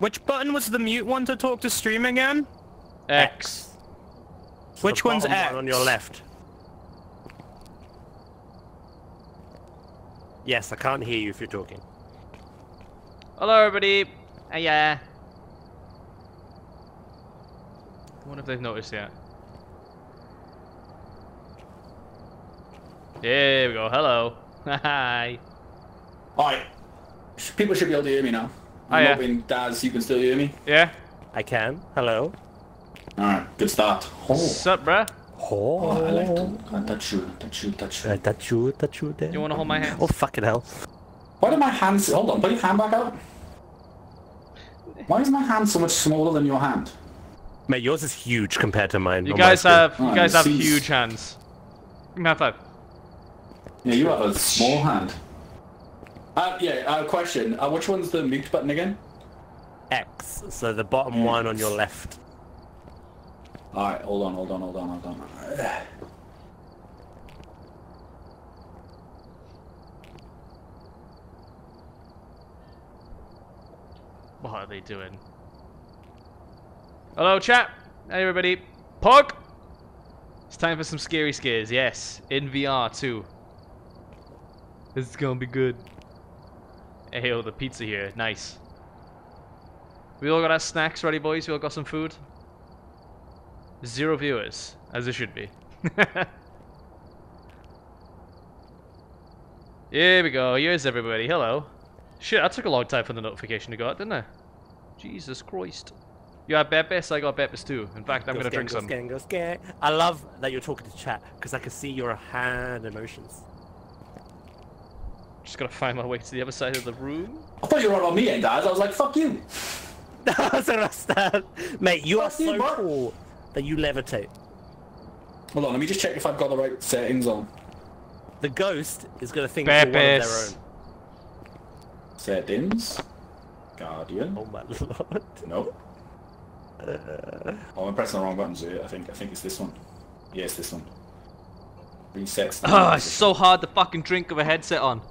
Which button was the mute one to talk to stream again? X. Which one's bottom X? one on your left. Yes, I can't hear you if you're talking. Hello, everybody. Hey, yeah. I wonder if they've noticed yet. There we go. Hello. Hi. Alright. People should be able to hear me now. Oh, I'm yeah. hoping, Daz, you can still hear me. Yeah. I can. Hello. Alright, good start. Oh, Sup, bruh? oh I like Oh. to uh, touch you, touch you, touch you. Uh, touch you, touch you there. You wanna hold my hand? Oh, fucking hell. Why do my hands... Hold on, put your hand back out. Why is my hand so much smaller than your hand? Mate, yours is huge compared to mine. You guys have you Oh, guys it have huge hands. Give me a high five. Yeah, you have a small hand. Uh, yeah, uh, question. Uh, which one's the mute button again? X. So the bottom one on your left. Alright, hold on, hold on, hold on, hold on. What are they doing? Hello, chat. Hey, everybody. Pog. It's time for some scary scares. Yes, in VR too. This is gonna be good. Hey, oh, the pizza here. Nice. We all got our snacks ready, boys. We all got some food. Zero viewers, as it should be. Here we go. Here's everybody. Hello. Shit, that took a long time for the notification to go out, didn't it? Jesus Christ. You have Beppis? I got Beppis too. In fact, I'm Go gonna scan, drink go some. Scan, go scan. I love that you're talking to chat because I can see your hand emotions. Just gotta find my way to the other side of the room. I thought you were on me, eh, Daz? I was like, fuck you. That's what I stand. Mate, you are Fuck you, so Mark. cool that you levitate. Hold on, let me just check if I've got the right settings on. The ghost is gonna think you're one of their own. Settings. Guardian. Oh my lord. No. Oh, I'm pressing the wrong buttons here. I think I think it's this one. Yeah, it's this one. Resets. the Ah, it's so hard to fucking drink with a headset on.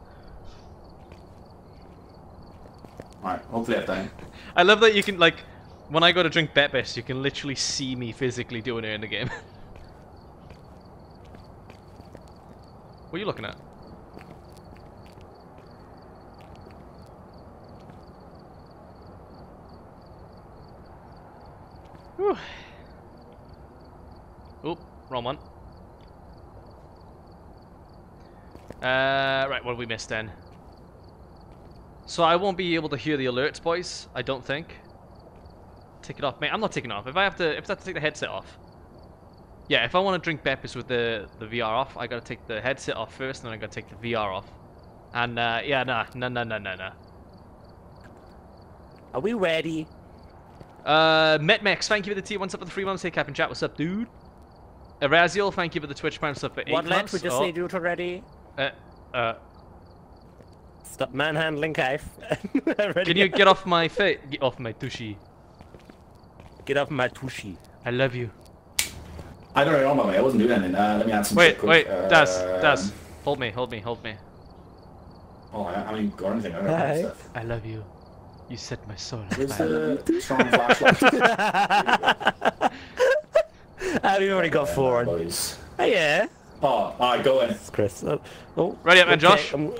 Alright, hopefully I've done. I love that you can like, when I go to drink Beppis, you can literally see me physically doing it in the game. what are you looking at? Whew. Oop, wrong one. Uh, right, what did we miss then? So I won't be able to hear the alerts, boys. I don't think. Take it off, mate. I'm not taking it off. If I have to, if I have to take the headset off. Yeah, if I want to drink Beppis with the the VR off, I gotta take the headset off first, and then I gotta take the VR off. And uh, yeah, nah, nah, nah, nah, nah, nah. Are we ready? Uh, Metmex, thank you for the tier What's up for the free months. Hey, Captain Chat, what's up, dude? Eraziel, thank you for the Twitch Prime sub for eight What months. We just oh, need you to ready. uh, uh, Stop manhandling Kaif. Can you get off my face? Get off my tushy. get off my tushy? I love you. I don't know, my way. I wasn't doing anything. Uh, let me add some Wait, shit quick. wait, Daz, Um, Daz, hold me, hold me, hold me. Oh, I, I mean, got anything. I don't know stuff. I love you. You set my soul on Where's fire. the strong flashlight? We've already got four on. Boys. Oh, yeah. Oh, alright, go in. It's Chris. Oh, oh, Ready up, man, okay, Josh? I'm-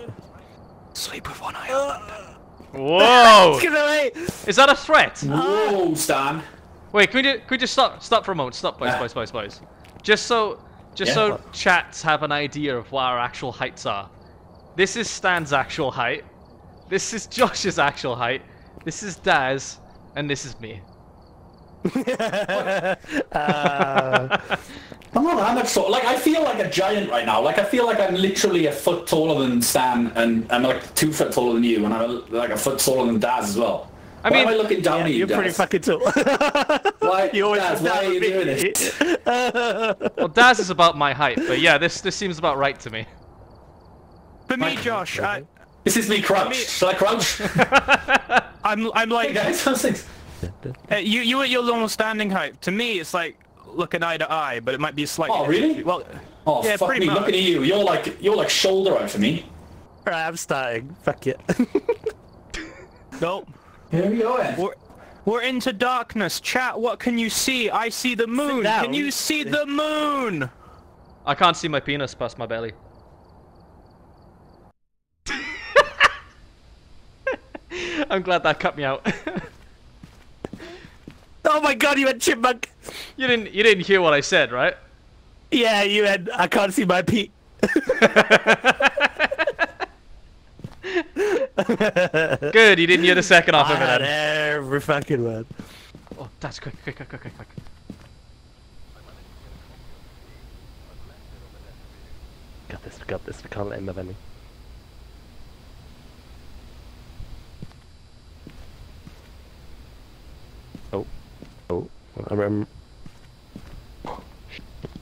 Sleep with one eye open. Whoa! Is that a threat? Whoa, Stan. Wait, can we, do, can we just stop stop for a moment? Stop, boys, boys, boys, boys. Just so, just Yeah. so chats have an idea of what our actual heights are. This is Stan's actual height. This is Josh's actual height. This is Daz, and this is me. uh, I'm not that much taller. Like, I feel like a giant right now. Like, I feel like I'm literally a foot taller than Stan, and I'm like two foot taller than you, and I'm like a foot taller than Daz as well. I why mean- am I looking down at you, you're pretty fucking tall. Why, you always Daz, why are you at doing me. this? Well, Daz is about my height, but yeah, this this seems about right to me. For me, Right. Josh, I, This is me crouched. Should I crouch? I'm I'm like hey like guys, how's things? uh, you you at your normal standing height. To me, it's like looking eye to eye, but it might be slightly. Oh, really? different. Well, Oh, Yeah, fuck pretty me. much. Looking at you. You're like, you're like shoulder out for me. Right, I'm starting. Fuck it. no. Here we go then. We're We're into darkness. Chat, what can you see? I see the moon. Can you see the moon? I can't see my penis past my belly. I'm glad that cut me out. Oh my god, you went chipmunk! you didn't you didn't hear what I said, right? Yeah, you went, I can't see my pee. Good, you didn't hear the second half I of it. had then. every fucking word. Oh, that's quick, quick, quick, quick, quick, quick. Got this, got this, we can't let him have any. Oh. Oh. I remember.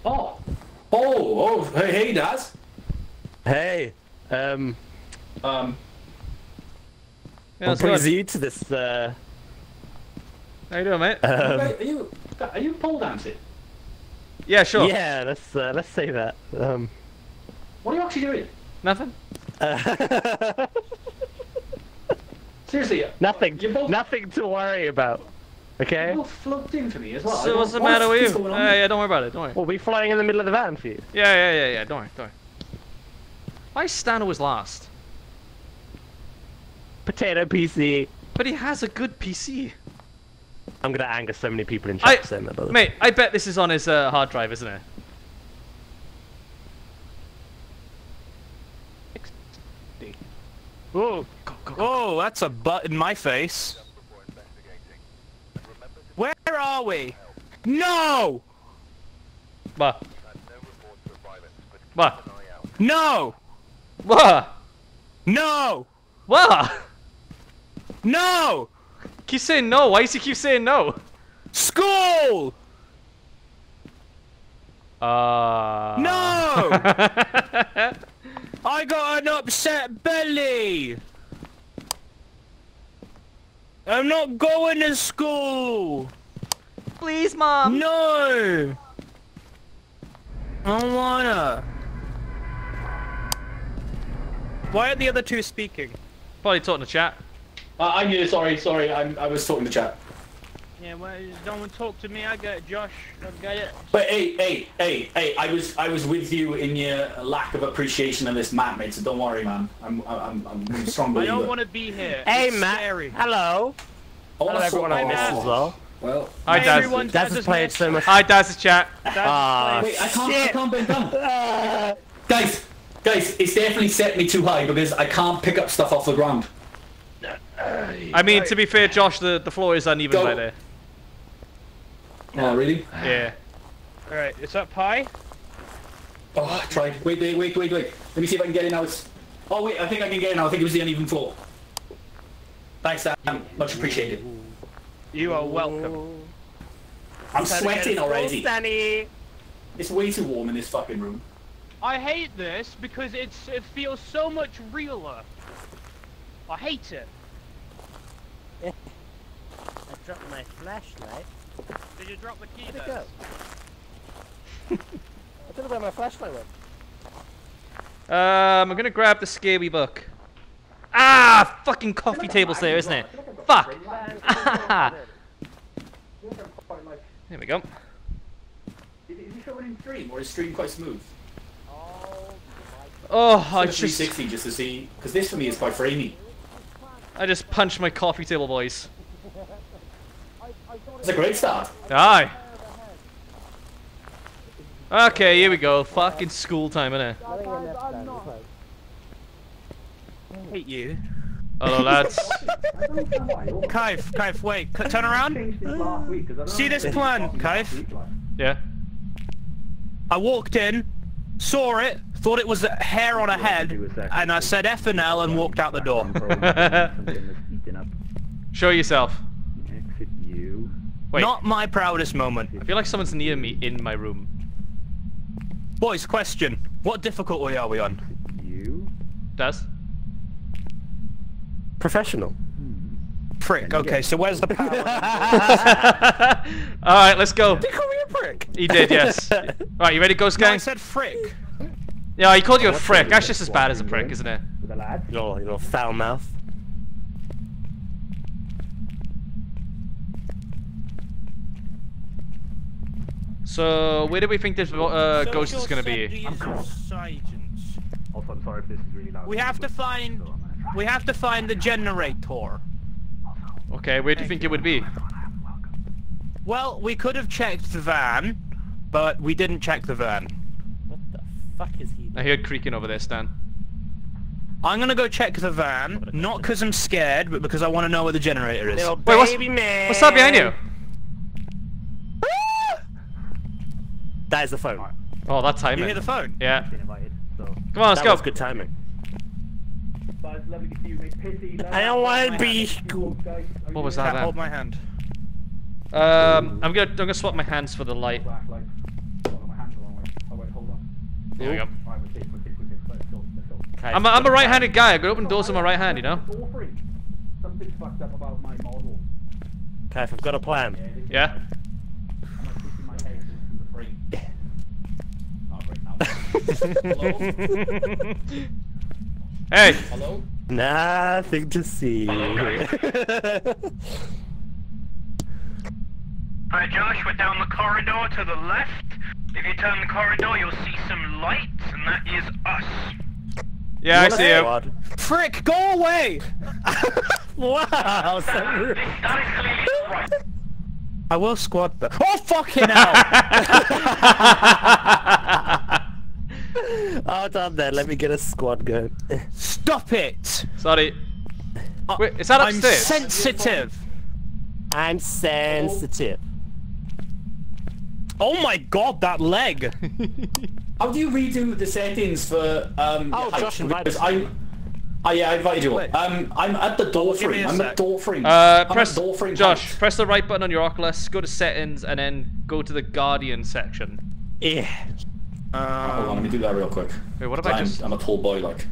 Oh. Oh, oh, hey, hey, Daz. Hey! Um, Um, Yeah, what let's brings you to this, uh, How you doing, mate? um, are you are you pole dancing? yeah, sure. yeah, let's, uh, let's say that. Um, What are you actually doing? Nothing. uh, Seriously, nothing, both- nothing to worry about. Okay? you both float in for me as well. So what's the matter with you? Yeah, here? yeah, don't worry about it. Don't worry. We'll be flying in the middle of the van for you. Yeah, yeah, yeah, yeah. Don't worry, don't worry. Why is Stan always last? Potato PC. But he has a good PC. I'm gonna anger so many people in I, chat saying that, by the mate, I bet this is on his uh, hard drive, isn't it? Whoa. Oh, that's a butt in my face. Where are we? No! What? What? No! What? No! What? No! Keep saying no. Why does he keep saying no? School! Uh. No! I got an upset belly! I'm not going to school! Please, mom. No! I don't wanna. Why are the other two speaking? Probably talking to chat. Uh, I'm here. Sorry, sorry. I'm, I was talking to chat. Yeah, well, don't want to talk to me. I got it, Josh. I got it. But hey, hey, hey, hey! I was I was with you in your lack of appreciation of this map, mate. So don't worry, man. I'm I'm I'm, I'm strong I don't want to be here. Hey, it's Matt. Scary. Hello. Oh, Hello, everyone I Hi, missed Matt. as well. Well, Hi, Hey, Daz. everyone, Daz has Daz played missed. so much. Hi, Daz's chat. Ah, wait, I can't I shit. can't bend down. Guys, guys, it's definitely set me too high because I can't pick up stuff off the ground. I mean, to be fair, Josh, the, the floor is uneven Go. by there. Oh, really? Yeah. Alright, it's up high. Oh, I tried. Wait, wait, wait, wait, wait. Let me see if I can get in now. It's... Oh, wait, I think I can get in now. I think it was the uneven floor. Thanks, Dan. Much appreciated. You are welcome. I'm sweating already. Danny. It's way too warm in this fucking room. I hate this because it's it feels so much realer. I hate it. I dropped my flashlight. Did you drop the key Where'd it go? I don't know where my flashlight went. Um, I'm gonna grab the scary book. Ah, fucking coffee table's there, isn't it? Fuck. There we go. Is he showing in stream or is stream quite smooth? Oh, I I just, 360 just to see, because this for me is quite framey. I just punched my coffee table, boys. It's a great start. Aye. Okay, here we go. Fucking school time, innit? I hate you. Hello, lads. Kaif, Kaif, wait. c- Turn around. See this plan, Kaif? Yeah. I walked in, saw it, thought it was a hair on a head, and I said F and L and walked out the door. Show yourself. Wait. Not my proudest moment. I feel like someone's near me in my room. Boys, question. What difficulty are we on? Daz? Professional. Hmm. Prick. Okay, so where's the power? Alright, let's go. You call me a prick. He did, yes. All right, you ready, Ghost no, I Gang? said frick. Yeah, he called you a frick. That's just as bad as a prick, isn't it? You little, you little foul mouth. So where do we think this uh, So ghost is gonna saying be? these are sergeants. Also, I'm sorry if this is really loud. We have to find. We have to find the generator. Okay, where do you think it would be? Well, we could have checked the van, but we didn't check the van. What the fuck is he? I heard creaking over there, Stan. I'm gonna go check the van, not because I'm scared, but because I want to know where the generator is. Little Wait, what's- baby man. What's that behind you? That is the phone. Oh, that timing. You hear the phone? Yeah. Invited, so. Come on, let's that go. was good timing. But it's lovely to see you, mate. Pissy. I don't want to be. What was that then? hold my hand. Um, I'm gonna I'm gonna swap my hands for the light. Flashlight. Hold on, my hands are wrong way. Oh wait, hold on. There we go. I'm a, I'm a right-handed guy. I can open doors with my right hand, you know. Something's fucked up about my model. Okay, I've got a plan. Yeah, this is Yeah. right. I'm like pushing my head into the frame. Oh, great, now. Hello? Hey. Hello? Nothing to see. Hi Josh, we're down the corridor to the left. If you turn the corridor, you'll see some lights, and that is us. Yeah, I see you. God. Frick, go away! Wow, so rude. I will squad but Oh fucking hell! Hold on there, let me get a squad going. Stop it! Sorry. Wait, is that I'm upstairs? sensitive. I'm sensitive. Oh my god, that leg! How do you redo the settings for um? Oh, height Josh and invited width? I'm. Oh yeah, I invited you. Um, I'm at the door give me frame. a I'm sec. at door frame. Uh, I'm press at door frame. Josh. height. Press the right button on your Oculus. Go to settings and then go to the Guardian section. Yeah. Hold on, let me do that real quick. Wait, what have I I'm, just? I'm a tall boy, like.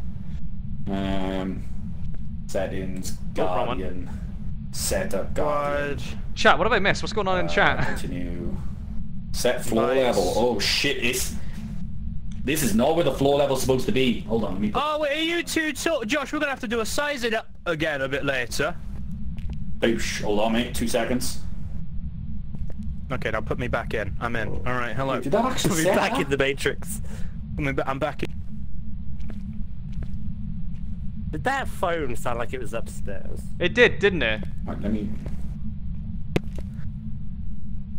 Um, settings, Oh, wrong one. guardian, setup, guardian. God. Chat. What have I missed? What's going on in Uh, chat? Continue. Set floor Nice. level. Oh shit! It's. This is not where the floor level's supposed to be. Hold on, let me. Oh, wait, are you two talk- Josh, we're gonna have to do a size it up again a bit later. Oosh, hold on, mate. Two seconds. Okay, now put me back in. I'm in. Oh. Alright, hello. Did that actually We're set back that? in the Matrix. Put me ba- I'm back in. Did that phone sound like it was upstairs? It did, didn't it? Right, let me.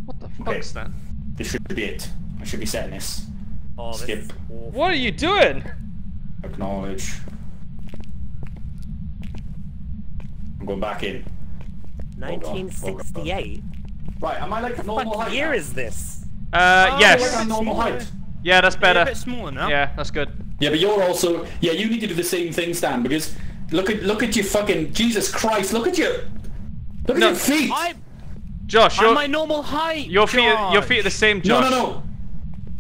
What the Okay. fuck's that? This should be it. I should be setting this. Oh, this Skip. is. What are you doing? Acknowledge. I'm going back in. Hold on, hold on. 1968? Right, am I like normal What height? year now? is this? Uh, Oh, yes. I'm normal height. Yeah, that's Yeah, better. a bit smaller now. Yeah, that's good. Yeah, but you're also yeah. You need to do the same thing, Stan, because look at look at your fucking Jesus Christ. Look at your look at No, your feet. I, Josh, I'm my normal height. your feet, are, your feet are the same, no, Josh. no, no. no.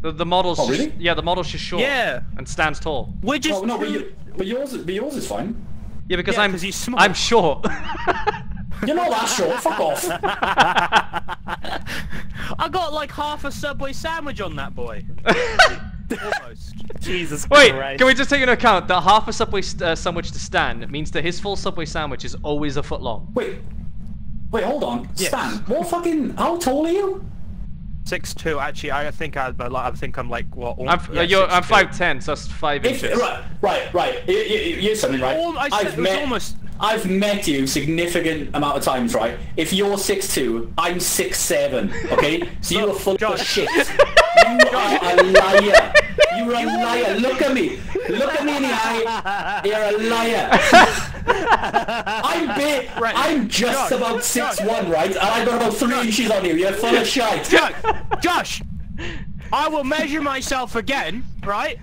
The, the model's Oh, really? yeah, the model's just short. Yeah. And stands tall. We're just. No, no, but, you, but yours, but yours is fine. Yeah, because Yeah, I'm 'cause he's small. I'm short. You're not that short. Fuck off. I got like half a Subway sandwich on that boy. Almost. Jesus Wait, Christ. can we just take into account that half a Subway st- uh, sandwich to Stan means that his full Subway sandwich is always a foot long? Wait, wait, hold on, Yes. Stan. What fucking? How tall are you? Six two. Actually, I think I, but like, I think I'm like what? I'm yeah, uh, you're, I'm five ten, so that's five If, inches. right, right, right. You, you, you're something, right? Al- I said it was almost- I've met you significant amount of times, right? If you're six two, I'm six seven. okay? So you're Look, full of shit. You are a liar. You're a liar. Look at me. Look at me in the eye. You're a liar. I'm big. Right. I'm just Josh, about Josh. 6'1", right? And I've got about three inches on you. You're full of shite. Josh, Josh, I will measure myself again, right?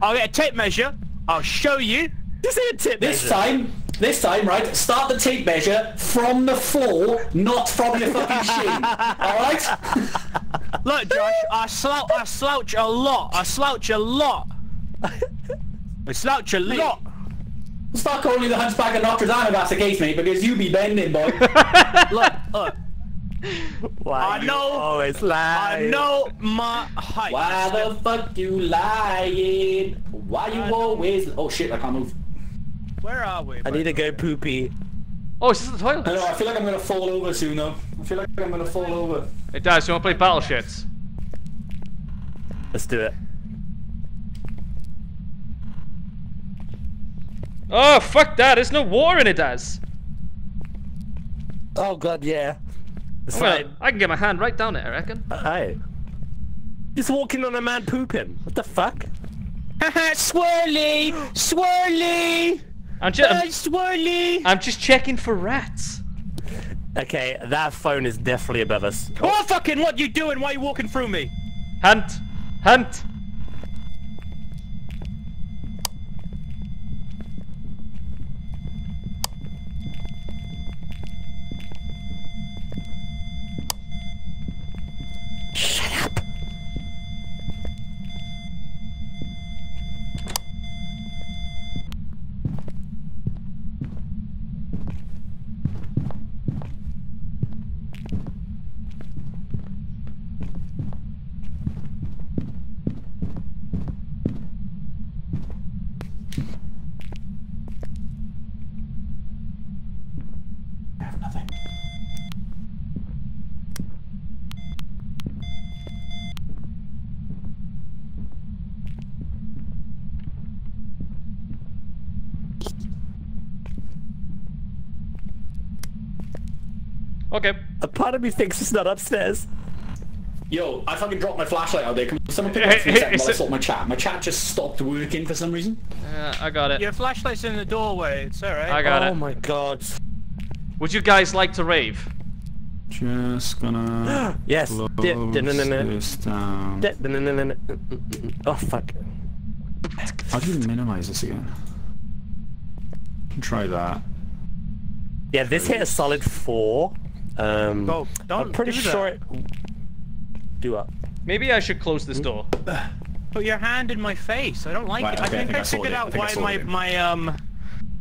I'll get a tape measure. I'll show you. This is a tip This measure. time, this time, right, start the tape measure from the floor, not from your fucking shin. Alright? Look, Josh, I slouch, I slouch a lot. I slouch a lot. I slouch a lot. Start calling you the Hunchback of Notre Dame if that's the case, mate, because you be bending, boy. Look, look. Why I you know- always lie. I know my height. Why the fuck you lying? Why you I always... Oh shit, I can't move. Where are we? I need to go poopy. Oh, is this the toilet? I know, I feel like I'm gonna fall over soon, though. I feel like I'm gonna fall over. It does. You want to play battle shits? Let's do it. Oh, fuck that. There's no water in it, Daz. Oh god, yeah. It's Well, fine. I can get my hand right down it, I reckon. Hey. Just walking on a man pooping. What the fuck? swirly! Swirly! I'm just, Uh, I'm, swirly! I'm just checking for rats. Okay, that phone is definitely above us. Oh, fucking what you doing? Why are you walking through me? Hunt! Hunt! Okay. A part of me thinks it's not upstairs. Yo, I fucking dropped my flashlight out there. Can someone pick it up for a second while I sort my chat? My chat just stopped working for some reason. Uh, I got it. Your flashlight's in the doorway. It's alright. I got oh it. Oh my god. Would you guys like to rave? Just gonna Yes. This down. Oh fuck. How do you minimize this again? Try that. Yeah, this hit a solid four. Um, Go. Don't I'm pretty do sure it. Do up. Maybe I should close this door. Put your hand in my face. I don't like Right, it. okay, I I think think I, I figured it. Out I why saw my it. my um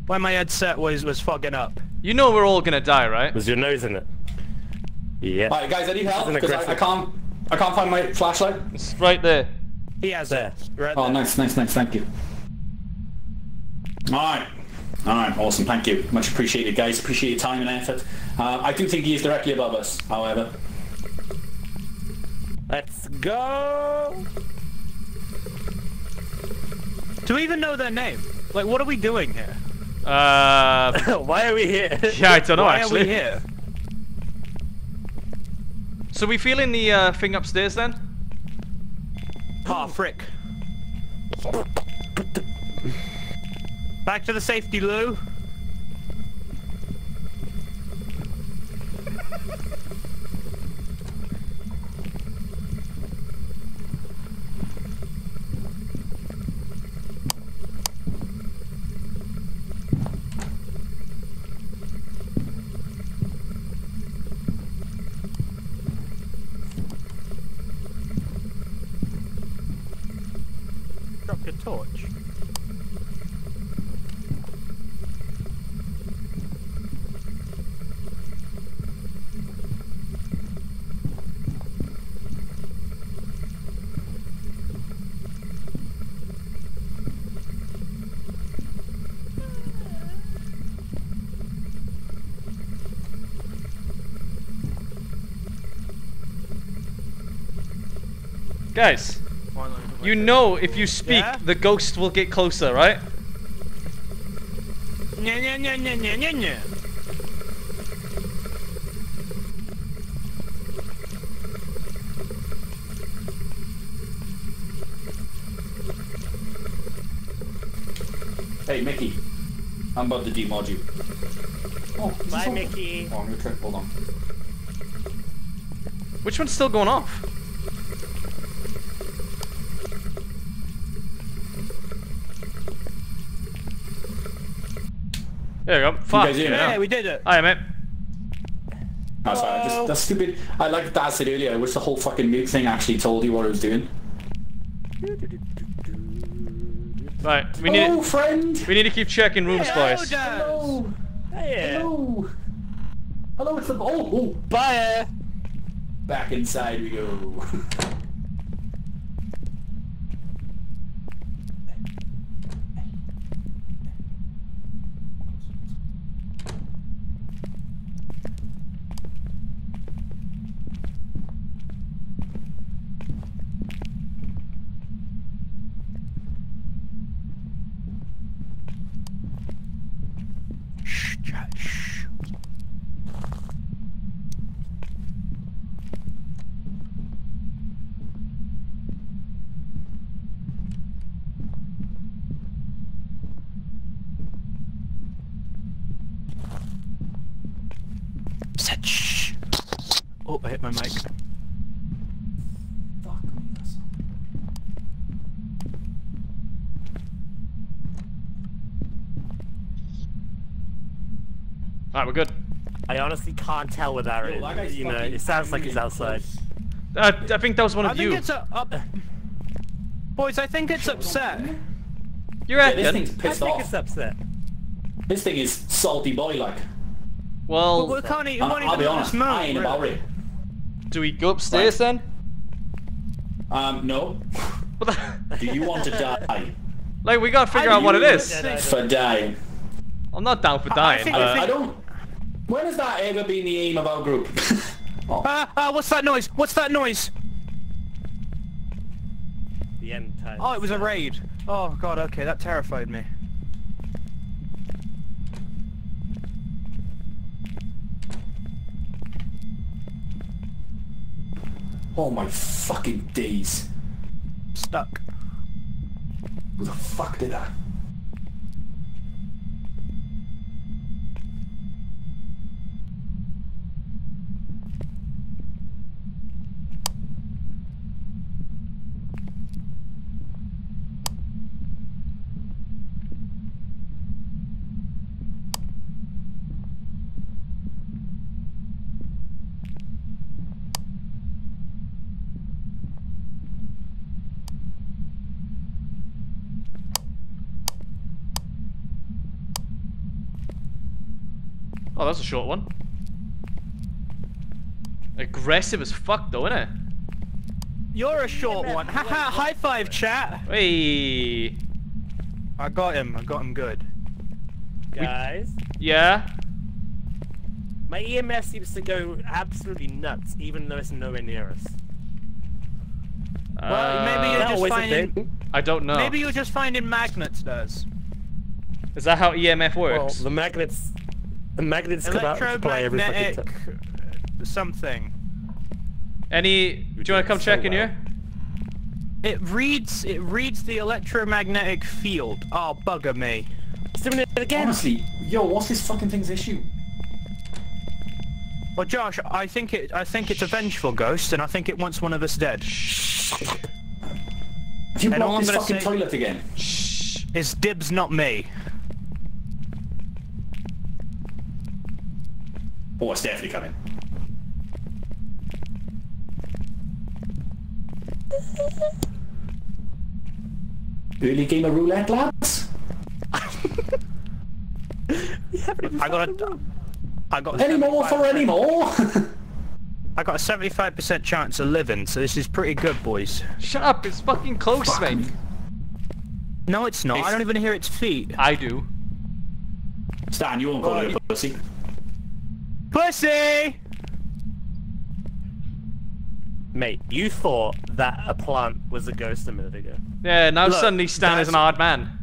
why my headset was was fogging up. You know we're all gonna die, right? Was your nose in it? Yeah. Alright, guys, I need help because I, I can't. I can't find my flashlight. It's right there. He has There. it. Right Oh, there. nice, nice, nice. Thank you. All right. All right, awesome. Thank you. Much appreciated, guys. Appreciate your time and effort. Uh, I do think he is directly above us, however. Let's go. Do we even know their name? Like, what are we doing here? Uh, Why are we here? yeah, I don't know Why actually. Why are we here? So we feeling the uh, thing upstairs then? Oh, frick. Back to the safety loo. Dropped a torch. Guys, you know if you speak, Yeah? the ghost will get closer, right? Nya, nya, nya, nya, nya, nya, nya. Hey, Mickey. I'm about to demod you. Oh, is Bye. Mickey. Oh, I'm gonna try. Hold on. Which one's still going off? There you go. Fuck. guys hear me? Yeah, we did it. Hi, mate. Oh, sorry. I just, that's stupid. I like that I said earlier. I wish the whole fucking mute thing actually told you what I was doing. Right, we need Hello, friend. we need to keep checking rooms, Hello, boys. Dad. Hello. Yeah. Hello. Hello, it's the oh, oh. Bye. Back inside we go. chat, shh. Said shh. Oh, I hit my mic. Fuck me, that's- Alright, we're good. I honestly can't tell with Aaron. Yo, that you know, it sounds like he's outside. Uh, I think that was one I of think you. it's a up. Boys, I think it's upset. You're Yeah, this reckon? thing's I pissed think it's upset. This thing is salty boy like. Well, But we can't e- we I'll, won't I'll even be let honest, us I ain't about it. do we go upstairs then? Um, no. Do you want to die? Like, we gotta figure I out what it is. knew For dying. I'm not down for I dying, think- but I I don't... When has that ever been the aim of our group? oh. Ah, ah, what's that noise? What's that noise? The end time. Oh, it was a raid. Oh god, okay, that terrified me. oh my fucking days. Stuck. Who the fuck did that? Oh, that's a short one. Aggressive as fuck, though, isn't it? You're a short one. Haha, high five, chat. Hey, I got him. I got him good. Guys, yeah. my EMF seems to go absolutely nuts, even though it's nowhere near us. Well, maybe Uh, you're just finding. I don't know. Maybe you're just finding magnets, does. Is that how EMF Well, works? the magnets, the magnets come out to play every fucking Electromagnetic time. something. Any? Do you want to come so check in here? It reads. It reads the electromagnetic field. Oh, bugger me. It's doing it again. Honestly, yo, what's this fucking thing's issue? Well, Josh, I think it. I think it's a vengeful ghost, and I think it wants one of us dead. Have you And all blocked this fucking say- toilet again? It's dibs, not me. Oh, it's definitely coming. Early game of roulette, lads? I got a. I got. Any more for any more? I got a 75% chance of living, so this is pretty good, boys. Shut up! It's fucking close, mate. No, it's not. I don't even hear its feet. I do. Stan, you won't call it a pussy. Pussy! Mate, you thought that a plant was a ghost a minute ago. Yeah. Now Look, suddenly Stan is an odd man.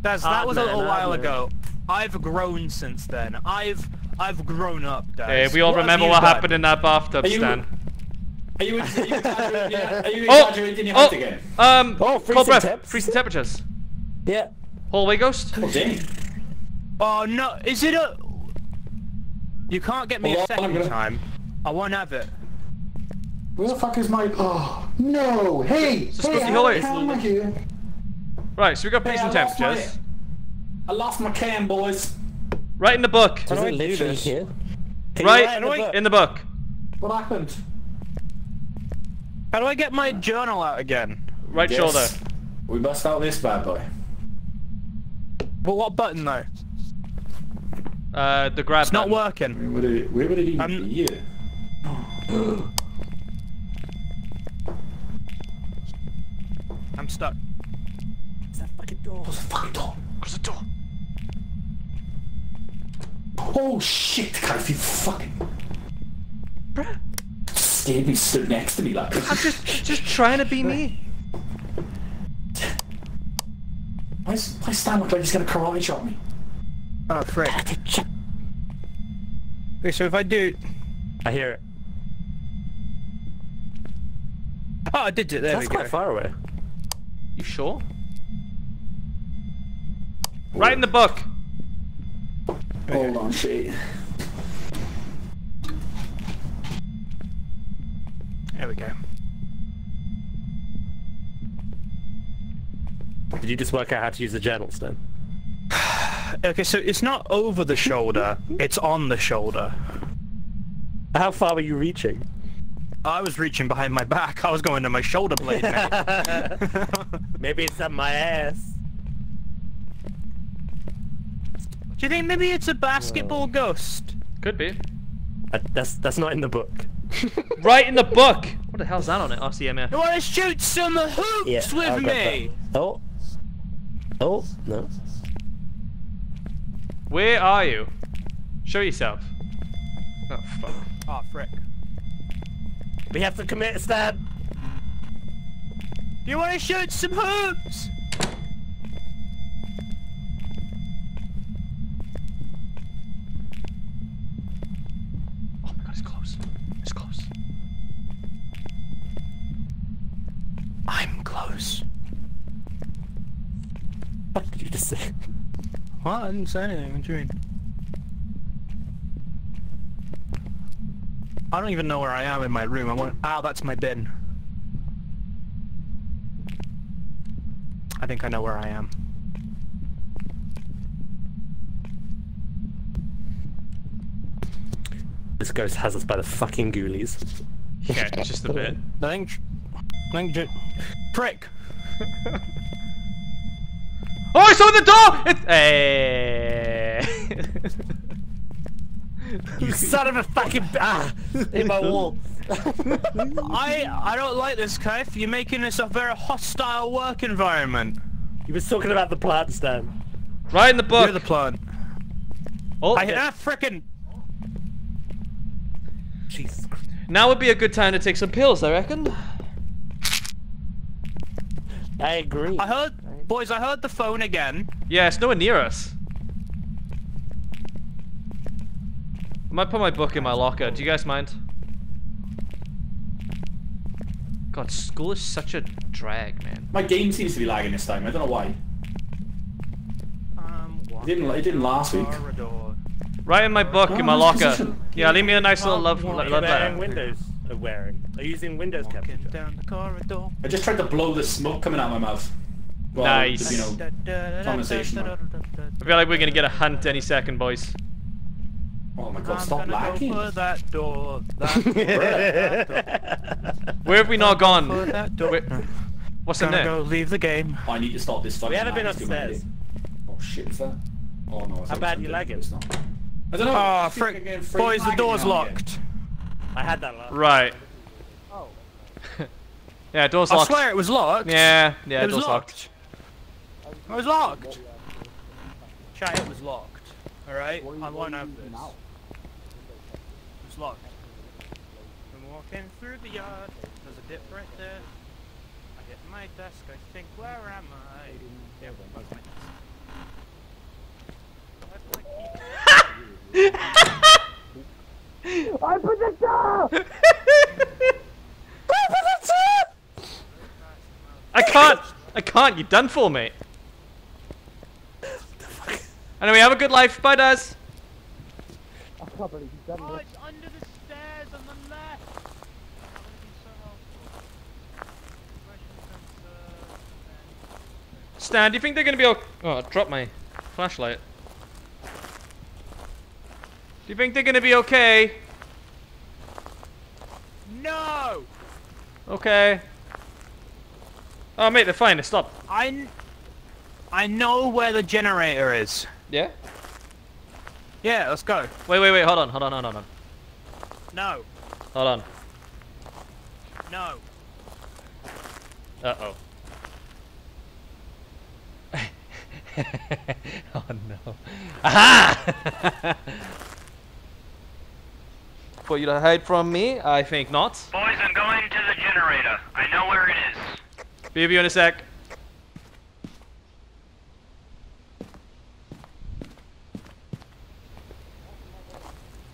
That's, that Hard was a little while ago. I've grown since then. I've I've grown up, Dad. Hey, we all remember what happened in that bathtub, Are you- Stan. Are you, are you exaggerating, your- are you Oh, exaggerating your oh, height again? um, Oh, cold breath, temps. freezing temperatures. Yeah. Hallway ghost. Oh, dang. Oh no! Is it a? You can't get me Hold a on, 2nd gonna- time. I won't have it. Where the fuck is my... Oh, no! Hey! It's a hey, spooky I have hallway. a here. Right, so we got Hey, freezing I lost my- temperatures. I lost my cam, boys. Right in the book. Does I it do literally this? here? Right in the book? in the book. What happened? How do I get my journal out again? Right Yes. shoulder. We bust out this bad boy. But what button though? Uh, the grab. It's not working. Where would it, where would it even I'm- be? Here. I'm stuck. It's that fucking door. Fucking door. Close the door. Oh shit, Clive, you fucking... Scared me stood next to me like... I'm just, just trying to be me. Why is, why is Stan look like he's gonna karate chop me? Oh, frick. Okay, so if I do... I hear it. Oh, I did it. There That's we go. That's quite far away. You sure? Right in the book. Hold on, shit. There we go. Did you just work out how to use the journals then? Okay, so it's not over the shoulder, it's on the shoulder. How far were you reaching? I was reaching behind my back. I was going to my shoulder blade, mate. Maybe it's up my ass. Do you think maybe it's a basketball ghost? Could be. Uh, that's that's not in the book. Right in the book. What the hell's that on it? RCMF. You want to shoot some hoops I'll with me? that. Oh. Oh no. Where are you? Show yourself. Oh fuck. Oh, frick. We have to commit, Stan. You want to shoot some hoops? Oh my god, it's close. It's close. I'm close. What did you just say? What? I didn't say anything. What do you mean? I don't even know where I am in my room. I want. Ah, that's my bin. I think I know where I am. This ghost has us by the fucking ghoulies. Yeah, just a bit. I think. I think. Prick. Oh, I saw the door! It's... Hey. You son of a fucking ah! In my wall. I I don't like this, Kaif. You're making this a very hostile work environment. You was talking about the plant, Stan. right in the book. You're the plant. oh, I yeah. ah frickin' Jesus Now would be a good time to take some pills, I reckon. I agree. I heard, boys. I heard the phone again. Yeah, it's nowhere near us. I might put my book in my locker. Do you guys mind? God, school is such a drag, man. My game seems to be lagging this time. I don't know why. Um, It didn't. It didn't last week. corridor. Right in my book, in my Oh, locker. position. Yeah, leave me a nice little love, love letter. wearing Windows are wearing? Are you using Windows Walking capture? down the corridor. I just tried to blow the smoke coming out of my mouth. Well, Nice. You know. Conversation. I feel like we're gonna get a hunt any second, boys. Oh my god! I'm Stop gonna lagging. Go for that door. That door. Where have we not gone? For that door. Where- What's in Gonna there? go leave the game. I need to stop this fucking. We haven't been lag, it's too many. upstairs. Oh shit! Is that? Oh no! I thought it bad you something, lagging? it's not. I don't know. Oh, frick. fucking Boys, the door's now again. locked. I had that last. Right. Oh. Yeah, door's I locked. I swear it was locked. Yeah, yeah, it was door's locked. locked. It was locked. Chat, it was locked. Alright? I won't have this. It was locked. I'm walking through the yard. There's a dip right there. I hit my desk. I think, where am I? Yeah, that's my desk. Where's my key? I can't! I can't, you're done for, mate. Anyway, have a good life. Bye, Daz. Oh, it's under the stairs on the left. That would be so helpful. Motion sensor, Stan, do you think they're gonna be okay? Oh, I dropped my flashlight. Do you think they're gonna be okay? No! Okay. Oh, mate, they're fine. They stopped. I, I know where the generator is. Yeah? Yeah, let's go. Wait, wait, wait. Hold on, hold on, hold on, hold on. No, Hold on. no. Uh-oh. oh, no. Aha! For you to hide from me? I think not. Boys, I'm going to the generator. I know where it is. Be with you in a sec.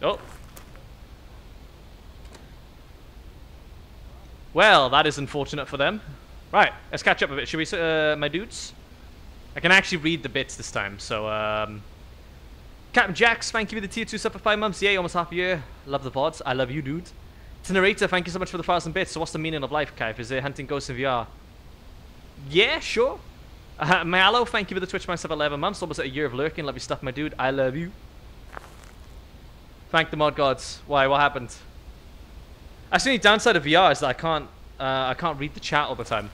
Oh. Well, that is unfortunate for them. Right, let's catch up a bit. Should we, uh, my dudes? I can actually read the bits this time, so, um... Captain Jax, thank you for the tier 2 sub for 5 months. Yay, almost half a year. Love the VODs. I love you, dude. To narrator, thank you so much for the 1000 bits. So what's the meaning of life, Kaif? Is it hunting ghosts in VR? Yeah, sure. Uh, Malo, thank you for the Twitch myself 11 months. Almost a year of lurking. Love your stuff, my dude. I love you. Thank the mod gods. Why? What happened? That's the downside of VR is that I can't, uh, I can't read the chat all the time.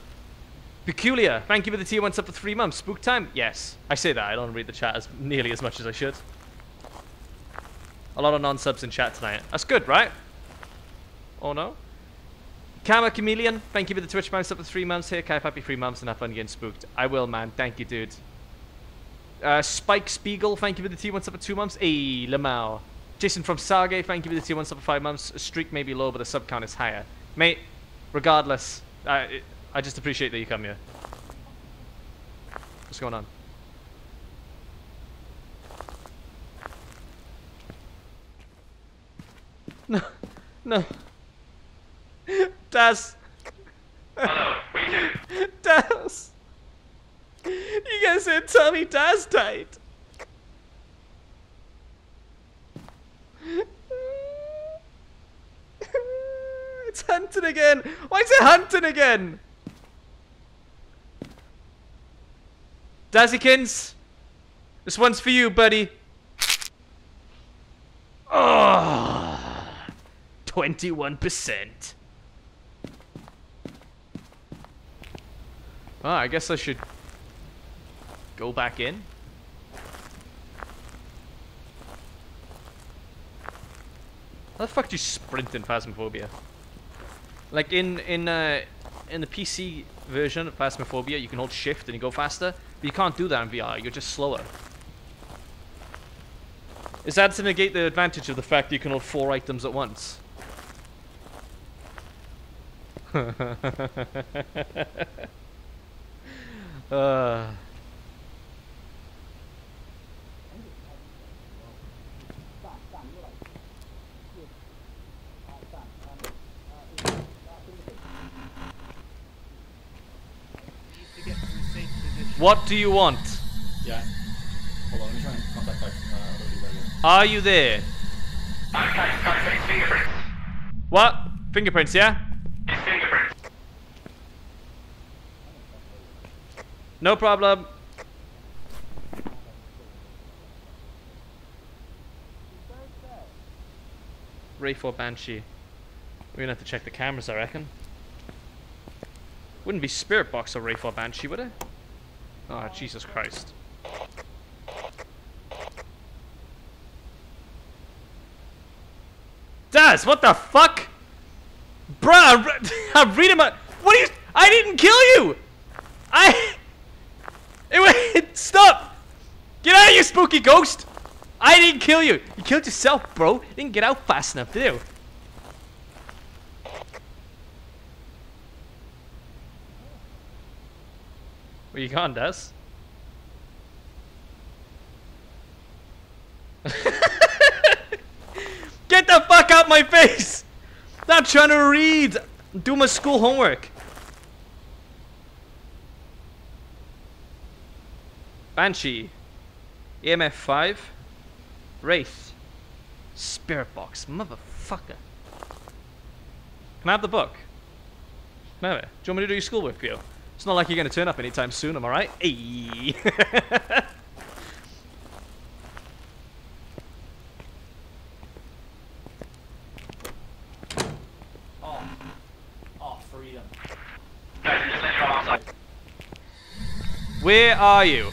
Peculiar, thank you for the tier one sub for three months. Spook time? Yes. I say that, I don't read the chat as nearly as much as I should. A lot of non-subs in chat tonight. That's good, right? Oh no? Kama Chameleon, thank you for the Twitch mouse up for three months here. Kai, happy three months and have fun getting spooked. I will, man. Thank you, dude. Uh, Spike Spiegel, thank you for the tier one sub for two months. Hey, Lamau. Jason from Sargay, thank you for the tier one sub for five months. A streak may be low, but the sub count is higher. Mate, regardless, uh, I just appreciate that you come here. What's going on? No, no. Daz. Daz. You guys tell me Daz died. It's hunting again. Why is it hunting again? Dazzykins, this one's for you, buddy. Oh, 21%. Oh, I guess I should go back in. How the fuck do you sprint in Phasmophobia? Like in in uh, in the PC version of Phasmophobia, you can hold shift and you go faster, but you can't do that in VR. You're just slower. Is that to negate the advantage of the fact that you can hold four items at once? uh. To get to a safe position. What do you want? Yeah. Hold on, let me try and contact like uh, Roddy right here. Are you there? What? Fingerprints, yeah? No problem. Wraith or Banshee. We're gonna have to check the cameras, I reckon. Wouldn't be Spirit Box or Wraith or Banshee, would it? Oh, Jesus Christ. Daz, what the fuck? Bruh, I'm re- I'm reading my- What are you- I didn't kill you! I- Hey, wait, stop! Get out of here, spooky ghost! I didn't kill you! You killed yourself, bro. You didn't get out fast enough, did you? Where you gone, Daz? Get the fuck out my face! Not trying to read! Do my school homework. Banshee. EMF 5. Wraith. Spirit Box. Motherfucker. Can I have the book? Can I have it? Do you want me to do your schoolwork for you? It's not like you're going to turn up anytime soon, am I right? Hey. Oh. Oh, freedom. Where are you?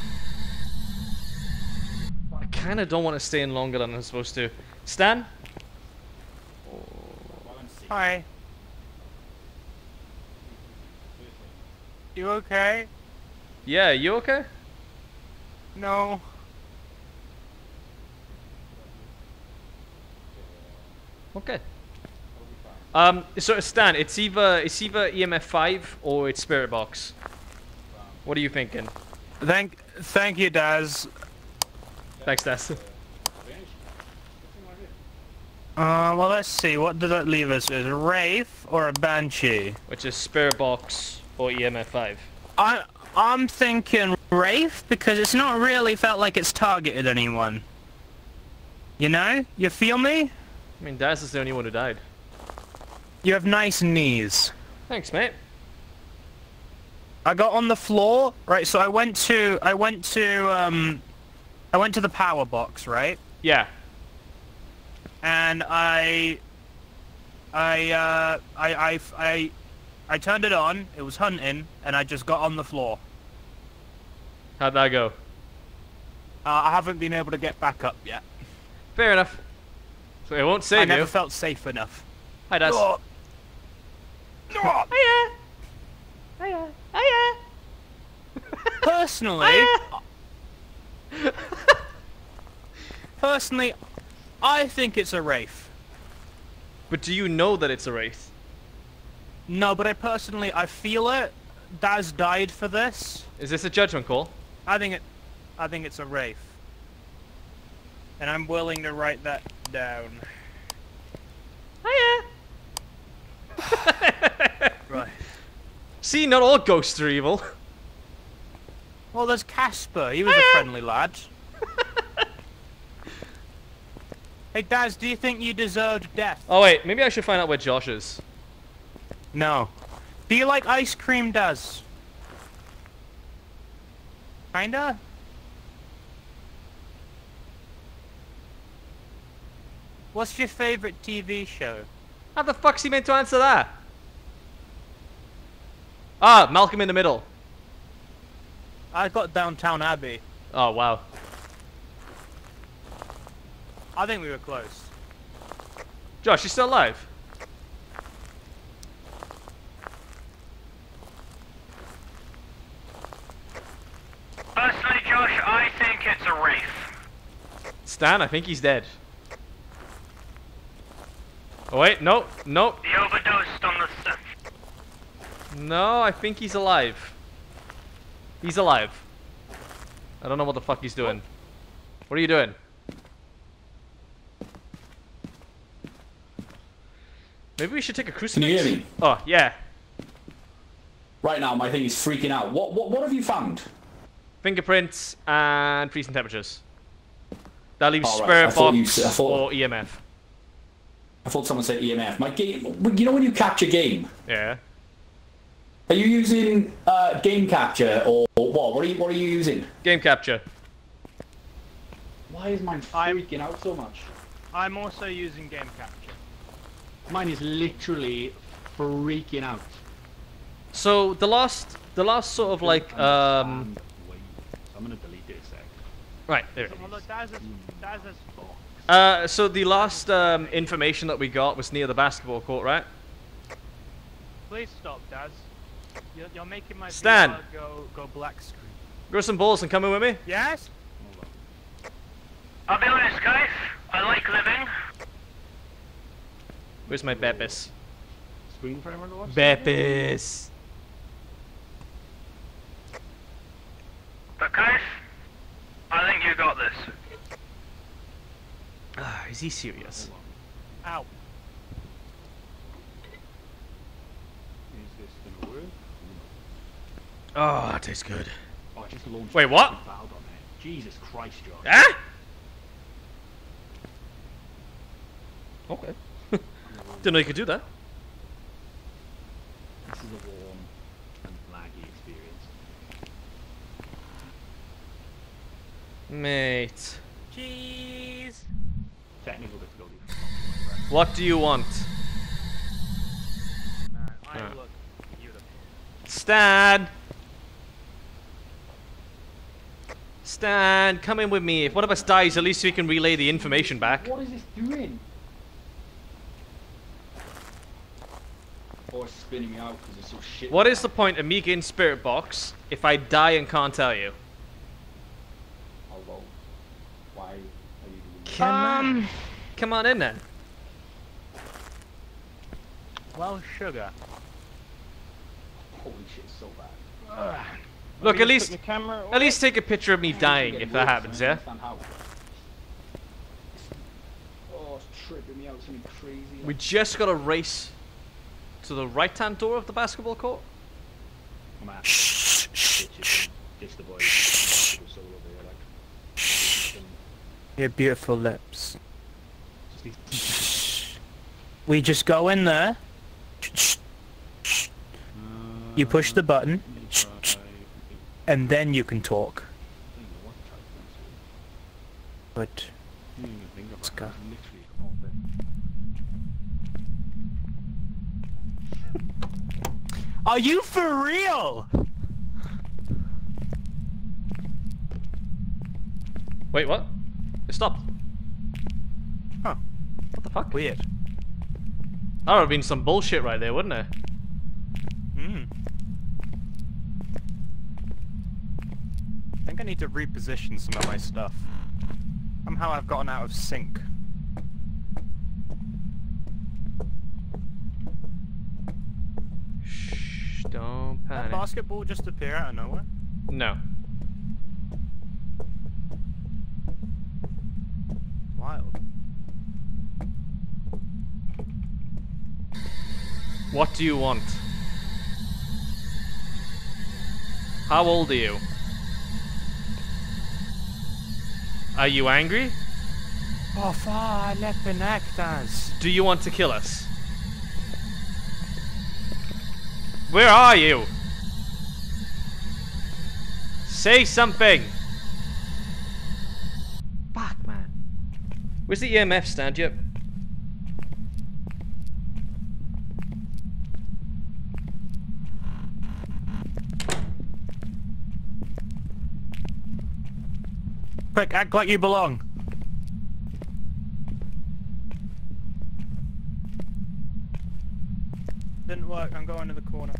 I kind of don't want to stay in longer than I'm supposed to. Stan? Hi. You okay? Yeah, you okay? No. Okay. Um, so Stan, it's either it's either EMF five or it's Spirit Box. What are you thinking? Thank, thank you, Daz. Thanks, Daz. Uh, well, let's see. What does that leave us with? A Wraith or a Banshee? Which is Spirit Box or EMF 5. I I'm thinking Wraith because it's not really felt like it's targeted anyone. You know? You feel me? I mean, Daz is the only one who died. You have nice knees. Thanks, mate. I got on the floor, right? So I went to I went to um I went to the power box, right? Yeah. And I I uh I I I I turned it on. It was hunting, and I just got on the floor. How'd that go? Uh, I haven't been able to get back up yet. Fair enough. So it won't I save never felt safe enough. Hi, Daz. Oh. Oh. Hiya. Hiya. Hiya. Personally, personally, I think it's a wraith. But do you know that it's a wraith? No, but I personally, I feel it. Daz died for this. Is this a judgment call? I think it, I think it's a wraith. And I'm willing to write that down. Hiya. Right. See, not all ghosts are evil. Well, there's Casper. He was a friendly lad. hey, Daz, do you think you deserved death? Oh wait, maybe I should find out where Josh is. No. Do you like ice cream, does. Kinda? What's your favorite TV show? How the fuck's he meant to answer that? Ah, Malcolm in the Middle. I got Downton Abbey. Oh wow. I think we were close. Josh, you still alive? Personally, Josh, I think it's a wraith. Stan, I think he's dead. Oh wait, no, no, He overdosed on the stuff. no, I think he's alive. He's alive. I don't know what the fuck he's doing. What are you doing? Maybe we should take a Can crucifix. you hear me? Oh, yeah. Right now, my thing is freaking out. What what what have you found? Fingerprints and freezing temperatures. That leaves All right, spirit I you box said- thought- or EMF. I thought someone said EMF. My game. You know when you capture game, Yeah. are you using uh, game capture or what? What are you What are you using? Game capture. Why is mine I'm- freaking out so much? I'm also using game capture. Mine is literally freaking out. So the last, the last sort of like, um, And wait, I'm gonna delete it a sec. right there. it Well, is. look, Daz is, Daz is Uh, so the last um, information that we got was near the basketball court, right? Please stop, Daz. You're, you're making my Stan. VR go go black screen. Grow some balls and come in with me. Yes? I'll be honest, guys. I like living. Where's my Beppis? Screen frame or what? Beppis. But guys, I think you got this. Ah, is he serious? Ow. Is this gonna work? Oh, that tastes good. Oh, I just launched Wait, what? cloud on it. Jesus Christ, Josh. Ah! Okay. Didn't know you could do that. This is a warm Mate. Cheese. Technical difficulty. What do you want? Man, I Alright. look beautiful. Stan! Stan, come in with me. If one of us dies, at least we can relay the information back. What is this doing? It's spinning me out because it's so shit. What is the point of me getting Spirit Box if I die and can't tell you? Hello. Why are you doing this? Come Um, on. Come on in then. well, sugar. Holy shit, so bad. Look, at least, put the camera at least take a picture of me dying if that happens, yeah? don't understand how. Oh, me out crazy. We just got to race to the right-hand door of the basketball court. Come on. Ditch Your beautiful lips. We just go in there. You push the button, and then you can talk. But Let's go. Are you for real? Wait, what? It stopped. Huh. What the fuck? Weird. That would have been some bullshit right there, wouldn't it? Hmm. I think I need to reposition some of my stuff. Somehow I've gotten out of sync. Shh, don't Did that basketball just appear out of nowhere? No. Wild. What do you want? How old are you? Are you angry? Oh, far. Do you want to kill us? Where are you? Say something! Fuck, man. Where's the EMF stand, yep? Quick, act like you belong. Didn't work, I'm going to the corner.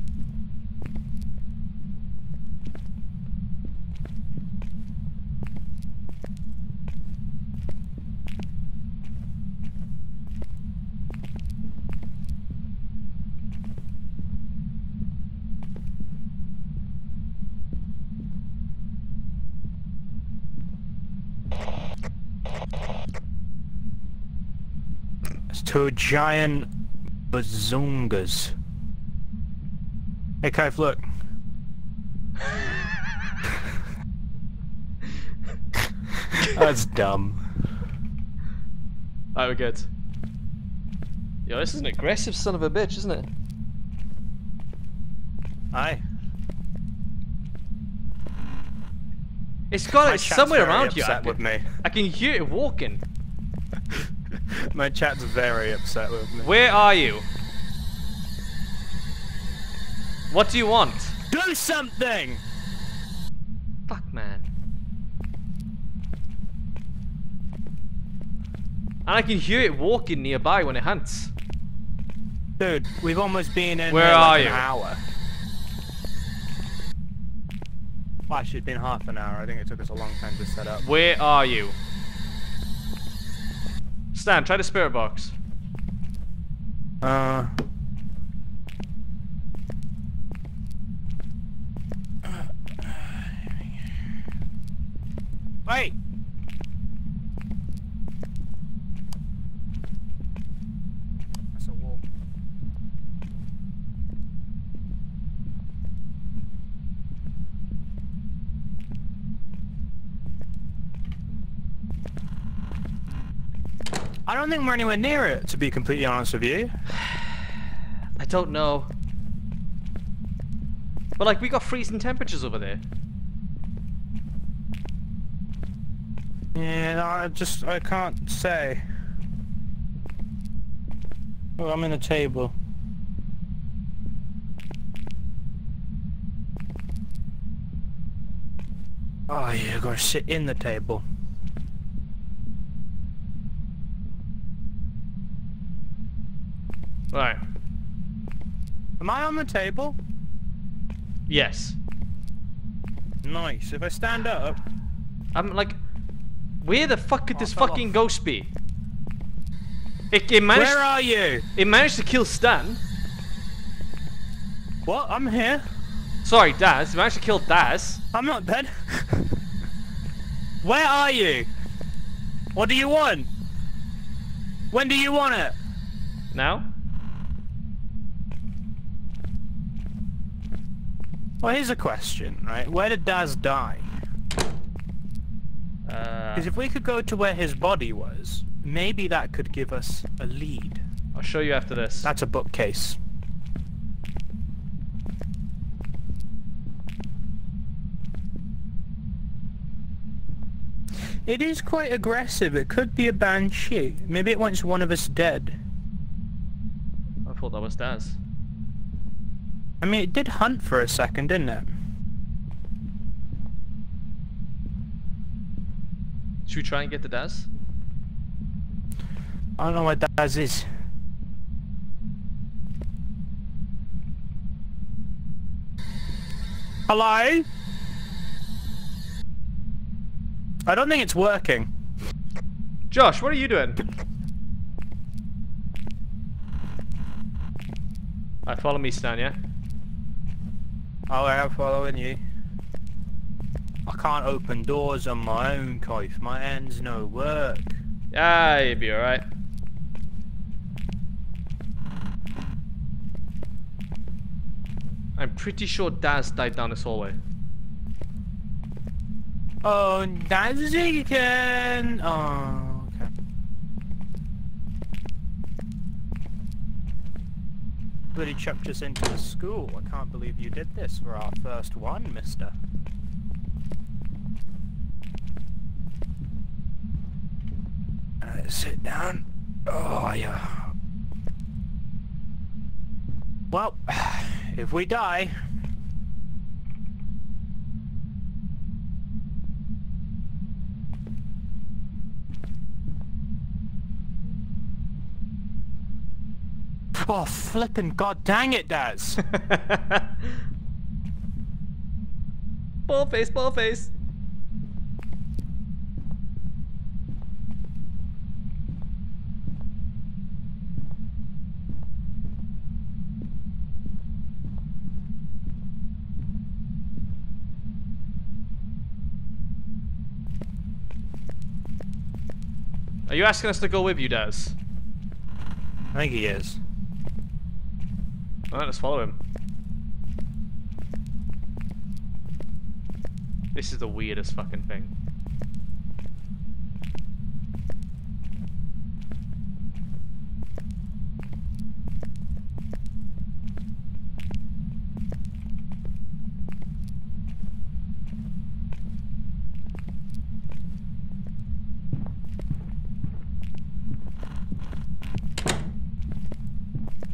It's two giant bazungas. Hey, Kaif, look. That's dumb. Alright, we're good. Yo, this is an aggressive son of a bitch, isn't it? Aye. It's got it somewhere around you. I upset with me. I can hear it walking. My chat's very upset with me. Where are you? What do you want? Do something! Fuck, man. And I can hear it walking nearby when it hunts. Dude, we've almost been in Where here like are an hour. Well, actually, it's been half an hour. I think it took us a long time to set up. Where are you? Stan, try the spirit box. Uh. Wait! I don't think we're anywhere near it, to be completely honest with you. I don't know. But like, we got freezing temperatures over there. Yeah, no, I just I can't say. Oh, I'm in a table. Oh, you're gonna sit in the table. Right. Am I on the table? Yes. Nice. If I stand up, I'm like, where the fuck could Oh, this fucking off. ghost be? It, it managed. where are you? It managed to kill Stan. What? I'm here. Sorry, Daz. It managed to kill Daz. I'm not dead. where are you? What do you want? When do you want it? Now? Well, here's a question, right? Where did Daz die? Uh, Because if we could go to where his body was, maybe that could give us a lead. I'll show you after this. That's a bookcase. It is quite aggressive. It could be a banshee. Maybe it wants one of us dead. I thought that was Daz. I mean, it did hunt for a second, didn't it? Should we try and get the Daz? I don't know what Daz is. Hello? I don't think it's working. Josh, what are you doing? Alright, follow me, Stan, yeah? Oh, I'm following you. I can't open doors on my own, Kaif. My hands no work. Ah, you'll be alright. I'm pretty sure Daz died down this hallway. Oh, that's again. Oh, okay. But he chucked us into the school. I can't believe you did this for our first one, mister. Uh, sit down. Oh, yeah. Well, if we die, Oh, flippin' god dang it, Daz. ball face, ball face. Are you asking us to go with you, Daz? I think he is. Alright, let's follow him. This is the weirdest fucking thing.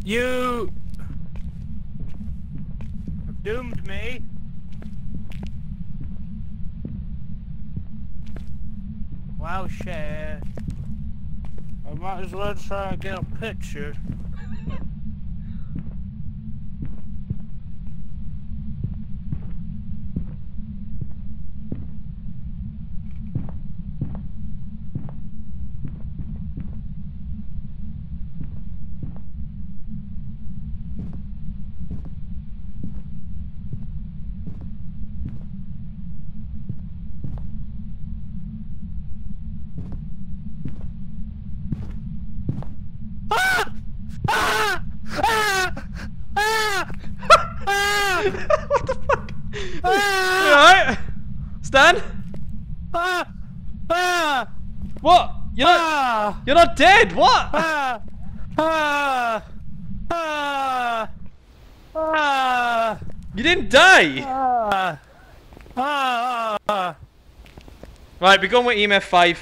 You doomed me. Well, share. I might as well try and get a picture. Ah! Ah! Ah! Ah! Ah! what the fuck? Ah! You alright? Stan? Ah! Ah! What? You're not, Ah! you're not dead, what? Ah! Ah! Ah! Ah! You didn't die! Ah! Ah! Right, we're going with EMF 5.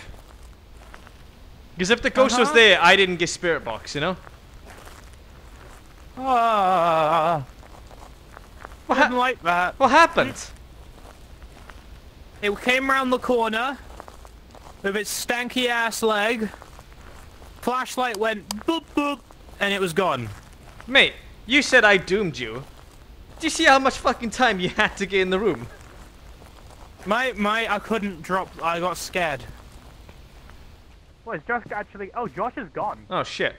Because if the ghost was Uh-huh. there, I didn't get spirit box, you know? Ah! What, Didn't like that. what happened? It came round the corner with its stanky ass leg. Flashlight went boop boop, and it was gone. Mate, you said I doomed you. Do you see how much fucking time you had to get in the room? My my, I couldn't drop. I got scared. What is Josh actually? Oh, Josh is gone. Oh shit.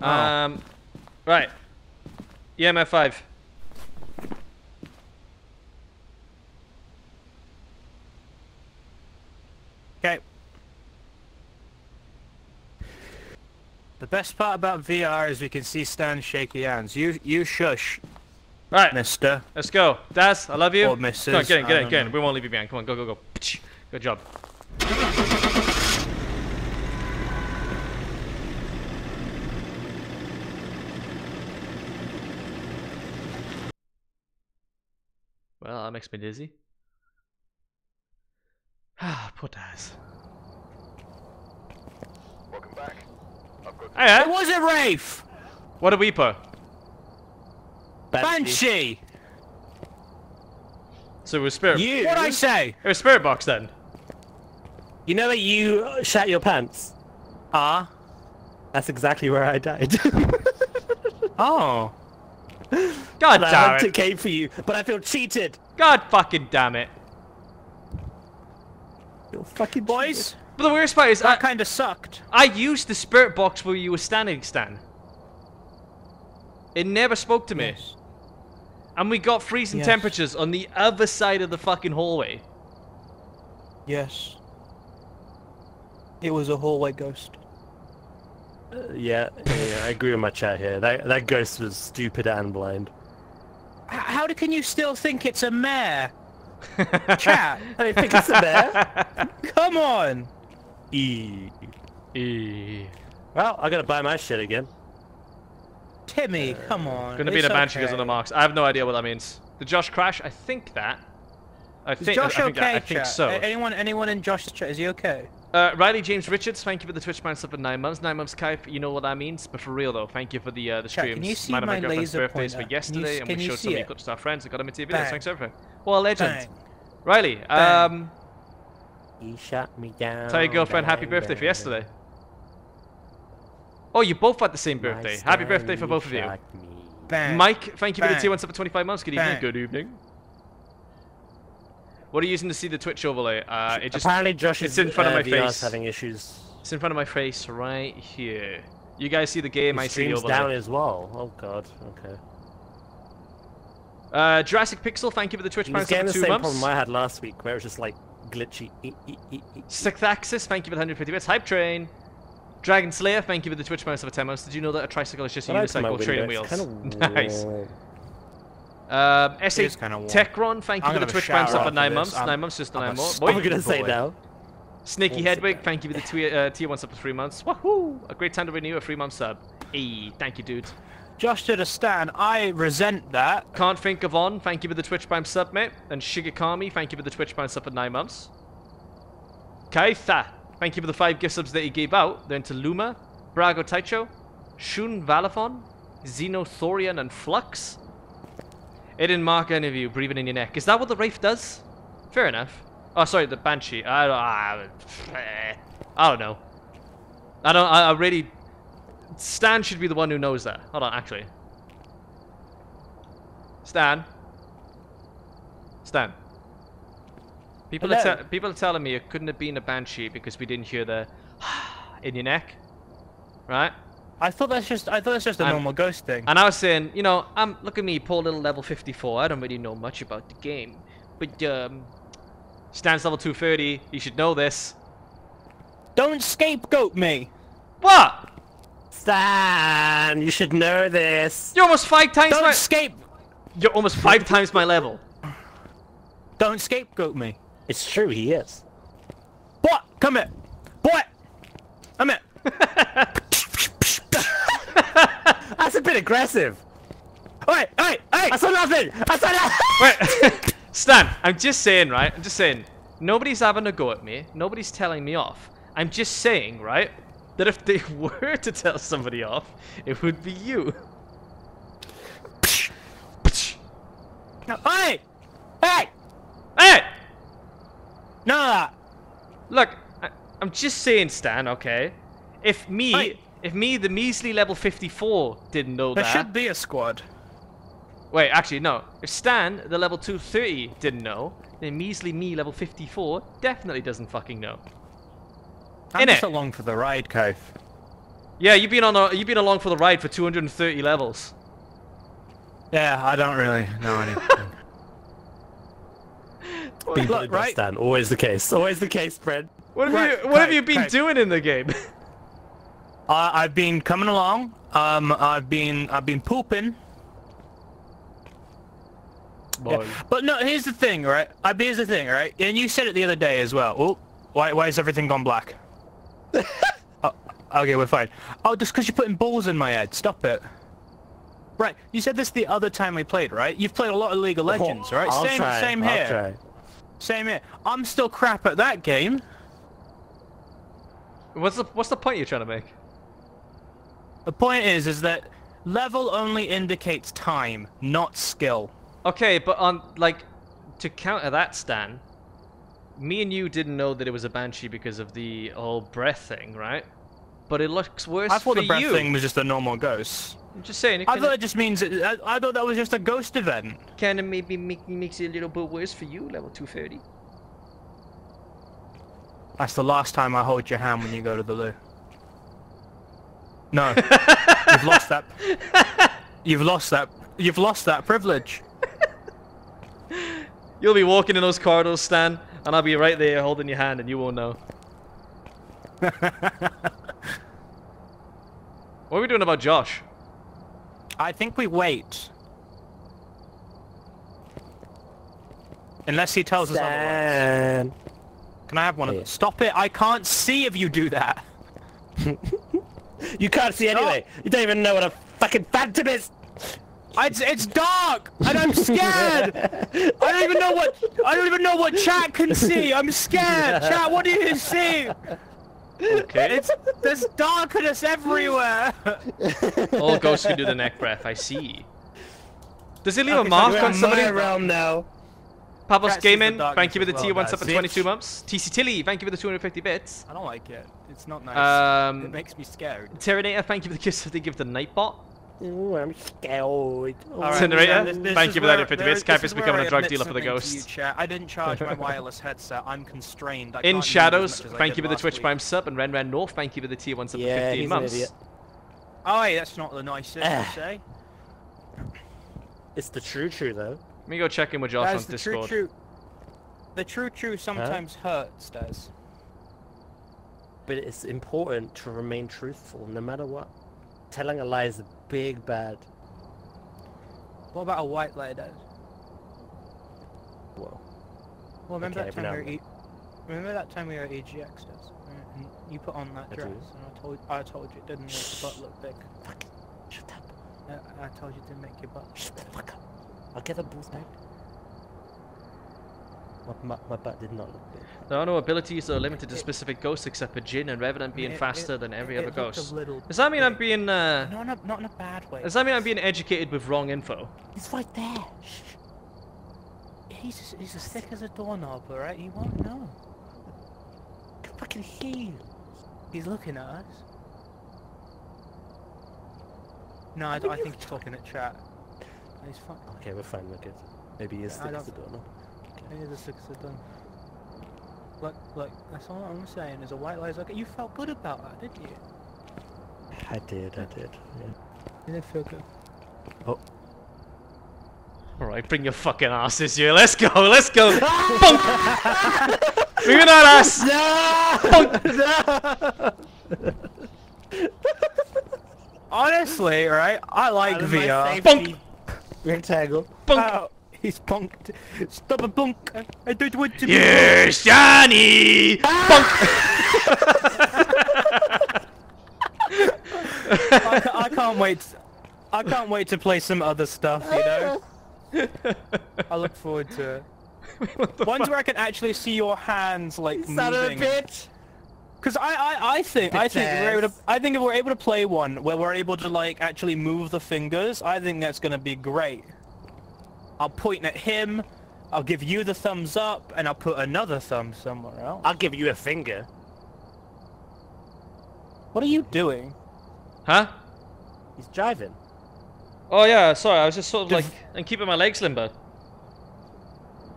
Oh. Um, right. Yeah, EMF 5. The best part about VR is we can see Stan's shaky hands. You you shush, Right, mister. let's go. Daz, I love you. Or missus, Come on, get in, get in, get in. know. We won't leave you behind. Come on, go, go, go. Good job. Well, that makes me dizzy. Ah, poor Daz. Welcome back. I've got Hey, It wasn't Wraith. what did we put? Banshee. So it was spirit. You, What'd I say? It was spirit box then. you know that you uh, shat your pants? Ah. That's exactly where I died. Oh. God and I damn hugged it. it came for you, but I feel cheated. God fucking damn it. Feel fucking Boys, But the worst part is, I, that kind of sucked. I used the spirit box where you were standing, Stan. It never spoke to me. And we got freezing Yes. temperatures on the other side of the fucking hallway. Yes. It was a hallway ghost. Uh, yeah, yeah, I agree with my chat here. That that ghost was stupid and blind. H- how do- can you still think it's a mare? Chat. I don't think it's a bear. Come on. E. Eh. Well, I gotta buy my shit again. Timmy, come on. Gonna be in it's a banshee goes okay. on the marks. I have no idea what that means. Did Josh crash? I think that. I Is think, Josh I think, that- okay, I think chat? so. A- Anyone, anyone in Josh's chat, is he okay? Uh, Riley James Richards, thank you for the Twitch man sub for nine months. Nine months, Kai. You know what that means, but for real though, thank you for the uh, the Chat, streams. can you see Mine and my girlfriend's laser birthdays pointer? for Can you yesterday, and we showed see so many clips to our friends and got them into videos. Thanks everything. Well, legend. Bang. Riley, Bang. um, He shot me down. tell your girlfriend happy birthday for yesterday. Oh, you both had the same birthday. My Happy birthday for both of you. Bang. Mike, thank you for the Bang. tier one sub for 25 months. Good evening. Bang. Good evening. What are you using to see the Twitch overlay? Uh, it just Apparently, Josh it's is in front of uh, my VR's face. having issues. It's in front of my face right here. You guys see the game, I see the stream's overlay. down as well. Oh god. Okay. Uh, Jurassic Pixel, thank you for the Twitch He man was sub getting for the same months. problem I had last week, where it was just like glitchy. E- e- e- e- Sixth Axis, thank you for the 150 bits. Hype Train. Dragon Slayer, thank you for the Twitch man of for 10 months. Did you know that a tricycle is just a like unicycle with training wheels? it's kinda nice. warm. Um, SA kinda. Techron, thank you I'm for the gonna have a Twitch man shower sub for 9 months. I'm- 9 months, just I'm 9 a more. s- Boy. What am I gonna say now? Sneaky Awesome. Hedwig, thank you for the twe- uh, tier 1 sub for 3 months. Woohoo! A great time to renew a 3 month sub. Hey, thank you, dude. Josh did a stand. I resent that. Can't think of on, thank you for the Twitch Prime sub, mate. And Shigakami, thank you for the Twitch Prime sub for 9 months. Kaitha, thank you for the 5 gift subs that he gave out. Then to Luma, Brago Taicho, Shun Valafon, Xenothorian, and Flux. It didn't mark any of you breathing in your neck. Is that what the Wraith does? Fair enough. Oh, sorry, the Banshee. I don't, ah, I, I don't know. I don't, I, I really... Stan should be the one who knows that. Hold on, actually. Stan. Stan. People are, Hello? people are telling me it couldn't have been a banshee because we didn't hear the in your neck, right? I thought that's just. I thought that's just a I'm- normal ghost thing. And I was saying, you know, I'm look at me, poor little level 54. I don't really know much about the game, but um, Stan's level 230. You should know this. Don't scapegoat me. What? Stan, you should know this. You're almost five times Don't my. scape. You're almost five times my level. Don't scapegoat me. It's true, he is. Boy, come here. Boy, come here. That's a bit aggressive. Wait, wait, wait! I saw nothing. I saw nothing. Wait, Stan, I'm just saying, right? I'm just saying, nobody's having a go at me. Nobody's telling me off. I'm just saying, right, that if they were to tell somebody off, it would be you. Oi, hey. Hey! Of that. Look, I, I'm just saying, Stan, okay? If me, Hey. if me, the measly level 54, didn't know There that. There should be a squad. Wait, actually, no. If Stan, the level 230, didn't know, then measly me, level 54, definitely doesn't fucking know. I'm Innit? just along for the ride, Kof. Yeah, you've been on a, you've been along for the ride for 230 levels. Yeah, I don't really know anything. Look, right? Stan, always the case. Always the case, Fred. What have Right, you What have you been right. doing in the game? Uh, I've been coming along. Um, I've been I've been pooping. Yeah. But no, here's the thing, right? Uh, here's the thing, right? And you said it the other day as well. Oh, why why is everything gone black? oh, okay, we're fine. Oh, just because you're putting balls in my head. Stop it. Right, you said this the other time we played, right? You've played a lot of League of Legends, right? I'll same try, same I'll here. try. Same here. I'm still crap at that game. What's the what's the point you're trying to make? The point is, is that level only indicates time, not skill. Okay, but on like to counter that, Stan, me and you didn't know that it was a banshee because of the whole breath thing, right? But it looks worse I thought the breath you. thing was just a normal ghost. I'm just saying, it I thought it just means it, I, I thought that was just a ghost event. of maybe make, makes it a little bit worse for you, level 230. That's the last time I hold your hand when you go to the loo. No, you've lost that. You've lost that. You've lost that privilege. You'll be walking in those corridors, Stan, and I'll be right there holding your hand, and you won't know. what are we doing about Josh? I think we wait. Unless he tells us otherwise. Can I have one of Yeah. those? Stop it! I can't see if you do that. You can't see anyway. You don't even know what a fucking phantom is. It's it's dark and I'm scared. I don't even know what I don't even know what chat can see. I'm scared. Chat, what do you see? Okay. It's there's darkness everywhere. All ghosts can do the neck breath, I see. Does it leave a Okay, so mark we're on somebody? realm now. Pablos Cats is the Gaming, thank you for the well, tier 1 sub for 22 months. TC Tilly, thank you for the 250 bits. I don't like it. It's not nice. Um, it makes me scared. Terminator, thank you for the kiss of the gift the Nightbot. Ooh, I'm scared. All right, Incinerator, this- this thank you for that where- 50 there- bits. this is becoming I a drug dealer for the something to you, I didn't charge my wireless headset. I'm constrained. I In can't use as Shadows, much as I thank you for the Twitch week. Prime sub. And Ren Ren North, thank you for the tier 1 sub for 15 he's an months. idiot. Oh, that's not the nicest Ah. to say. It's the true true though. Let me go check in with Josh That on the Discord. true true. The true true sometimes hurts, Des. But it's important to remain truthful no matter what. Telling a lie is a big bad. What about a white lie, Des? Well, Well, remember Okay, that time we were e remember that time we were at EGX? And you put on that I dress, do. and I told I told you it didn't make your butt look big. fuck. Shut up. I, I told you it didn't make your butt. Shut the fuck up. I'll get the balls back. My, my, my butt did not look big. There are no abilities that are limited to specific ghosts except for Jinn and Revenant being It- faster it- than every it other looked ghost. little Does that mean I'm being, uh... Not in a, not in a bad way. Does that mean I'm being educated with wrong info? It's right there. Shh. He's he's as thick as a doorknob, alright? He won't know. I can fucking hear you. He's looking at us. No, I, I think he's talking at chat. He's fine. Okay, we're fine. We're good. Maybe he is I thick as don't- the doorknob. He is as thick as done. Look, look, that's all I'm saying is a white lie's okay. You felt good about that, didn't you? I did. I did. Yeah. You did feel good. Oh. Alright, bring your fucking asses here. Let's go, let's go. Bunk! Bring it on, ass! Honestly, right? I like Out of my VR. safety Rectangle. Bunk! He's punked. Stop a bunk. I don't want to be Yes, Johnny! Bunk! Ah! I, ca- I can't wait. I can't wait to play some other stuff, you know? I look forward to it. Ones where I can actually see your hands like Son of a moving. bitch. Because I, I, I think I think we're able to I think if we're able to play one where we're able to like actually move the fingers, I think that's gonna be great. I'll point at him, I'll give you the thumbs up, and I'll put another thumb somewhere else. I'll give you a finger. What are you doing? Huh? He's driving. Oh yeah, sorry, I was just sort of like, Div- I'm keeping my legs limber.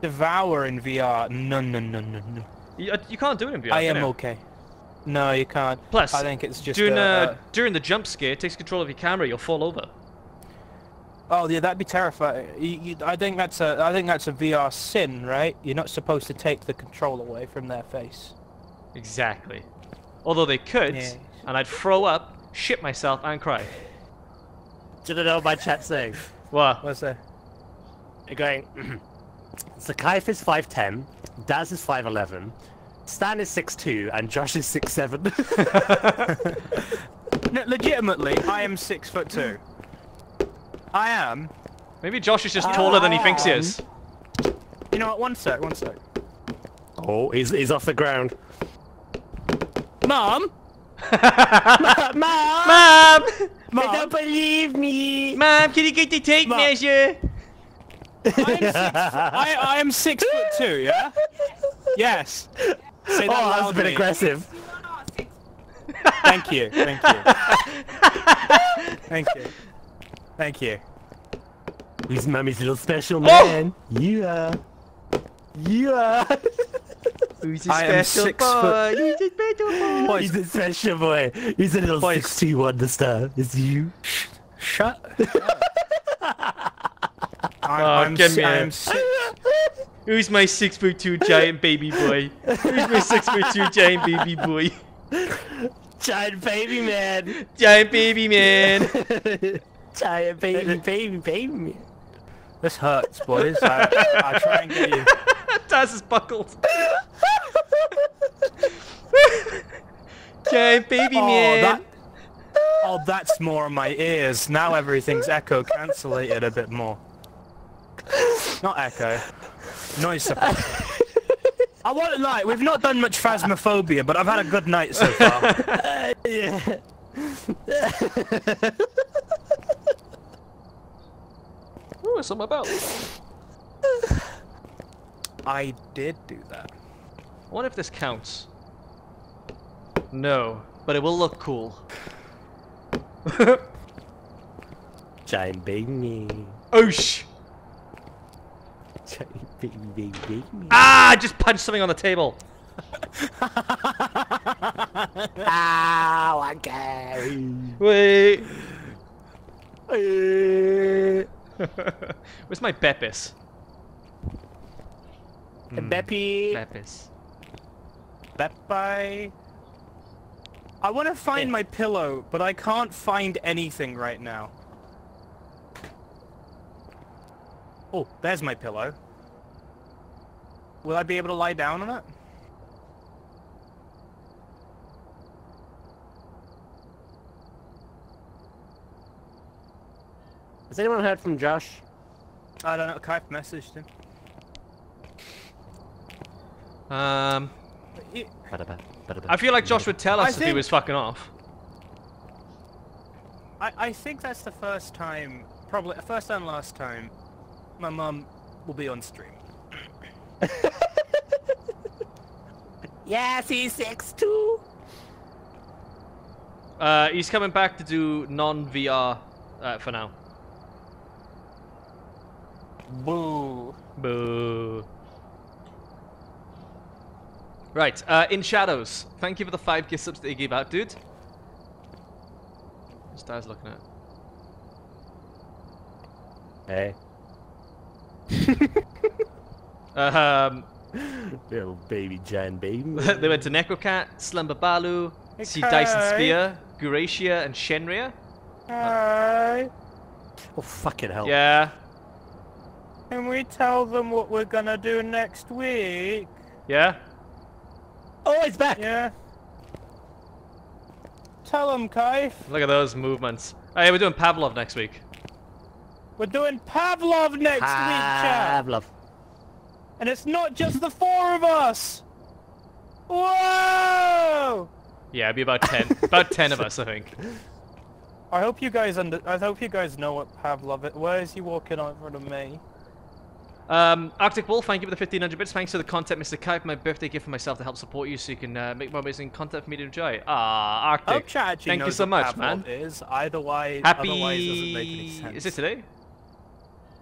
Devour in VR? No, no, no, no, no. You, uh, you can't do it in VR, I am you? okay. No, you can't. Plus, I think it's just during, uh, uh, uh, during the jump scare, it takes control of your camera, you'll fall over. Oh yeah, that'd be terrifying. You, you, I think that's a I think that's a VR sin, right? You're not supposed to take the control away from their face. Exactly. Although they could, Yes. and I'd throw up, shit myself, and cry. Do you know what my chat's saying? What? What's that? They're going. Zakaif is 5'10, Daz is 5'11, Stan is six two, and Josh is 6'7. No, legitimately, I am six foot two. I am. Maybe Josh is just taller than he thinks he is. You know what? One sec, one sec. oh, he's, he's off the ground. Mom, Mom! Mom! They don't believe me! Mom, can you get the tape Mom. measure? I am six. I, I am six foot two. Yeah. Yes. Say Oh, that that was a bit aggressive. Thank you. Thank you. Thank you. Thank you. He's mommy's little special oh! man. You are. You are. Who's I am six foot. Who's a special boy? Boys, He's a special boy. He's a little Boys. 6'2 wonder star. It's you. shut. I'm, Oh, I'm, give si- me a- I'm six. Who's my six foot two giant baby boy? Who's my six foot two giant baby boy? Giant baby man. Giant baby man. Giant baby, baby, baby man. This hurts, boys. I, I try and get you. Taz is buckled. giant baby Oh, man. that. Oh, that's more on my ears. Now everything's echo cancellated a bit more. Not echo. Noise suppression. I want to lie, we've not done much phasmophobia, but I've had a good night so far. Yeah. Ooh, it's on my belt. I did do that. I wonder if this counts. No, but it will look cool. Giant baby. Oosh! Giant baby, baby, baby. Ah! I just punched something on the table. Ow, okay. Wait. Where's my Beppis? Beppy. Hmm. Beppis. Bye. I want to find Yeah. my pillow, but I can't find anything right now. Oh, there's my pillow. Will I be able to lie down on it? Has anyone heard from Josh? I don't know. Kai messaged him. Um, He- Ba-da-ba, ba-da-ba. I feel like Josh would tell I us if he was fucking off. I, I think that's the first time, probably first and last time, my mum will be on stream. Yes, he's six two. Uh, he's coming back to do non-VR uh, for now. Boo. Boo. Right, uh, in shadows. Thank you for the five gift subs that you gave out, dude. Stars looking at. Hey, Um, little baby giant baby. they went to Necrocat, Slumber Balu, see Dyson Okay. Spear, Guracia, and Shenria. Hi. Oh fucking hell! Yeah, Can we tell them what we're gonna do next week? yeah. Oh, he's back. Yeah. Tell them, Kai. Look at those movements. Oh yeah, we're doing Pavlov next week. We're doing Pavlov next week, chat. Pavlov. And it's not just the four of us. Whoa! Yeah, it'd be about ten. about ten of us, I think. I hope you guys under. I hope you guys know what Pavlov is. Where is he walking on in front of me? Um, Arctic Wolf, thank you for the 1500 bits. Thanks for the content, Mr. Kite. My birthday gift for myself to help support you so you can uh, make more amazing content for me to enjoy. Ah, Arctic. Thank you so much, man. Is otherwise, Happy. otherwise doesn't make any sense. Is it today?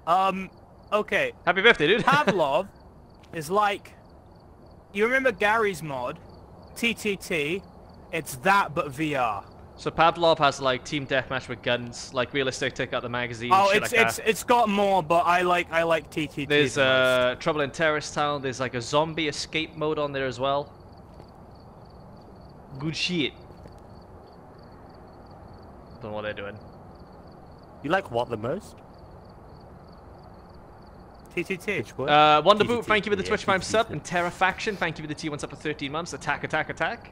Um. Okay. Happy birthday, dude. Pavlov is like. You remember Garry's Mod, TTT? It's that but VR. So Pavlov has like team deathmatch with guns, like realistic. Take out the magazine. Oh, shit it's like it's that. it's got more, but I like I like TTT. There's the uh, Trouble in Terrorist Town. There's like a zombie escape mode on there as well. Good shit. Don't know what they're doing. You like what the most? TTT. Which? Uh, Wonderboot, TTT, thank you for the Twitch Prime sub. And Terra Faction, thank you for the T1 sub for 13 months. Attack, attack, attack.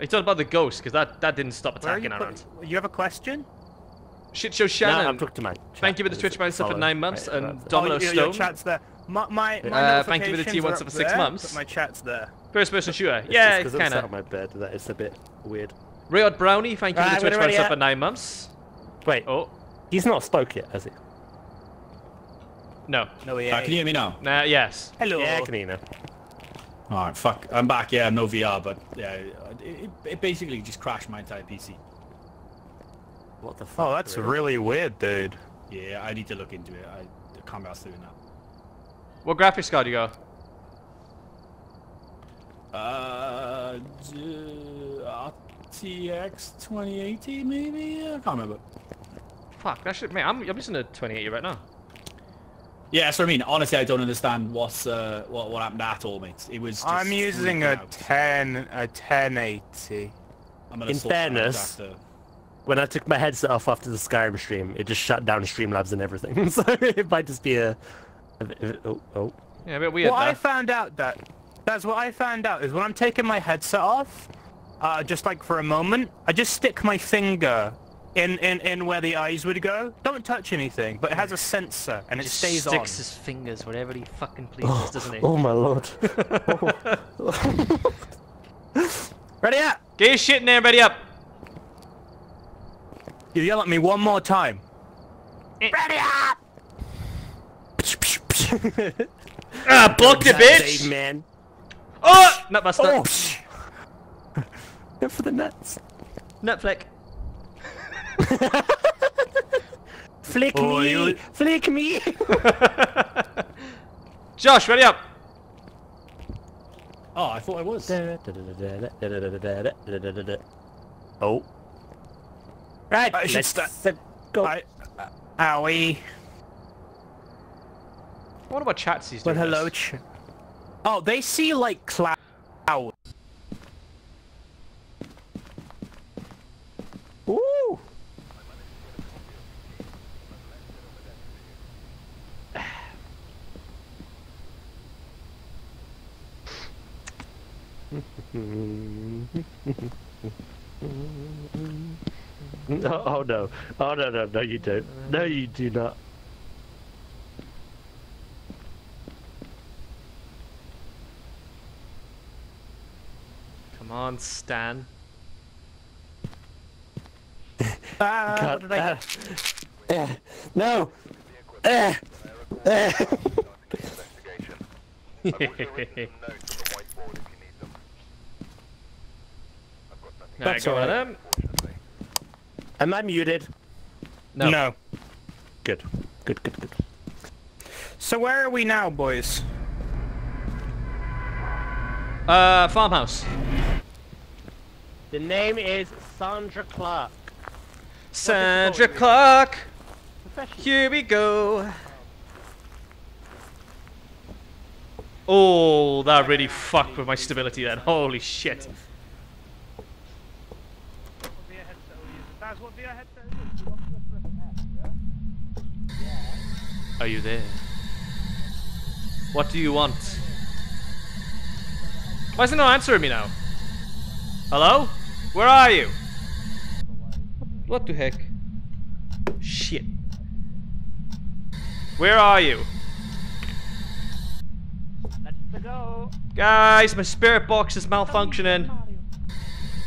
Are you talking about the ghost? Because that, that didn't stop Where are attacking you, around. you have a question? Shit show No, I'm talking to my. Thank you for the. Twitch Prime sub for nine months. Right, and Domino oh, your, your chat's there. My, my, my Uh, thank you for the notifications T1 are for six there, months. My chat's there. First person shooter. It's Yeah, just 'cause I'm kind sat on of. my bed. That it's a bit weird. Rayod Brownie, thank you for the Twitch we're sub for nine months. Wait, Oh, he's not spoke yet, has he? no. No, Uh, can you hear me now? Nah, yes. Hello. Yeah, I can hear you now. Alright, fuck. I'm back. Yeah, no VR, but yeah, it, it, it basically just crashed my entire PC. What the fuck? Oh, that's really? really weird, dude. Yeah, I need to look into it. I, I can't be asked doing that. What graphics card you got? Uh, d- RTX 2080 maybe? I can't remember. Fuck, that shit, man, I'm, I'm using a 2080 right now. Yeah, that's what I mean. Honestly, I don't understand what's uh, what what happened at all, mate. It was. Just I'm using a out. 10, a 1080. In sort that out fairness- after- When I took my headset off after the Skyrim stream, it just shut down Streamlabs and everything. so it might just be a. a, a oh, oh. Yeah, a bit weird. What I found out that that's what I found out is when I'm taking my headset off, uh, just like for a moment, I just stick my finger in, in, in where the eyes would go. Don't touch anything, but it has a sensor and it Just stays sticks on. his fingers wherever he fucking pleases, doesn't he? Oh my lord. Ready up! Get your shit in there, ready up. You yell at me one more time. Ready up. ah, blocked it, Dave, bitch. man. Oh, nutbuster. Oh. Go for the nuts. Nutflick. Flick Oh, me! you- Flick me! Josh, ready up. Oh, I thought I was. oh. Right, I should let's sta- uh, go. I, uh, owie. I wonder what chats he's Well, doing. hello. Ch oh, they see like clouds. Woo! No, oh no. Oh no, no, no, you don't. No, you do not. Come on, Stan. Ah, God, what did I uh, eh, no! Eh, eh. Investigation. I've also written some notes on the whiteboard if you need them. I've got nothing Alright, That's go on alright. Am I muted? No. no. Good. Good, good, good. So where are we now, boys? Uh, farmhouse. The name is Sandra Clark. Sandra Clark. Here we go. Oh, that really fucked with my stability then. Holy shit. Are you there? What do you want? Why is it not answering me now? Hello? Where are you? What the heck? Shit. Where are you? Let's go. Guys, my spirit box is malfunctioning.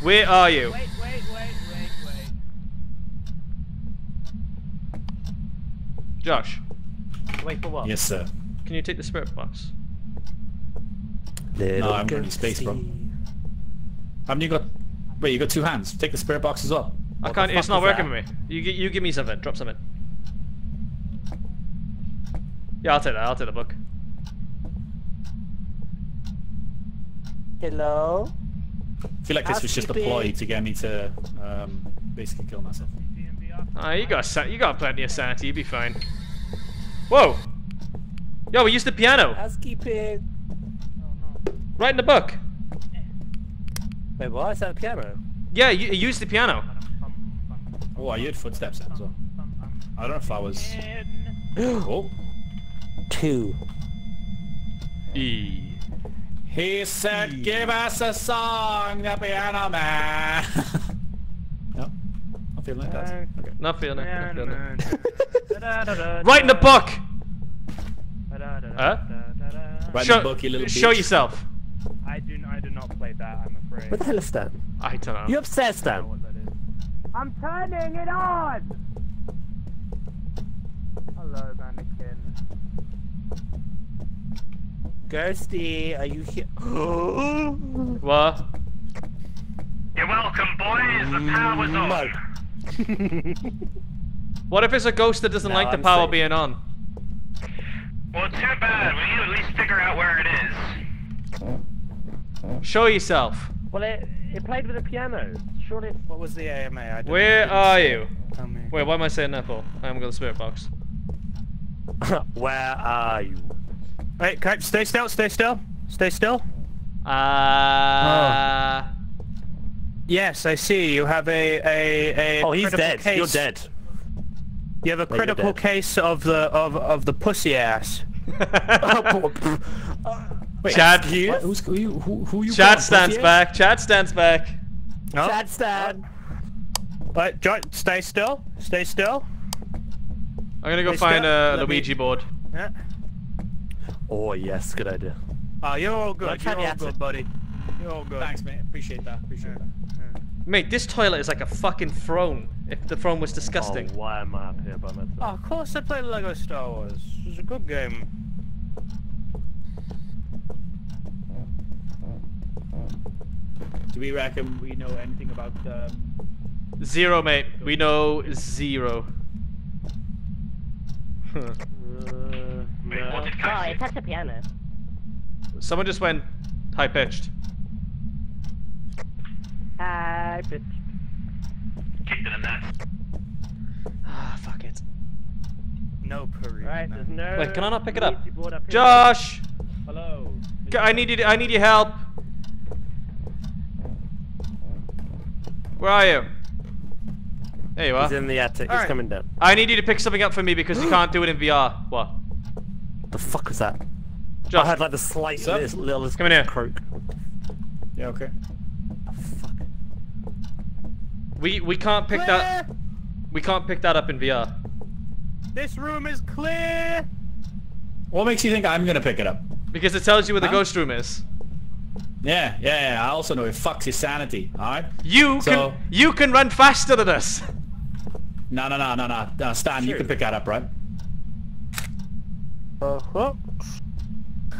Where are you? Wait, wait, wait, wait, wait. Josh, Wait for what? Yes, sir. can you take the spirit box? Little No, I'm running space, bro. Haven't you got? Wait, you got two hands. Take the spirit box as well. I can't. It's not working that? with me. You you give me something. Drop something. Yeah, I'll take that. I'll take the book. Hello? I feel like this was just a ploy to get me to um, basically kill myself. Ah, you got you got plenty of sanity. You'll be fine. Whoa! Yo, we used the piano Housekeeping. right in the book. Wait, what? Is that a piano? Yeah, you, you used the piano. Oh, I heard footsteps then as well. I don't know if I was... Oh. Two. E. He said, give us a song, the piano man. no, not feeling like that. Okay. Not feeling it. Not feeling it. Right Right in the book. Huh? Right show, in the book, you little show bitch. yourself. I do. I do not play that. I'm afraid. Where the hell is Stan? I don't know. You upstairs, I don't Stan? what that is. I'm turning it on. Hello, mannequin. Ghosty, are you here? What? You're welcome, boys. The power's mm, on. No. What if it's a ghost that doesn't No, like the I'm power safe. being on? Well, too bad. We need to at least figure out where it is. Show yourself. Well, it, it played with a piano. Surely. What was the AMA? I don't Where are you? Tell me. Wait, why am I saying that for? I haven't got the spirit box. Where are you? Wait, okay, stay still. Stay still. Stay still. Uh, Yes, I see. You have a a a. Oh, he's dead. Case. You're dead. You have a you're critical dead. case of the of of the pussy ass. Wait, Chad. You? Who's, who, you- who, who you Chad calling stands pussy? back. Chad stands back. No. Chad Stan. Wait, Jo- stay still. Stay still. I'm gonna go Hey, find Steph, uh, a let me- Ouija board. Yeah. Oh yes, good idea. Oh, you're all good. Like You're all good, Atson. buddy. You're all good. Thanks, mate. Appreciate that. Appreciate that. Mate, this toilet is like a fucking throne. If the throne was disgusting. Oh, why am I up here by myself? Oh, of course I played Lego Star Wars. It was a good game. Do we reckon we know anything about um, Zero, mate. We know zero. Uh, no. what Oh, Kai it's at the piano. Someone just went high pitched. Uh, but Kicked in the nuts. Ah, fuck it. No Peru. right, there's no. Wait, can I not pick it up? Up. Josh, Hello. G- I need you. I need your help. Where are you? There you are. He's in the attic. He's Alright. coming down. I need you to pick something up for me because you can't do it in VR. What? The fuck was that? I Josh, had like the slight Sup? little, little Come in here. croak. Yeah, okay. Fuck. we we can't pick that. We can't pick that up in VR. This room is clear. What makes you think I'm gonna pick it up? Because it tells you where the Huh? ghost room is. Yeah, yeah, yeah. I also know it fucks your sanity. All right. You So- can you can run faster than us. No, no, no, no, no. no Stan, you can pick that up, right? Uh-huh.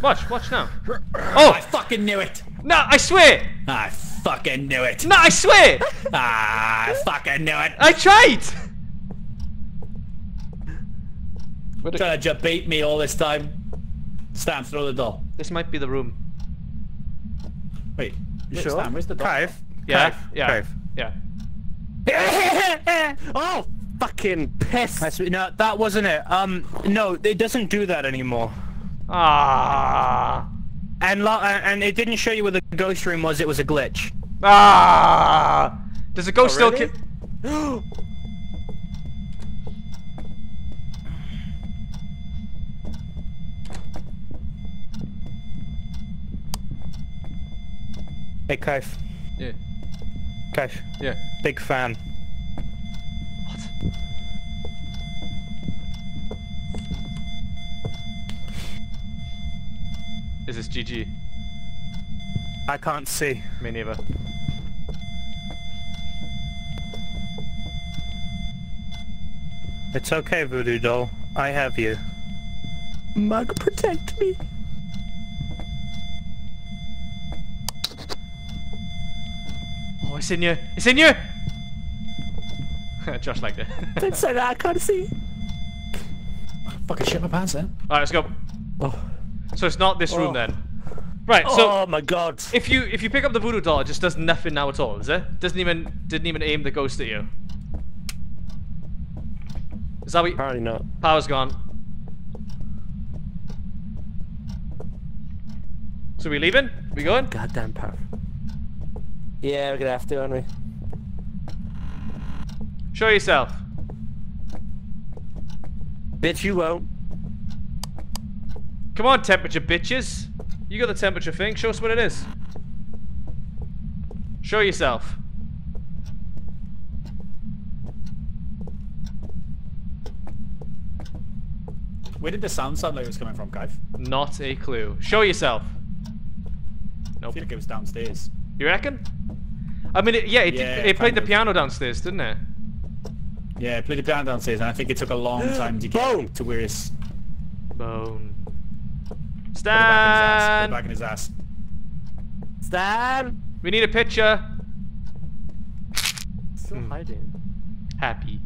Watch, watch now. Oh! I fucking knew it. No! I swear! I fucking knew it. No, I swear! Ah, I fucking knew it. I tried. Trying to just bait me all this time. Stan, throw the doll. This might be the room. Wait, You Stan, sure? where's the doll? Cave. Yeah, Cave. yeah, Cave. yeah. oh, fucking piss! I swear- no, that wasn't it. Um, no, it doesn't do that anymore. Ah, And lo- and it didn't show you where the ghost room was. It was a glitch. ah. Does the ghost still really? ki- Hey, Cave. Yeah, Cave. yeah. Big fan. Is this GG? I can't see. Me neither. It's okay, Voodoo Doll. I have you. Mug, protect me. Oh, it's in you. It's in you. Josh liked it. Don't say that. I can't see. Fucking shit my pants then. All right, let's go. Oh. So it's not this room Oh. then. Right. So oh my god. if you if you pick up the voodoo doll, it just does nothing now at all, is it? Doesn't even didn't even aim the ghost at you. Is that what? You, Apparently not. power's gone. So we leaving? We going? Goddamn power. Yeah, we're gonna have to, aren't we? Show yourself. Bitch, you won't. Come on, temperature bitches. You got the temperature thing. Show us what it is. Show yourself. Where did the sound sound like it was coming from, Guy? Not a clue. Show yourself. I Nope. feel like it was downstairs. You reckon? I mean, it, yeah, it, Yeah, did, it played the of. piano downstairs, didn't it? Yeah, I played the piano downstairs, and I think it took a long time to get Boom. to where it's Bone. Put it back in his ass. Put it back in his ass. Stan! We need a picture. Still Hmm. hiding. Happy.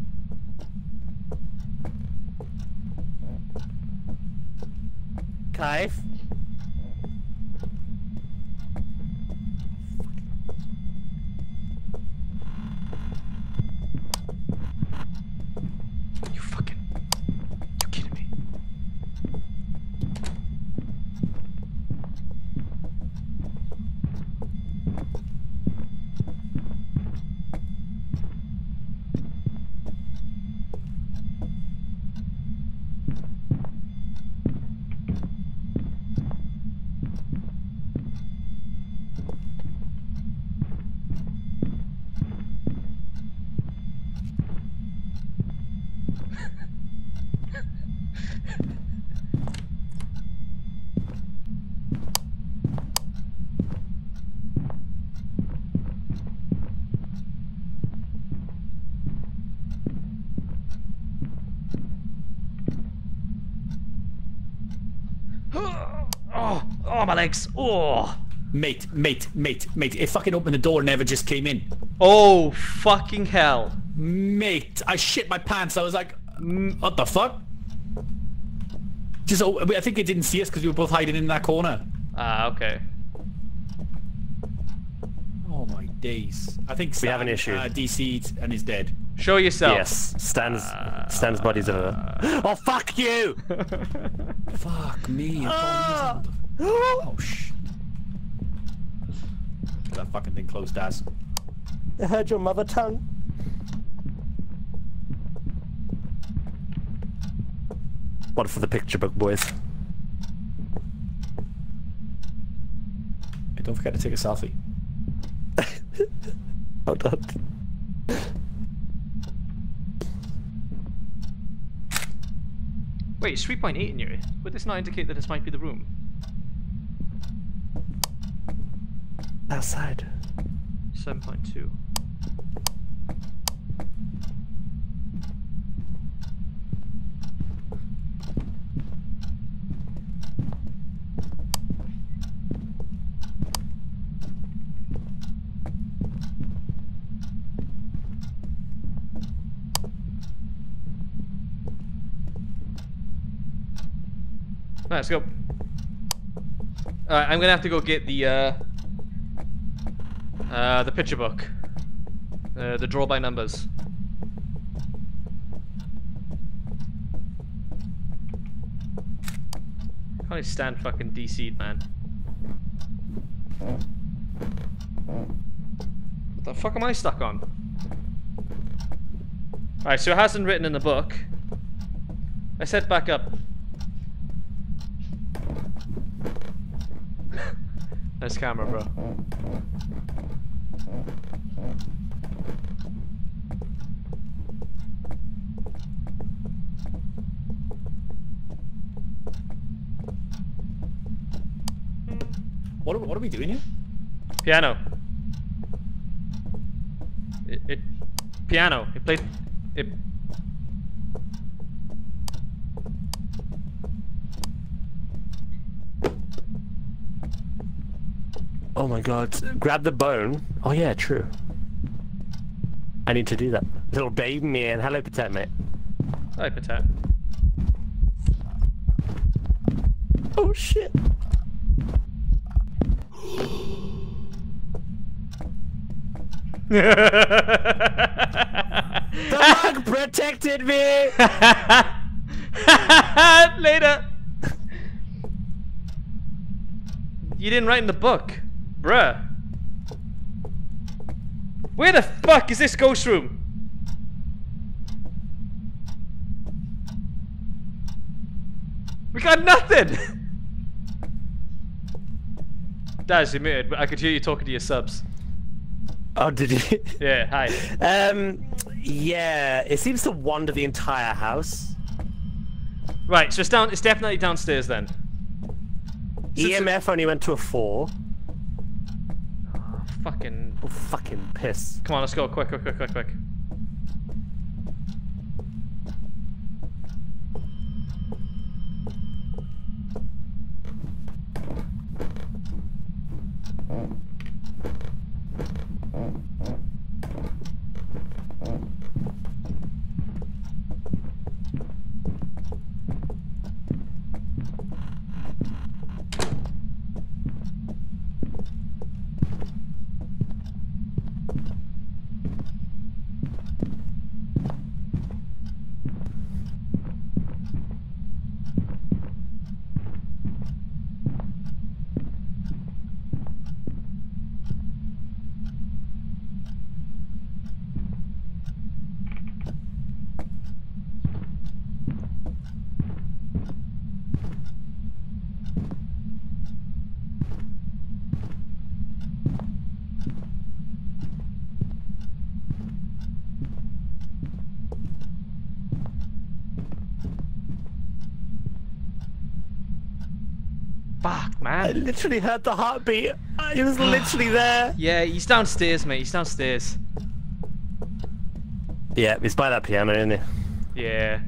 Kaif? You fucking. You kidding me? Oh, oh, my legs. Oh. Mate, mate, mate, mate. It fucking opened the door and never just came in. Oh, fucking hell. Mate, I shit my pants. I was like, mm, what the fuck? Just, oh, I think it didn't see us because we were both hiding in that corner. Ah, okay. Oh my days. I think We have an Stan, issue. Uh, DC'd and is dead. Show yourself. Yes, Stan's Stan's body's over. Oh fuck you! Fuck me. I thought he was on the- Oh shit. That fucking thing closed as. I heard your mother tongue. One for the picture book, boys. Hey, don't forget to take a selfie. Hold on. Wait, it's 3.8 in here. Would this not indicate that this might be the room? Outside. 7.2. Alright, let's go. Alright, I'm gonna have to go get the, uh... Uh, the picture book. Uh, the draw by numbers. Can't stand fucking DC'd, man. What the fuck am I stuck on? Alright, so it hasn't written in the book. Let's head back up. nice camera, bro. What are, what are we doing here? Piano. It, it piano. It played it Oh my god. Grab the bone. Oh yeah, true. I need to do that. Little baby man. Hello, Patet, mate. Hi Patat. the mug protected me. Later. You didn't write in the book, bruh. Where the fuck is this ghost room? We got nothing! Daz admitted, but I could hear you talking to your subs. Oh, did you? Yeah, hi. Um, yeah, it seems to wander the entire house. Right, so it's down. It's definitely downstairs then. EMF only went to a four. Fucking. Oh, fucking piss. Come on, let's go. Quick, quick, quick, quick, quick. Fuck, I literally heard the heartbeat. He was literally there. Yeah, he's downstairs, mate. He's downstairs. Yeah, he's by that piano, isn't he? Yeah.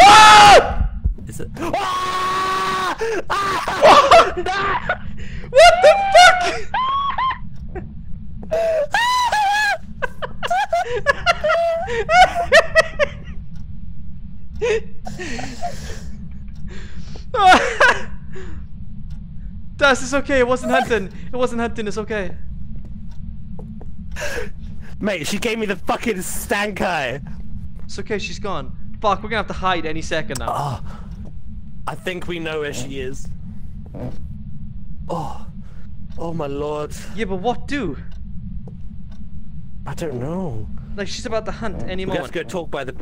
Ah! Is it? Ah! What the fuck? Daz, it's okay. It wasn't hunting. It wasn't hunting. It's okay. Mate, she gave me the fucking stank eye. It's okay. She's gone. Fuck, we're gonna have to hide any second now. Oh, I think we know where she is. Oh, oh my lord. Yeah, but what do? I don't know. Like she's about to hunt any We have moment. to go talk by the.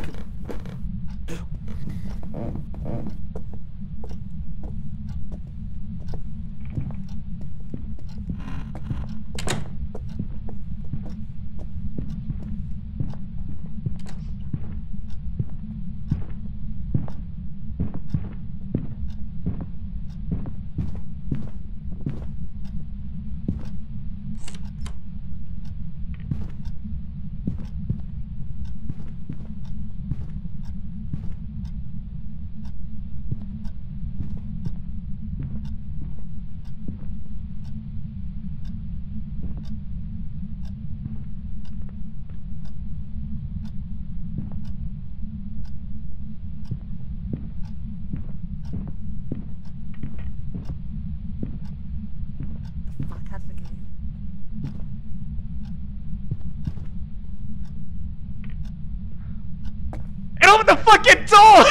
And open the fucking door!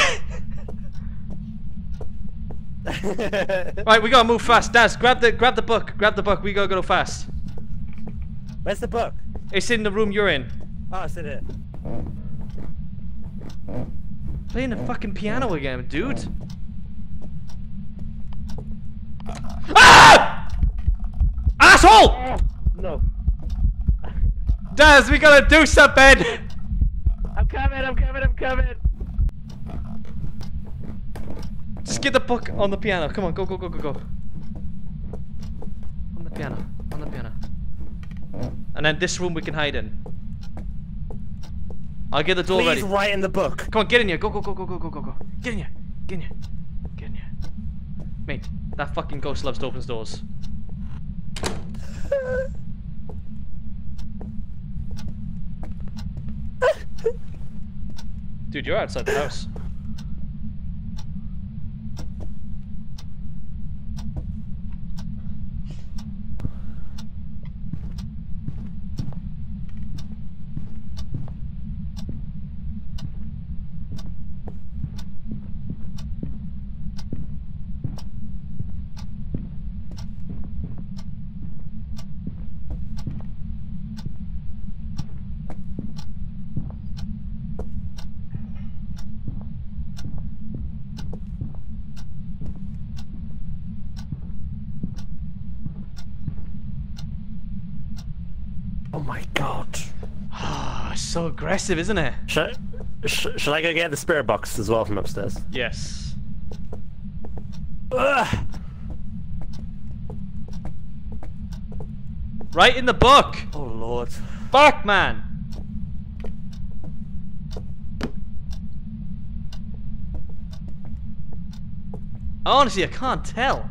right, we gotta move fast. Daz, grab the grab the book. Grab the book. We gotta go fast. Where's the book? It's in the room you're in. Oh, it's in it. Playing the fucking piano again, dude. Ah! Asshole! No. Daz, we gotta do something! I'm coming, I'm coming, I'm coming. Just get the book on the piano. Come on, go, go, go, go, go. On the piano. On the piano. And then this room we can hide in. I'll get the door Please ready. write in the book. Come on, get in here. Go, go, go, go, go, go, go, go. Get in here. Get in here. Get in here. Mate, that fucking ghost loves to open doors. Dude, you're outside the house. Aggressive, isn't it? Should, sh should I go get the spirit box as well from upstairs? Yes. Ugh. Right in the book. Oh lord. Fuck, man. Honestly, I can't tell.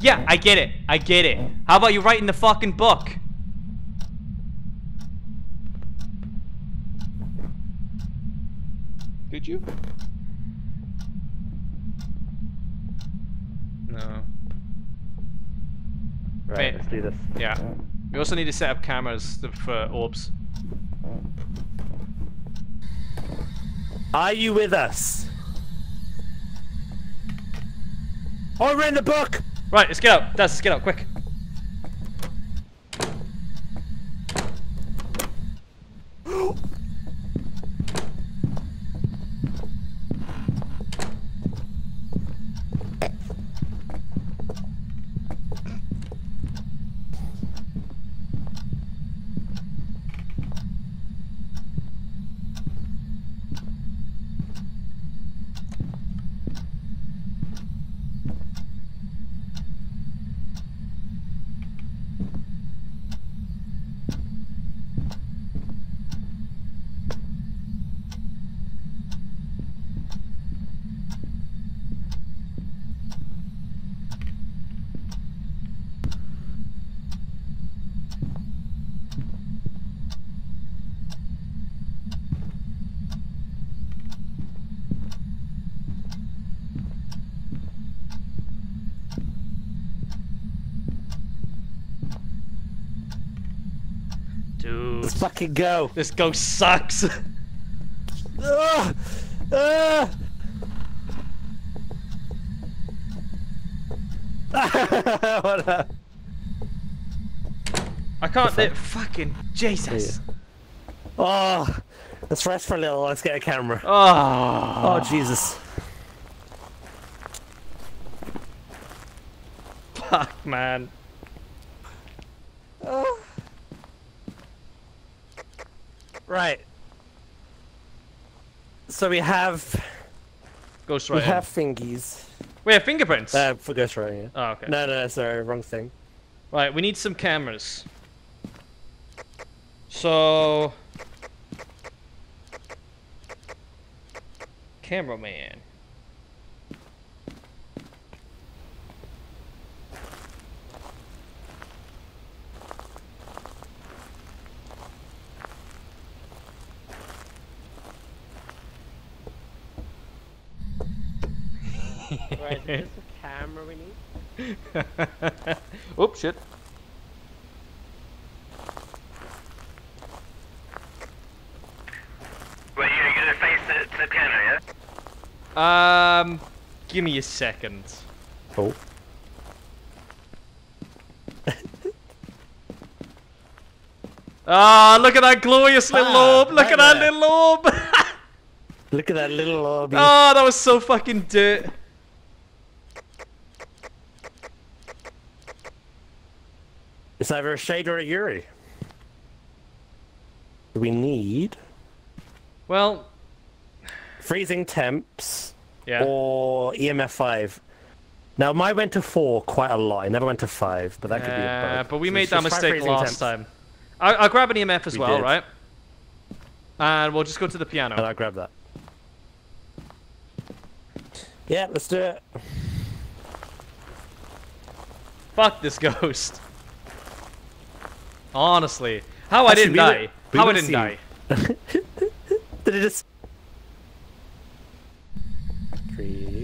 Yeah, I get it. I get it. How about you write in the fucking book? Did you? No. Right, Wait. let's do this. Yeah. We also need to set up cameras for orbs. Are you with us? Oh, we're in the book! Right, let's get out. Daz, let's get out, quick. Dude, Let's fucking go. this ghost sucks. What a... I can't. do fucking Jesus. Oh, let's rest for a little. Let's get a camera. Oh. Oh, Jesus. Fuck, man. Oh. Right. So we have Ghost we have thingies. We have fingerprints. Uh, for Ghost Rider. Yeah. oh, okay. No, no, sorry, wrong thing. Right, we need some cameras. So. Cameraman. Right, is this a camera we need? Oops, shit. Well, you're gonna face the, the camera, yeah? Um, give me a second. Oh. Ah, look at that glorious little Ah, orb! Look right at that there. little orb! Look at that little orb. oh, that was so fucking dirt. It's either a Shade or a Yurei. We need Well, freezing temps yeah. or EMF 5. Now, mine went to 4 quite a lot. I never went to 5, but that could be a bug. but we So made that mistake last temps. time. I, I'll grab an EMF as We well, did. right? And we'll just go to the piano. And I'll grab that. Yeah, let's do it. Fuck this ghost. Honestly. How I didn't we were- die. we How I didn't seeing- die. Did it just... Three...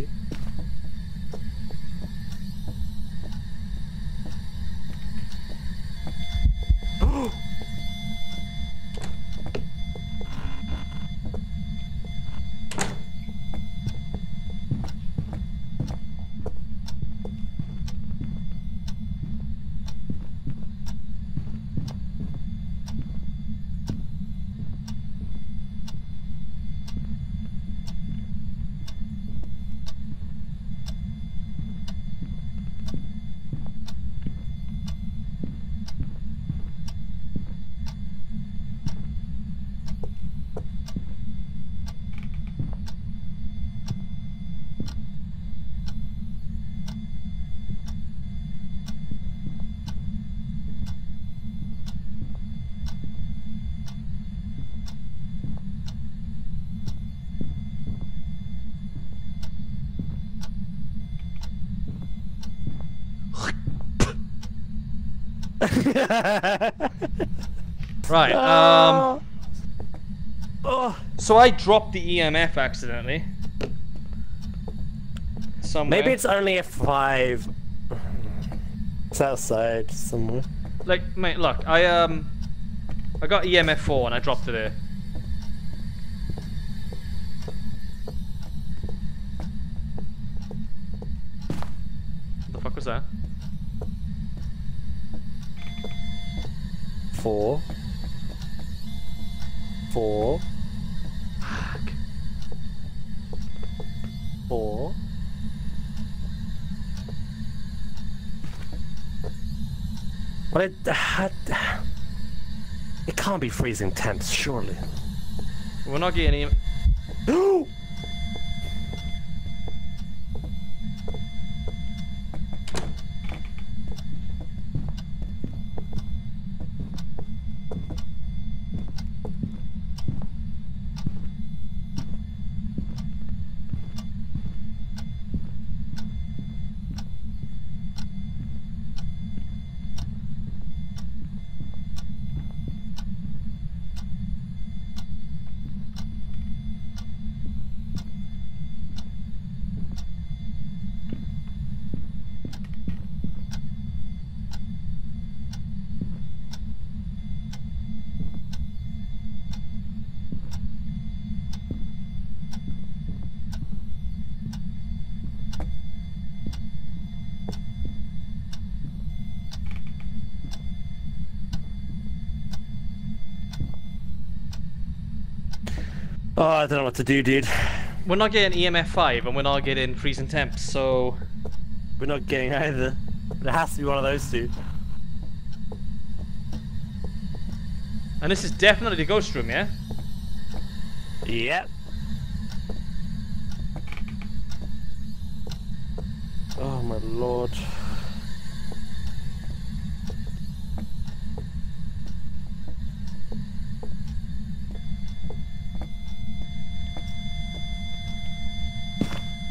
Right. Um. Oh. So I dropped the EMF accidentally. Somewhere. Maybe it's only a five. It's outside somewhere. like, mate. Look, I um, I got EMF four and I dropped it there. What the fuck was that? Four. Four. Four. But it, uh, it can't be freezing temps, surely. We're not getting Oh, I don't know what to do, dude. We're not getting EMF five and we're not getting freezing temps. So We're not getting either. It has to be one of those two. And this is definitely the ghost room, yeah? Yep. Oh my lord.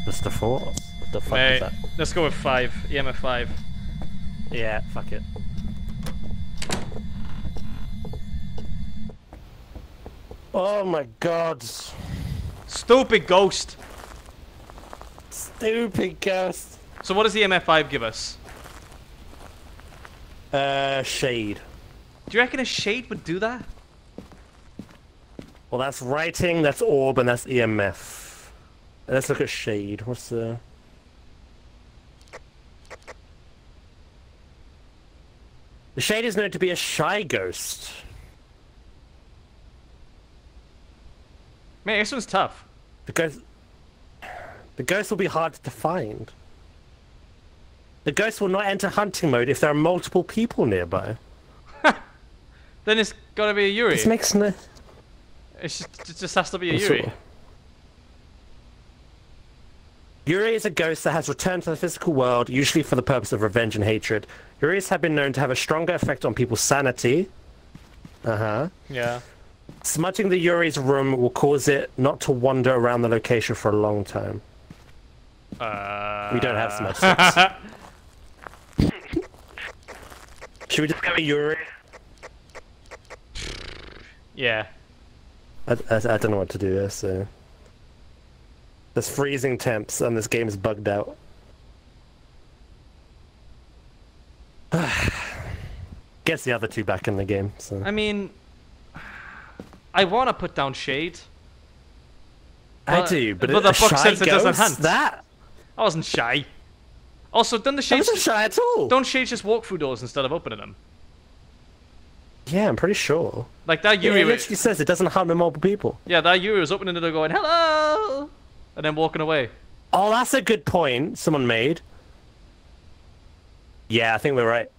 Mr. Four? What the fuck Mate, is that? let's go with five. EMF five. Yeah, fuck it. Oh my god. Stupid ghost. Stupid ghost. So what does the EMF five give us? Uh, shade. Do you reckon a shade would do that? Well, that's writing, that's orb, and that's EMF. Let's look at shade. What's the... The shade is known to be a shy ghost. Man, this one's tough. The ghost... The ghost will be hard to find. The ghost will not enter hunting mode if there are multiple people nearby. Then it's gotta be a Yurei. This makes no... Just, it just has to be a Yurei. it? Yurei is a ghost that has returned to the physical world, usually for the purpose of revenge and hatred. Yureis have been known to have a stronger effect on people's sanity. Uh-huh. Yeah. Smudging the Yurei's room will cause it not to wander around the location for a long time. Uh... We don't have smudge sticks. Should we just go with Yurei? Yeah. I, I, I don't know what to do there, so... There's freezing temps and this game is bugged out. Gets the other two back in the game, so... I mean, I want to put down shade. I but- do, but, but the book says it doesn't hunt. That? I wasn't shy. Also, don't the That I wasn't shy at all. don't shades just walk through doors instead of opening them? Yeah, I'm pretty sure. Like that Yeah, Yurei. it was- literally says it doesn't with multiple people. yeah, that Yurei was opening the door, going hello, and then walking away. Oh, that's a good point someone made. Yeah, I think we're right.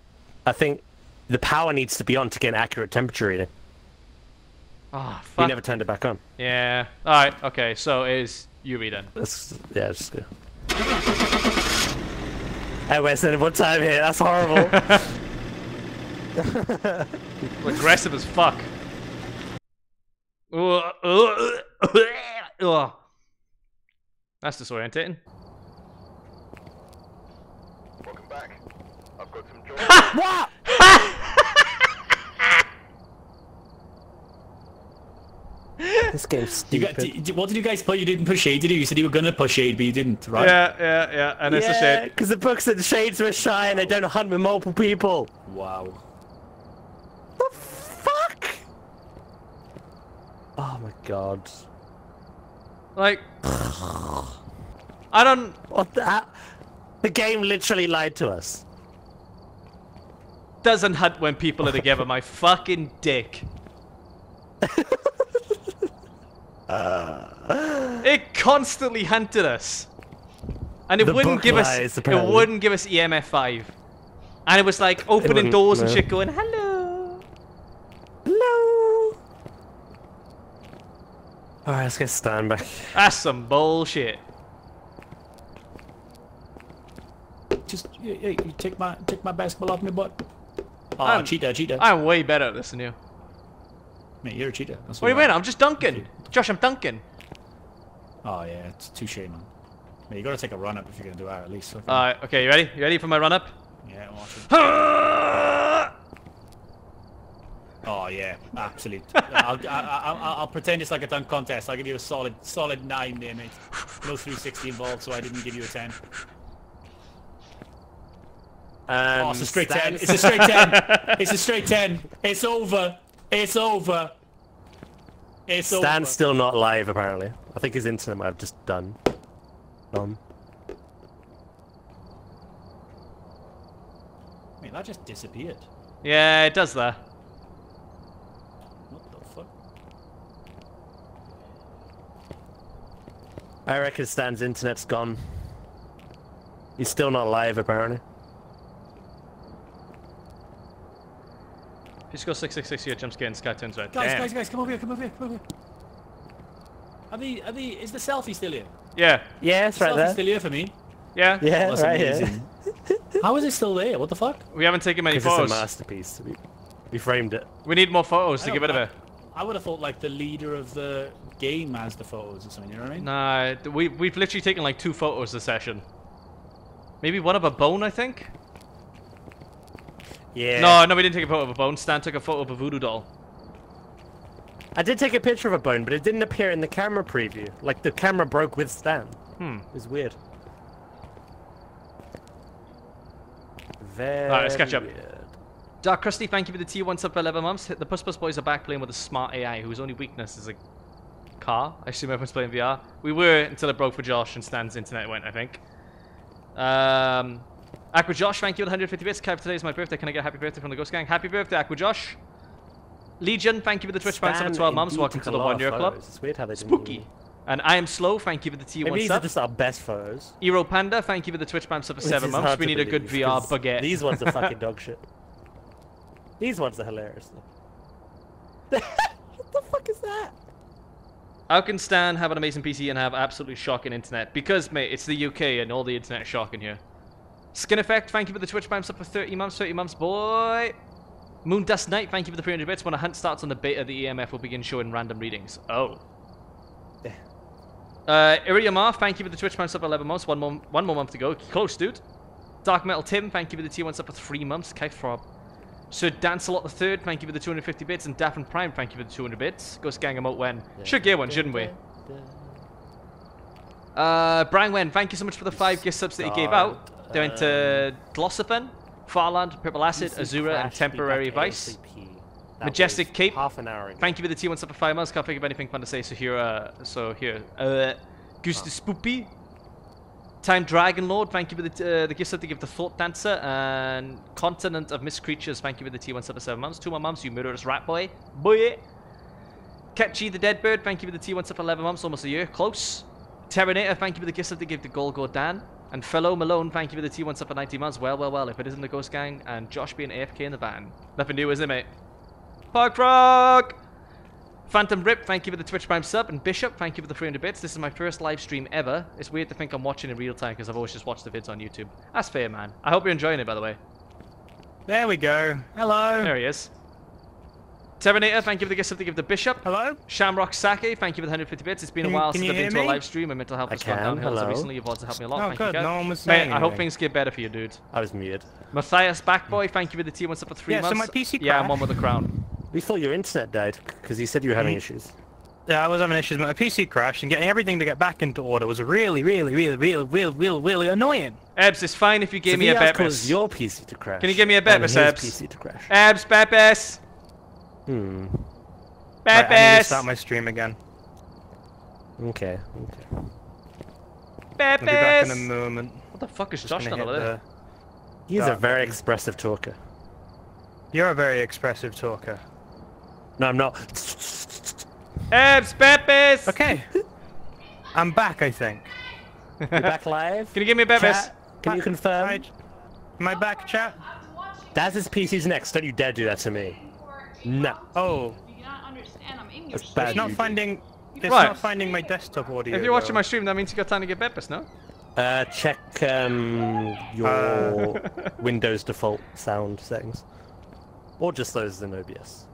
I think the power needs to be on to get an accurate temperature reading. Oh, We never turned it back on. Yeah. All right. Okay. So it is Yurei then. Let's, yeah, just go. We're spending more time here. That's horrible. Aggressive as fuck. Ugh, ugh, ugh. That's disorientating. Welcome back. I've got some joy. what? this game's stupid. Got, did, what did you guys play? You didn't push Shade, did you? You said you were gonna push Shade, but you didn't, right? Yeah, yeah, yeah, and yeah, it's a shade. because the books and Shades were shy and they don't hunt with multiple people. Wow. The fuck? Oh my god. Like, I don't. What the? The game literally lied to us. Doesn't hunt when people are together. My fucking dick. it constantly hunted us, and it The wouldn't give us. lies, It wouldn't give us EMF five, and it was like opening doors and shit, going hello. Alright, let's get Stan back. That's some bullshit. Just, yeah, yeah, you take my, take my basketball off my butt. Oh, ah, I'm- cheetah, cheetah. I'm way better at this than you. Mate, you're a cheetah. That's What do you are. mean? I'm just dunking. Josh, I'm dunking. Oh yeah, it's too touche, man. Mate, you gotta take a run up if you're gonna do that at least. Alright, okay, you ready? You ready for my run up? yeah, watch it. Ah! Oh yeah, absolute. I'll, I, I, I'll, I'll pretend it's like a dunk contest. I'll give you a solid, solid nine there, mate. No 360 involved, so I didn't give you a 10. Um, Oh, it's a straight Stan- 10. It's a straight 10. It's a straight 10. It's over. It's over. It's over. Stan's still not live, apparently. I think his internet might have just done. Um, Mate, that just disappeared. Yeah, it does that. What the fuck? I reckon Stan's internet's gone. He's still not live, apparently. Just go 666 here, jump scare and sky turns red. Guys, Damn. guys, guys, come over here, come over here, come over here. Are the, are the, is the selfie still here? Yeah, Yeah, it's right Selfie's there. still here for me. yeah. Yeah, oh, That's right here. How is it still there? What the fuck? We haven't taken many Because it's a masterpiece. We, we framed it. We need more photos to get rid of it. I would have thought like the leader of the game has the photos or something, you know what I mean? Nah, we, we've literally taken like two photos this session. Maybe one of a bone, I think? Yeah. No, no, we didn't take a photo of a bone. Stan took a photo of a voodoo doll. I did take a picture of a bone, but it didn't appear in the camera preview. Like, the camera broke with Stan. Hmm. It was weird. Very Alright, let's catch up. weird. Dark Krusty, thank you for the tier 1 sub for 11 months. The Puss Puss Boys are back playing with a smart AI whose only weakness is a car. I assume everyone's playing VR. We were until it broke for Josh and Stan's internet went, I think. Um, Aqua Josh, thank you for the 150 bits. Kev, today is my birthday. Can I get a happy birthday from the Ghost Gang? Happy birthday, Aqua Josh. Legion, thank you for the Twitch Stan for 12 months. Welcome to the One Year Club. It's weird how they Spooky. And I am slow, thank you for the tier Maybe 1 these are just our best photos. Eero Panda, thank you for the Twitch bounce for Which 7 months. We need a good VR baguette. These ones are fucking dog shit. These ones are hilarious. what the fuck is that? How can Stan have an amazing PC and have absolutely shocking internet? Because, mate, it's the UK and all the internet is shocking here. Skin Effect, thank you for the Twitch bounce up for 30 months, 30 months, boy. Moon Dust Knight, thank you for the 300 bits. When a hunt starts on the beta, the EMF will begin showing random readings. Oh. Yeah. Uh, Iriamar, thank you for the Twitch bounce up for 11 months. One more, one more month to go. Close, dude. Dark Metal Tim, thank you for the tier 1 sub for 3 months. Kite Throb. Sir Dancelot the Third, thank you for the 250 bits. And Daffin Prime, thank you for the 200 bits. Ghost Gang emote when. Should get one, shouldn't we? Uh, Brian Wen, thank you so much for the five gift subs that you gave out. They went to Glossophen, Farland, Purple Acid, Azura, and Temporary Vice. That Majestic Cape. Half an hour ago. Thank you for the T1 sub for five months. Can't think of anything fun to say, so here, uh, so here. Uh, Goose the Spoopy. Time Dragon Lord, thank you for the, uh, the gift sub to give the Thought Dancer. And Continent of Mist Creatures, thank you for the T1 sub for seven months. Two more months, you murderous rat boy. Boy. Ketchy the Dead Bird, thank you for the T1 sub for 11 months, almost a year. Close. Terminator, thank you for the gift sub to give the Golgo Dan. And Fellow Malone, thank you for the T1 sub for 90 months. Well, well, well, if it isn't the Ghost Gang and Josh being AFK in the van. Nothing new, is it, mate? Park Frog! Phantom Rip, thank you for the Twitch Prime sub. And Bishop, thank you for the 300 bits. This is my first live stream ever. It's weird to think I'm watching in real time because I've always just watched the vids on YouTube. That's fair, man. I hope you're enjoying it, by the way. There we go. Hello. There he is. Terminator, thank you for the gift sub to give the Bishop. Hello. Shamrock Sake, thank you for the 150 bits. It's been Can a while can since I've been to a live stream. My mental health has gone can, downhill so hello. recently. You've also helped me a lot. Oh, thank good. you, No one was Mate, saying I hope things get better for you, dude. I was muted. Matthias Backboy, thank you for the tier 1 sub for three Yeah, so months. my PC Yeah, I'm crashed. on with the crown. We thought your internet died because you said you were having Mm. issues. Yeah, I was having issues my PC crashed, and getting everything to get back into order was really, really, really, really, really, really, really annoying. Ebs, it's fine if you give So me a VR Beppis. caused your PC to crash. Can you give me a and Beppis, his Ebs? PC to crash. Ebs, Beppis! Hmm. Right, I need to start my stream again. Okay. Okay. I'll be back in a moment. What the fuck is Just Josh gonna done over? He's a very button. expressive talker. You're a very expressive talker. No, I'm not. Ebs, Beppis! Okay. I'm back, I think. You're back live. Can you give me a Beppis? Chat, can you confirm? Hi, Am I back, chat? That's his PC's next. Don't you dare do that to me. No. Oh, You cannot understand. I'm English. That's bad. it's not you do. finding. It's Right. not finding my desktop audio. If you're watching though. my stream, that means you got time to get Beppis, no? Uh, check um, your Uh. Windows default sound settings, or just those in OBS.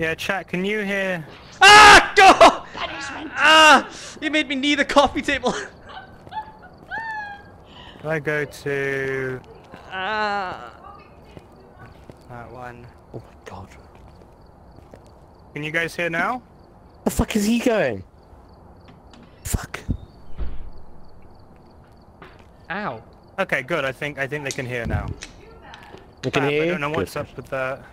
Yeah, chat. Can you hear? Ah! Go! Ah! You made me knee the coffee table! If I go to ah! that one. Oh my god. Can you guys hear now? The fuck is he going? Fuck. Ow. Okay, good. I think I think they can hear now. I can Fab, hear I don't know what's Good. up with that.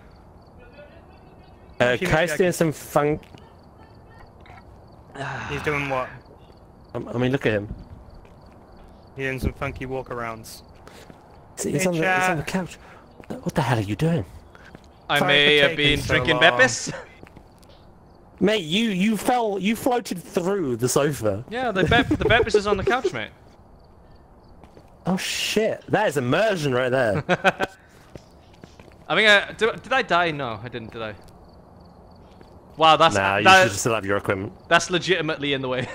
Uh, Actually, Kai's doing some fun. He's doing what? Um, I mean, look at him. He's doing some funky walkarounds. He's, he's on, the, he's on the couch. What the hell are you doing? I Sorry may have been so drinking long. Beppis. Mate, you you fell, you floated through the sofa. Yeah, the, Bep the Beppis is on the couch, mate. Oh shit, that is immersion right there. I think I... Did, did I die? No, I didn't, did I? Wow, that's nah. You that, should still have your equipment. That's legitimately in the way.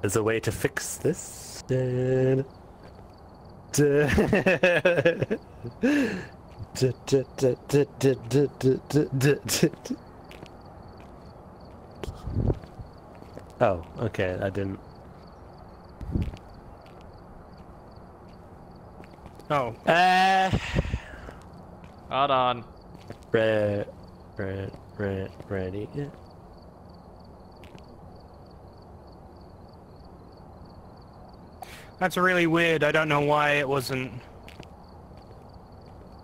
There's a way to fix this. Dun, dun. Oh, okay, I didn't. Oh. Uh... Hold on red, red, red, ready. Yeah. that's really weird. I don't know why it wasn't.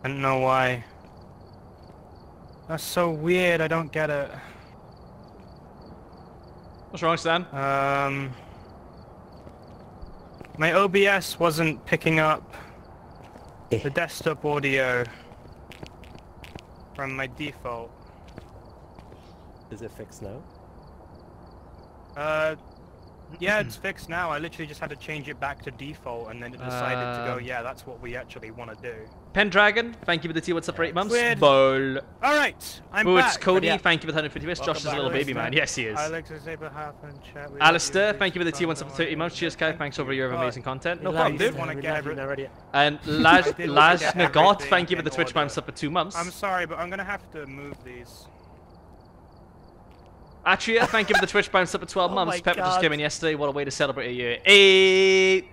I don't know why. That's so weird. I don't get it. What's wrong, Stan? Um, my OBS wasn't picking up Eh. the desktop audio from my default. Is it fixed now? Uh, yeah, it's fixed now. I literally just had to change it back to default, and then it decided to go, Um. yeah, that's what we actually want to do. Pendragon, thank you for the T. What's up for eight months? Weird. Bol. All right, I'm Boots, back. Cody, yeah. thank you for the 150 bits. Josh is a little baby man. Yes, he is. Alex is able to have fun chat with Alistair, you. thank you for the T. Fun, What's up for 30 months. Cheers, Kai. Thanks over your amazing content. No problem, just dude. wanna get every- And Laj, I did Laj get Nagot, thank you for the Twitch Prime order. sub for two months. I'm sorry, but I'm gonna have to move these. Atria, thank you for the Twitch Prime sub for 12 Oh months. my Pepper just came in yesterday. What a way to celebrate a year. Hey,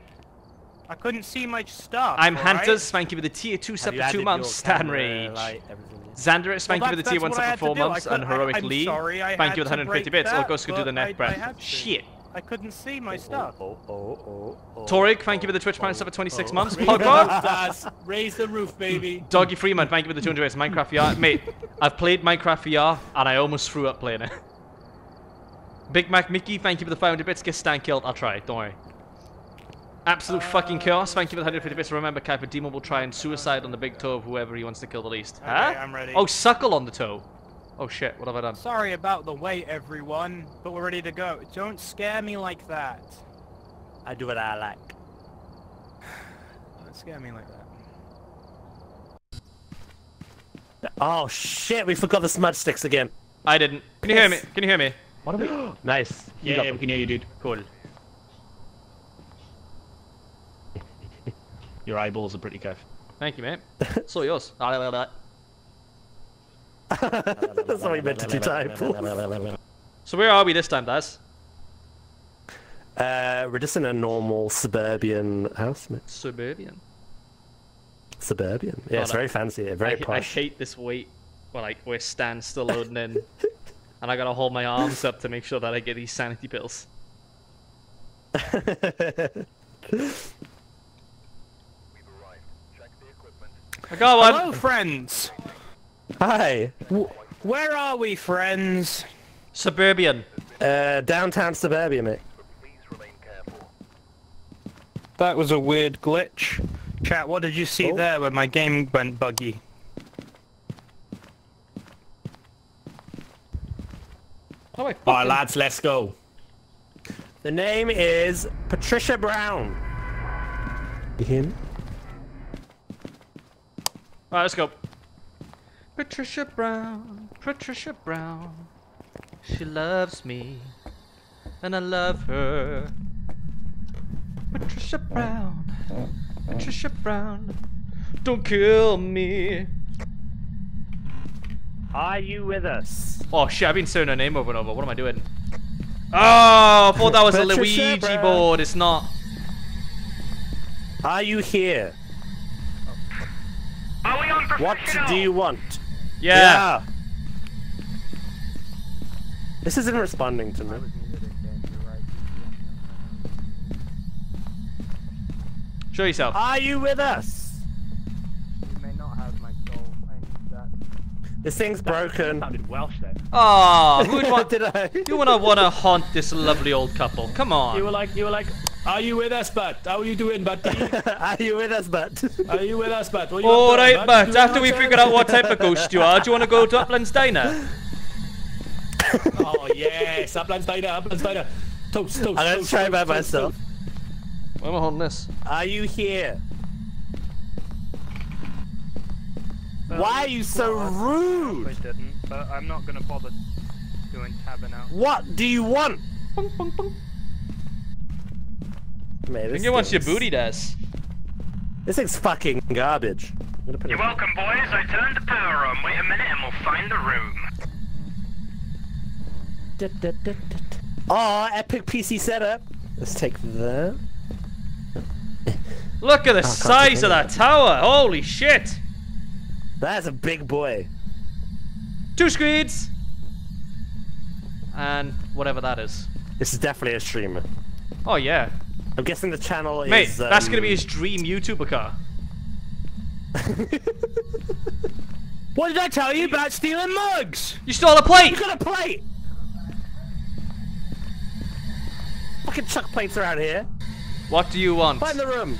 I couldn't see my stuff. I'm all right? Hunters. Thank you for the tier 2 sub Have for two months. Stan Rage. light, everything? Xanderus, thank Well, you for the tier 1 sub I for 4 months. And Heroic I'm Lee, sorry, thank you for the 150 break bits. I'll that, go to do the I- neck I breath. had. Shit. I couldn't see my oh, oh, stuff. Oh, oh, oh, oh, Torik, thank you for the oh, Twitch Prime sub for 26 oh. months. Raise Pogba. Raise the roof, baby. Doggy Freeman, thank you for the 200 bits. Minecraft VR. Mate, I've played Minecraft VR and I almost threw up playing it. Big Mac Mickey, thank you for the 500 bits. Get Stan killed. I'll try. Don't worry. Absolute fucking uh, chaos. Thank you for the 150 bits. Remember, Kuiper Demon will try and suicide on the big toe of whoever he wants to kill the least. Okay, huh? I'm ready. Oh, suckle on the toe. Oh shit, what have I done? Sorry about the wait, everyone, but we're ready to go. Don't scare me like that. I do what I like. Don't scare me like that. Oh shit, we forgot the smudge sticks again. I didn't. Can you hear me? Can you hear me? What are we? nice. You Yeah, got we can hear you, dude. Cool. Your eyeballs are pretty cuff. Thank you, mate. so yours. That's what we meant to do type. So where are we this time, Daz? Uh, we're just in a normal suburban house, mate. Suburban. Suburban. Yeah, it's Oh, very fancy, very I, I hate this weight. Well, like where Stan's still loading in, and I gotta hold my arms up to make sure that I get these sanity pills. We've arrived. Check the equipment. I got one. Hello, friends. Hi. Where are we, friends? Suburban. Uh, downtown suburbia, mate. But please remain careful. That was a weird glitch. Chat, what did you see Oh. there when my game went buggy? Oh, wait, Alright, lads, let's go. The name is Patricia Brown. You hear? Alright, let's go. Patricia Brown, Patricia Brown. She loves me, and I love her. Patricia Brown, Patricia Brown. Don't kill me. Are you with us? Oh shit, I've been saying her name over and over. What am I doing? Oh, I thought that was a Ouija Brown. board. It's not. Are you here? Are we on What do you want? Yeah. This isn't responding to me. Show yourself. Are you with us? You may not have my soul. I need that. This thing's broken. Sounded Welsh then. Oh, who'd want? Did I? You wanna wanna haunt this lovely old couple? Come on. You were like, you were like, are you with us, bud? How are you doing, buddy? Are you with us, bud? Are you with us, bud? What you All up bud? after we okay? figured out what type of ghost you are, do you wanna go to Upland's Diner? Oh yes, Uplands Diner, Uplands Diner. Toast, toast. I'm gonna toast, try toast, by toast, myself. toast. Why am I holding this? Are you here? Why are you so rude? I rude? didn't, but I'm not gonna bother doing tabbing out. What do you want? Man, I this think it wants your booty, does. This thing's fucking garbage. I'm gonna You're it- welcome, boys. I turned the power on. Wait a minute and we'll find the room. Oh, epic PC setup. Let's take that. Look at the oh, can't size of that tower. Holy shit. That's a big boy. Two screens. And whatever that is. This is definitely a streamer. Oh yeah. I'm guessing the channel Mate, is. that's gonna be um, his dream YouTuber car. What did I tell you about stealing mugs? You stole a plate! You got a plate! Fucking chuck plates around here. What do you want? Find the room.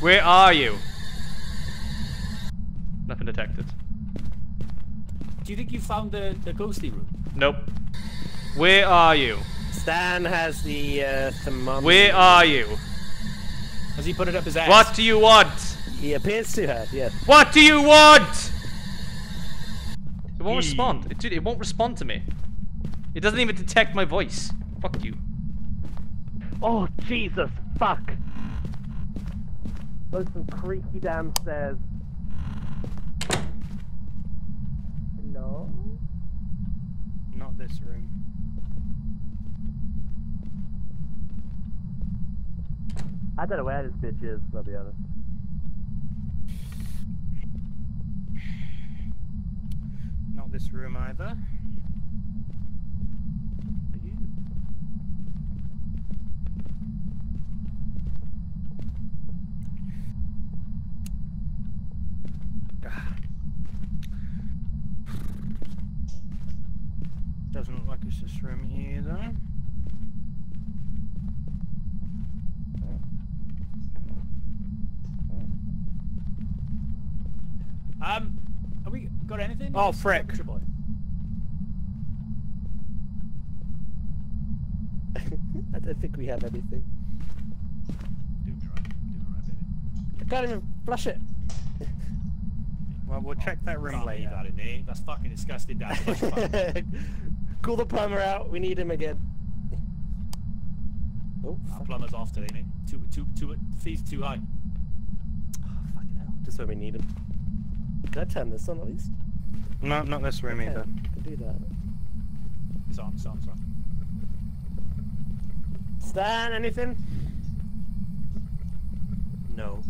Where are you? Nothing detected. Do you think you found the, the ghosty room? Nope. Where are you? Stan has the uh, thermometer. Where are you? Has he put it up his ass? What do you want? He appears to have, yes. What do you want? It won't respond. It, dude, it won't respond to me. It doesn't even detect my voice. Fuck you. Oh, Jesus, fuck. There's some creaky downstairs. Hello? Not this room. I don't know where this bitch is, I'll be honest. Not this room either. Ah. Doesn't look like it's this room either. Um, have we got anything? Oh, frick. Boy. I don't think we have anything. Do me right, do me right, baby. I can't even flush it. Well, we'll check that room later. that in there. That's fucking disgusting, Dad. Flush the Call the plumber out, we need him again. Oh, Our plumber's off today, mate. Too, too, too, fees too high. Oh, fucking hell. Just when we need him. Can I turn this on at least? No, not this room Okay, either. I can do that. It's on, it's on, it's on. Stan, anything? No.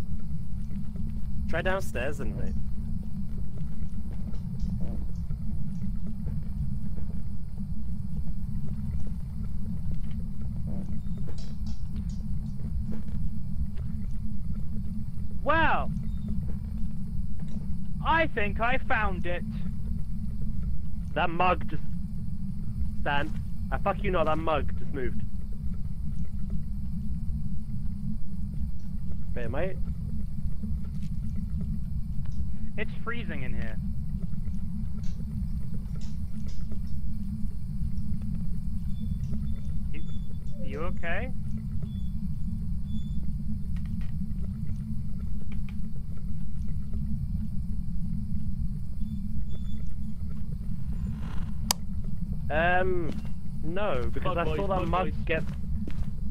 Try downstairs then, mate. Well, I think I found it. That mug just... Stan. I fuck you not, that mug just moved. Wait, mate. It's freezing in here. You, you okay? Um, no, because Bug I boys, saw that bug mug boys. get...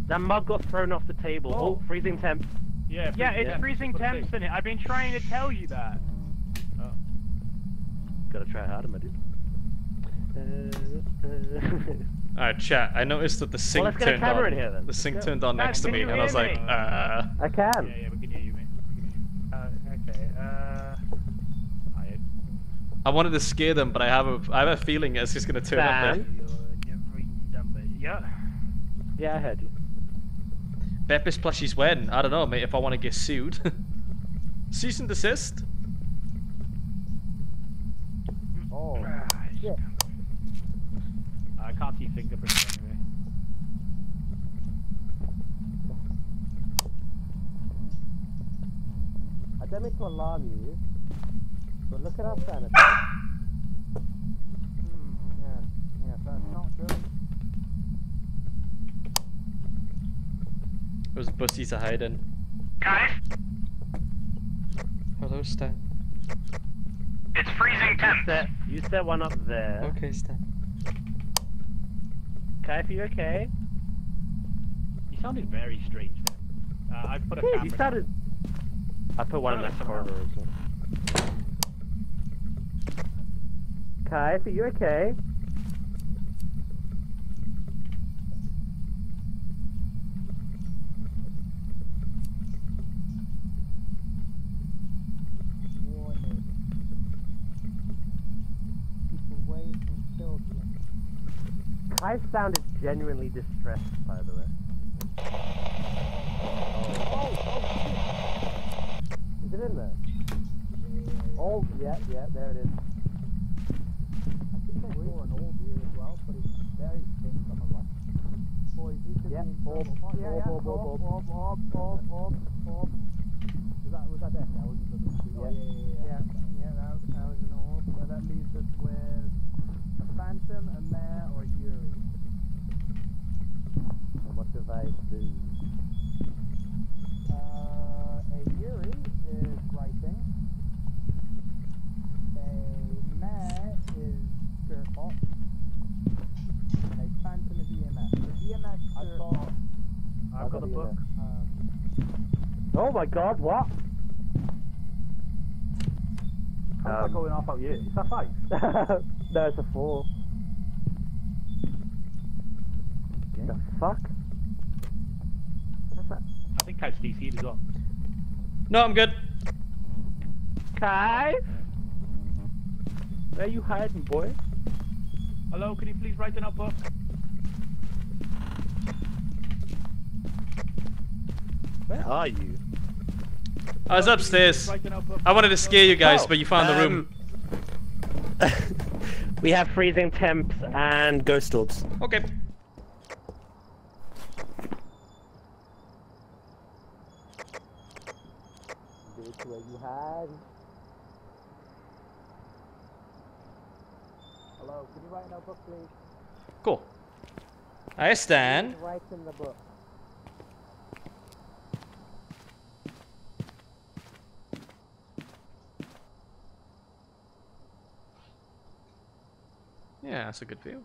That mug got thrown off the table. Oh. Oh, freezing temp. Yeah, Yeah, it's yeah. freezing What temps in it. I've been trying to tell you that. Gotta try harder, my dude. Uh, uh, Alright, chat. I noticed that the sink let's get a turned camera on. in here, then. The sink turned on Matt, next to me, and I was hear like, me? uh. I Yeah, can. yeah, we can hear you, mate. We can hear you. Uh, okay, uh... Aye. I wanted to scare them, but I have a, I have a feeling it's just gonna turn up there. Yeah. Yeah, I heard you. Beppis plushies when? I don't know, mate. If I want to get sued, cease and desist. Oh. Yeah. I can't see fingerprints anyway. I don't mean to alarm you, but look at our sanity. Yeah, yeah, that's not good. Those bussies are hiding. Guys, Hello, Stan. it's freezing temps. Set, you set one up there. Okay, Stan. Okay, if you okay? You sounded very strange then. Uh, I put a Yeah, camera you down. sounded. I put one in that corridor as well. Kai, are you okay? Kai sounded genuinely distressed, by the way. Oh, oh, Is it in there? Oh, yeah, yeah, there it is. I think I saw an old here as well, but it's very faint on the left. Boys, you could Yeah, be in orb, trouble. Yeah, yeah, orb, orb, orb, orb, orb, orb, orb, orb. Was that, was that there? Yeah, I wasn't looking. Yeah. Oh, yeah, yeah, yeah. Yeah, yeah, that was, that was an orb. So that leaves us with a phantom, a mare, or a Yurei. And what do I do? Uh, a Yurei is writing. A mare is spirit box. And a phantom is EMF. So EMF I've spirit got- box. I've got the book. Um, Oh my god, what? how's that Um, going off out here? Is that five? no, it's a four. The fuck? What's that? I think I've CC'd as well. No, I'm good. Kai? Where you hiding, boy? Hello, can you please write in our book? Where are you? I was upstairs. Write in our book. I wanted to scare you guys, Oh, but you found the room. um, we have freezing temps and ghost orbs. Okay. You hide? Hello, can you write in our book, please? Cool. I stand. Write in the book. Yeah, that's a good view.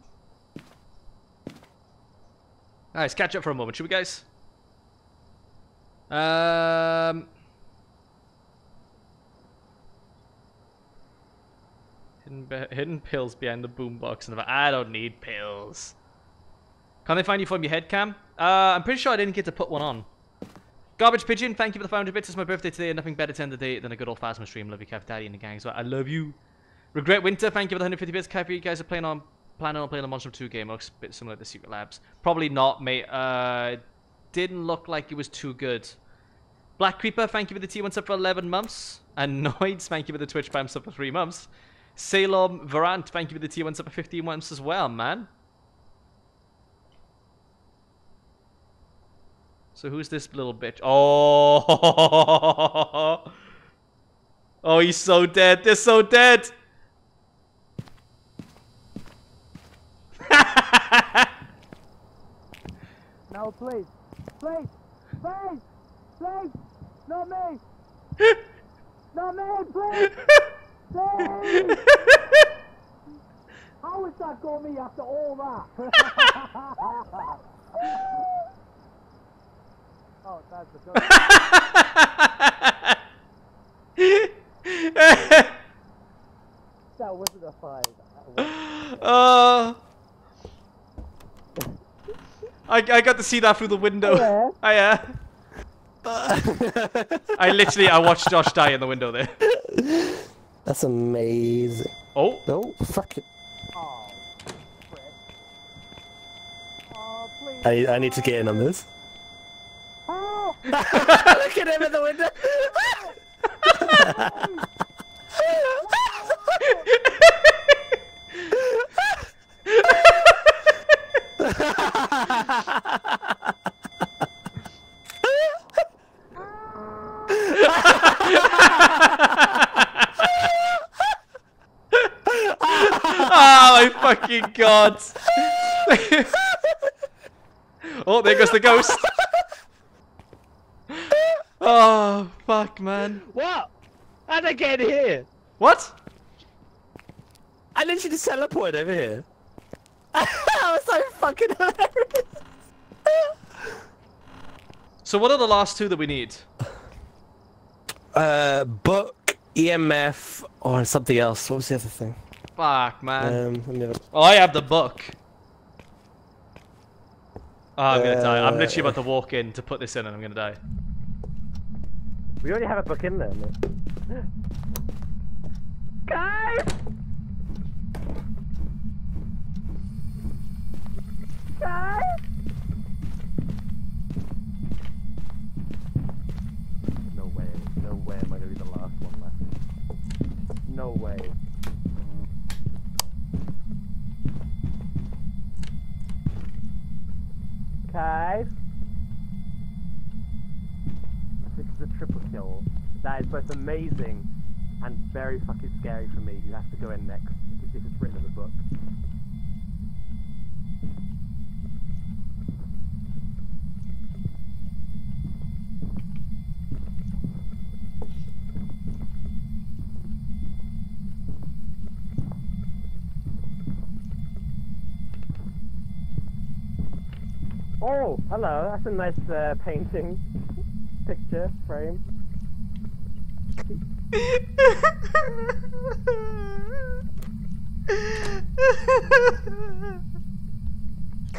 Let's catch up for a moment, should we, guys? Um. Hidden, hidden pills behind the boombox. And I don't need pills. Can they find you from your head cam? Uh, I'm pretty sure I didn't get to put one on. Garbage Pigeon, thank you for the 500 bits. It's my birthday today, and nothing better to end the day than a good old Phasmo stream. Love you, Kev Daddy and the gang as well. I love you. Regret Winter, thank you for the 150 bits. Kev, you guys are playing on planning on playing the Monster 2 game. Looks a bit similar to Secret Labs. Probably not, mate. Uh, didn't look like it was too good. Black Creeper, thank you for the T1 sub for 11 months. And Noids, thank you for the Twitch Prime sub for 3 months. Salem Varant, thank you for the T1 sub for 15 months as well, man. So who's this little bitch? Oh, oh, he's so dead. They're so dead. No, please. Please. Please. Please. Not me. Not me, please. Please. How is that got me after all that? oh, that's the joke. that wasn't a five. That Uh, I, I got to see that through the window. Yeah. I, uh, I literally I watched Josh die in the window there. That's amazing. Oh, Oh, fuck it. Oh, frick. Oh. I, I need to get in on this. Oh, Look at him in the window. oh my fucking god! oh, there goes the ghost. Oh fuck, man. what? How'd I get here? What? I literally just teleported over here. that was so fucking hilarious. So what are the last two that we need? Uh, book, EMF, or something else. What was the other thing? Fuck, man. Um, let me have a- Oh, I have the book. Oh, I'm gonna die. I'm Uh, literally about to walk in to put this in and I'm gonna die. We already have a book in there, mate. Guys! No way, no way am I gonna be the last one left. No way. Guys? This is a triple kill. That is both amazing and very fucking scary for me. You have to go in next if it's written in the book. Oh, hello. That's a nice uh, painting picture frame.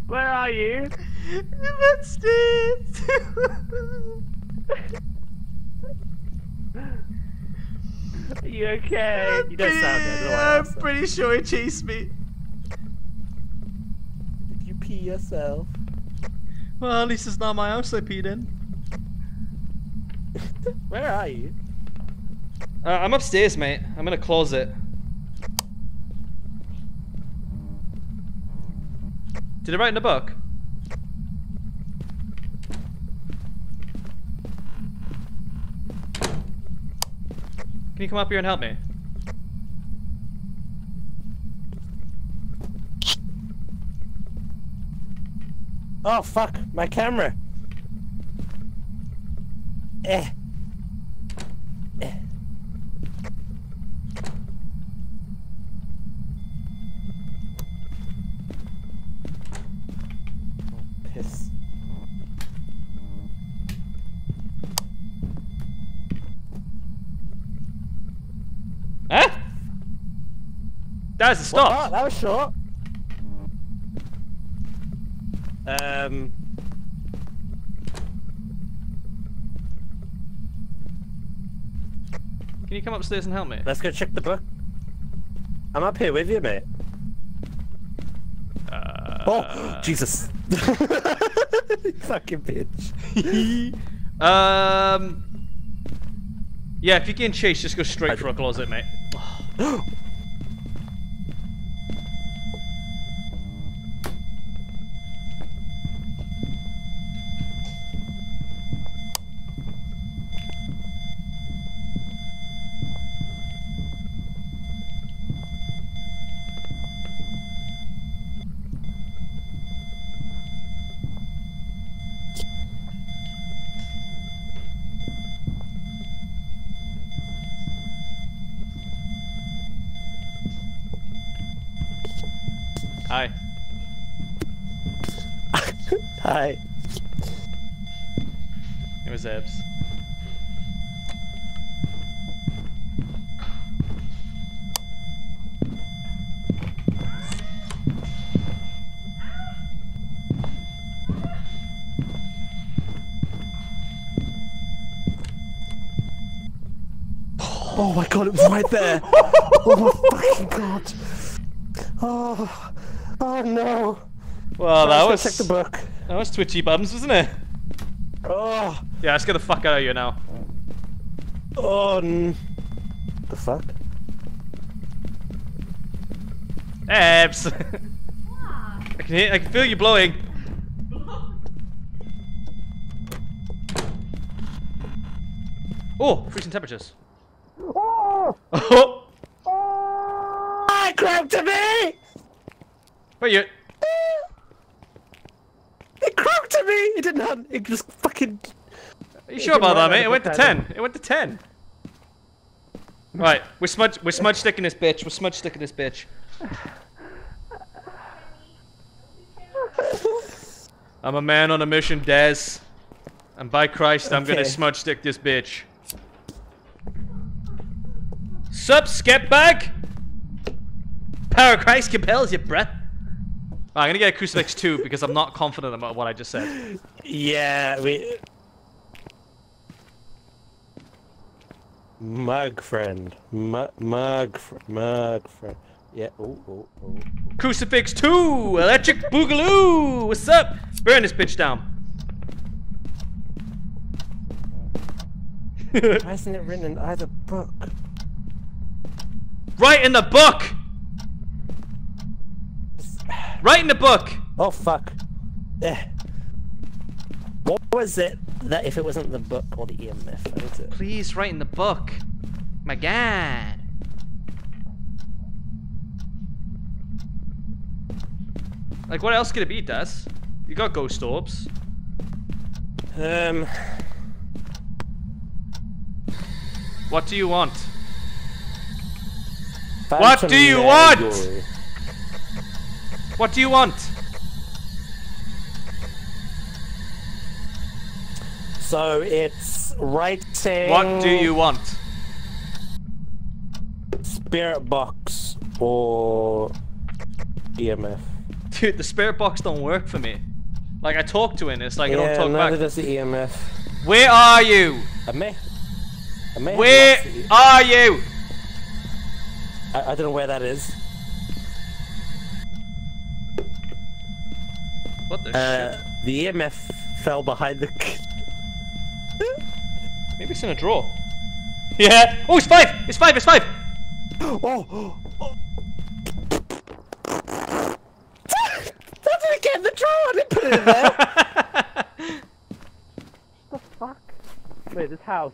Where are you? Upstairs. Are you okay? You don't sound dead. I don't know why I I'm asked pretty sure he chased me. Did you pee yourself? Well, at least it's not my house I peed in. Where are you? Uh, I'm upstairs, mate. I'm in a closet. Did it write in the book? Can you come up here and help me? Oh fuck, my camera. Eh. Eh. Oh, piss. Huh? That was a stop. That was short. Um. Can you come upstairs and help me? Let's go check the book. I'm up here with you, mate. Uh, Oh, Jesus. Fucking bitch. um. Yeah, if you get in chase, just go straight for a closet, mate. Hi. Hi. It was Ebs. Oh my god, it was right there. oh my fucking god. Oh, oh no. Well, that Let's was check the book. That was twitchy bums, wasn't it? Oh, Yeah, let's get the fuck out of here now. oh. The fuck? Ebs. I can hear, I can feel you blowing. Oh, freezing temperatures. Oh! Oh, I cracked me! wait, you. It cracked me! It didn't. It just fucking. Are you sure about that, mate? It went to ten. It went to ten. Right, we're smudge, we're smudge sticking this bitch. We're smudge sticking this bitch. I'm a man on a mission, Des. And by Christ, I'm gonna Okay. smudge stick this bitch. Sup, skepbag? Power Christ compels you, bruh. I'm gonna get a crucifix too because I'm not confident about what I just said. Yeah, we. Mug friend. Mug, mug, fr- mug friend. Yeah. Oh, oh, oh. Crucifix 2! Electric Boogaloo! What's up? Burn this bitch down. Why isn't it written in either book? right in the book! In the book! Oh fuck. Eh. What was it that if it wasn't the book or the EMF? I need Please write in the book. My god. Like, what else could it be, Des? You got ghost orbs. Um. What do you want? What do you want? Allegory. What do you want? So it's writing. What do you want? Spirit box or EMF? Dude, the spirit box don't work for me. Like, I talk to it and it's like, I yeah, don't talk neither back. does the EMF. Where are you? I may. I may Where are you? I, I don't know where that is. What the Uh, shit? the EMF fell behind the. Maybe it's in a drawer. Yeah. Oh, it's five! It's five! It's five! oh, oh. That's it again. The drawer. I didn't put it in there. the fuck? Wait, this house.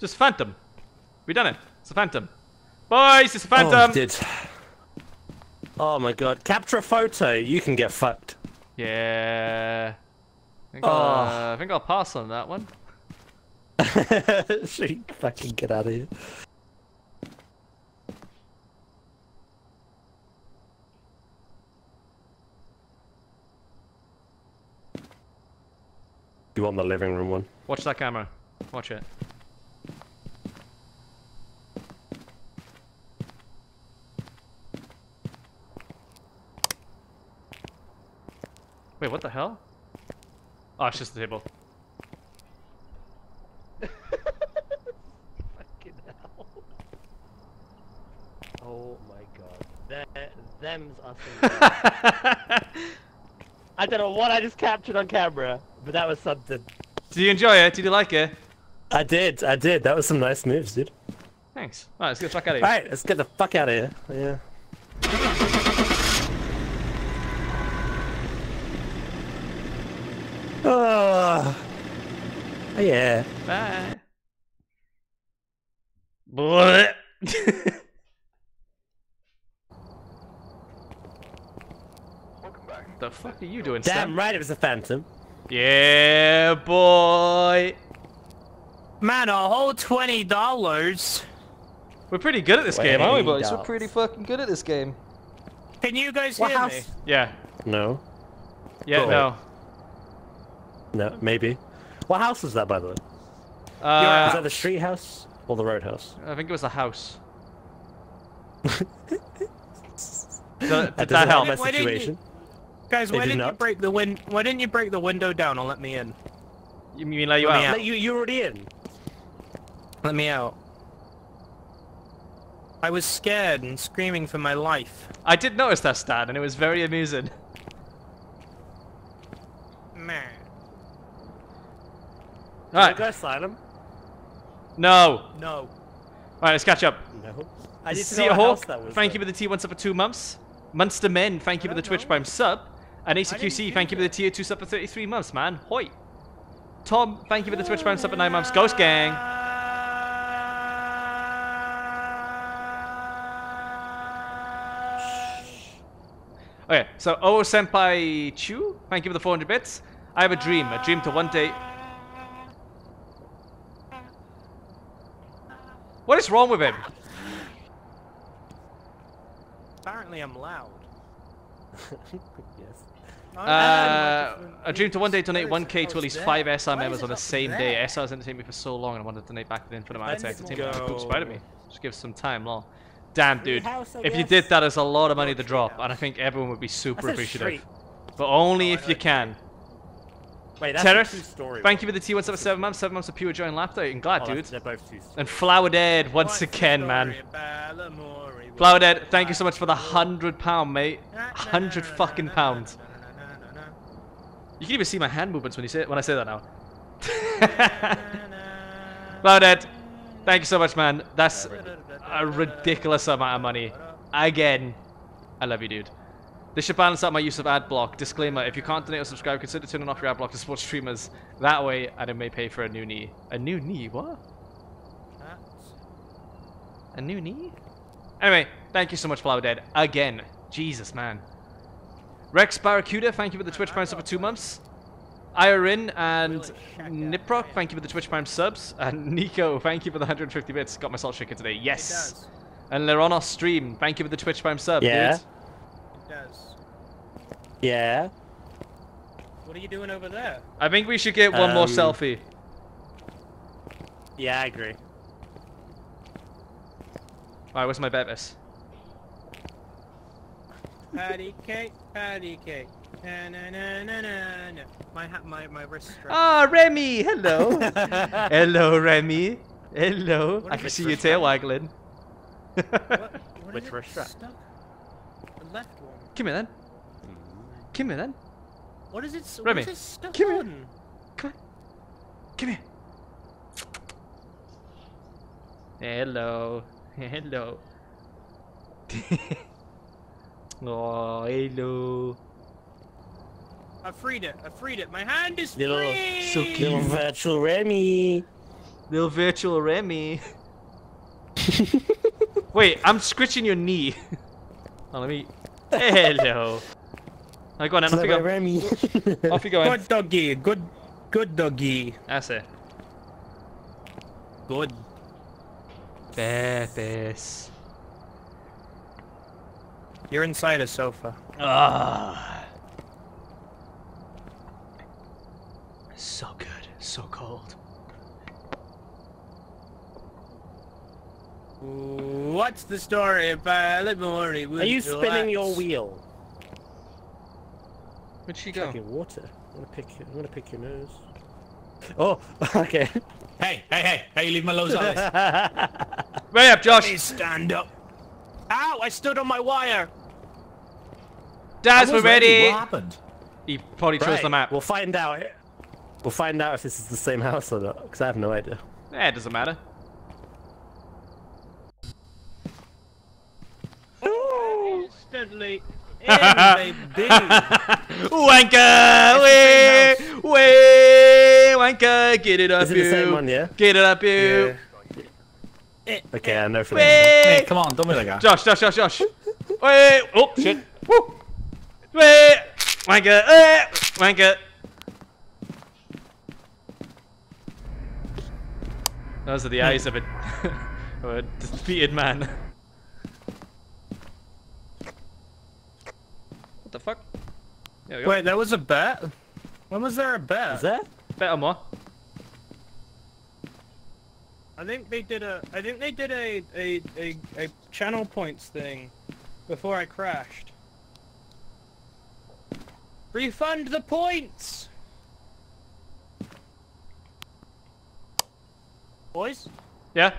Just phantom. We done it. It's a phantom. Boys, it's a phantom. Oh, it did. Oh my god. Capture a photo. You can get fucked. Yeah. I think, Oh. I'll, uh, I think I'll pass on that one. can fucking get out of here. You want the living room one? Watch that camera. Watch it. Wait, what the hell? Oh, it's just the table. Fucking hell. Oh my god. That, them's us. I don't know what I just captured on camera, but that was something. Did you enjoy it? Did you like it? I did, I did. That was some nice moves, dude. Thanks. Alright, let's get the fuck out of here. Alright, let's get the fuck out of here. Yeah. Oh, yeah. Bye. Blech. the fuck are you doing, Damn Sam? right, it was a phantom. Yeah, boy. Man, a whole twenty dollars. We're pretty good at this game, aren't we, boys? We're pretty fucking good at this game. Can you guys What hear house? me? Yeah. No. Yeah, Go no. No, maybe. What house was that, by the way? was Uh, that the street house or the roadhouse? I think it was the house. Did, did That that doesn't help? help my Why didn't you- situation. Guys, It why did didn't you break the win? Why didn't you break the window down and let me in? You mean let you Let me out? Let you, you're already in. Let me out. I was scared and screaming for my life. I did notice that stat, and it was very amusing. Man. Right. Alright, Go asylum. no. No. Alright, let's catch up. No. I need to See a what house Hawk, that was. thank though. you for the tier 1 sub for 2 months. Munster Men, thank you for the Twitch Prime sub. And ACQC, thank you for the tier 2 sub for 33 months, man. Hoi. Tom, thank you for the Twitch Prime sub for 9 months. Ghost Gang. Okay, so Oh Senpai Chu, thank you for the 400 bits. I have a dream, a dream to one day. What is wrong with him? Apparently I'm loud. yes. Uh, a dream to one day donate 1k to at least 5 SR members on the same day. SR has entertained me for so long and I wanted to donate back to the infinite amount of Let's entertainment. It Could go. spider me. Just give some time, lol. Damn, dude. house, I If you did that, it's a lot of money to drop, and I think everyone would be super appreciative. street. But only if you can. Wait, that's Terrace, a two-story. thank you for the T1 for 7 months, 7 months of pure joy and laughter. I'm glad, Oh, dude. They're both two. And Flower Dead, once again, man. Flower Dead, thank you so much for the hundred pound, mate. Hundred fucking pounds. You can even see my hand movements when you say when I say that now. Flower Dead, thank you so much, man. That's a ridiculous amount of money. Again, I love you, dude. This should balance out my use of ad block. Disclaimer: If you can't donate or subscribe, consider turning off your ad block to support streamers. That way, and it may pay for a new knee. A new knee? What? A new knee? Anyway, thank you so much, Flower Dead. Again. Jesus, man. Rex Barracuda, thank you for the Twitch Prime sub for two months. Irin and Niproc, thank you for the Twitch Prime subs. And Nico, thank you for the 150 bits. Got my salt shaker today. Yes. And Leronos Stream, thank you for the Twitch Prime sub, Yeah. dude. It does. Yeah. What are you doing over there? I think we should get one more Um, selfie. Yeah, I agree. Alright, where's my Bevis? Patty cake, patty cake. Na na na na na na. My my my wrist. strap. Ah, Remy! Hello! Hello, Remy. Hello. What I can see your tail strap? waggling. What, what Which is it wrist strap? left one. Come here then. Come here then. What is it? Remy, What is it stuck come here. on? Come here. Come here. Hello. Hello. oh, hello. I freed it. I freed it. My hand is Little, free. so little virtual Remy. Little virtual Remy. Wait, I'm scritching your knee. oh, let me. Hello. I go on then. Off you Clever go. Remy. Off you go. Em. Good doggy. Good. Good doggy. That's it. Good. Bevis. You're inside a sofa. Ah. So good. So cold. What's the story about Limori? Are you spinning your wheel? Where'd she go? Fucking water. I'm gonna pick. I'm gonna pick your nose. Oh, okay. Hey, hey, hey, hey, leave my loads out of this. Way up, Josh. Please stand up. Ow! I stood on my wire. Daz, I we're was ready. What happened? He probably chose Right, the map. We'll find out. We'll find out if this is the same house or not, because I have no idea. Eh, it doesn't matter. Instantly. In they do. Wanker! Way! Way! Wanker! Get it up, Is it you! the same one, yeah? Get it up, you! Okay, I know for Way! Hey, come on, don't be like that. Josh, Josh, Josh, Josh! Way! Oh, shit! Woo! Way! Wanker! Eh! Wanker! Those are the eyes of a, of a defeated man. What the fuck? There we go. Wait, there was a bet? When was there a bet? Is there? Better more. I think they did a. I think they did a a a, a channel points thing before I crashed. Refund the points, boys. Yeah?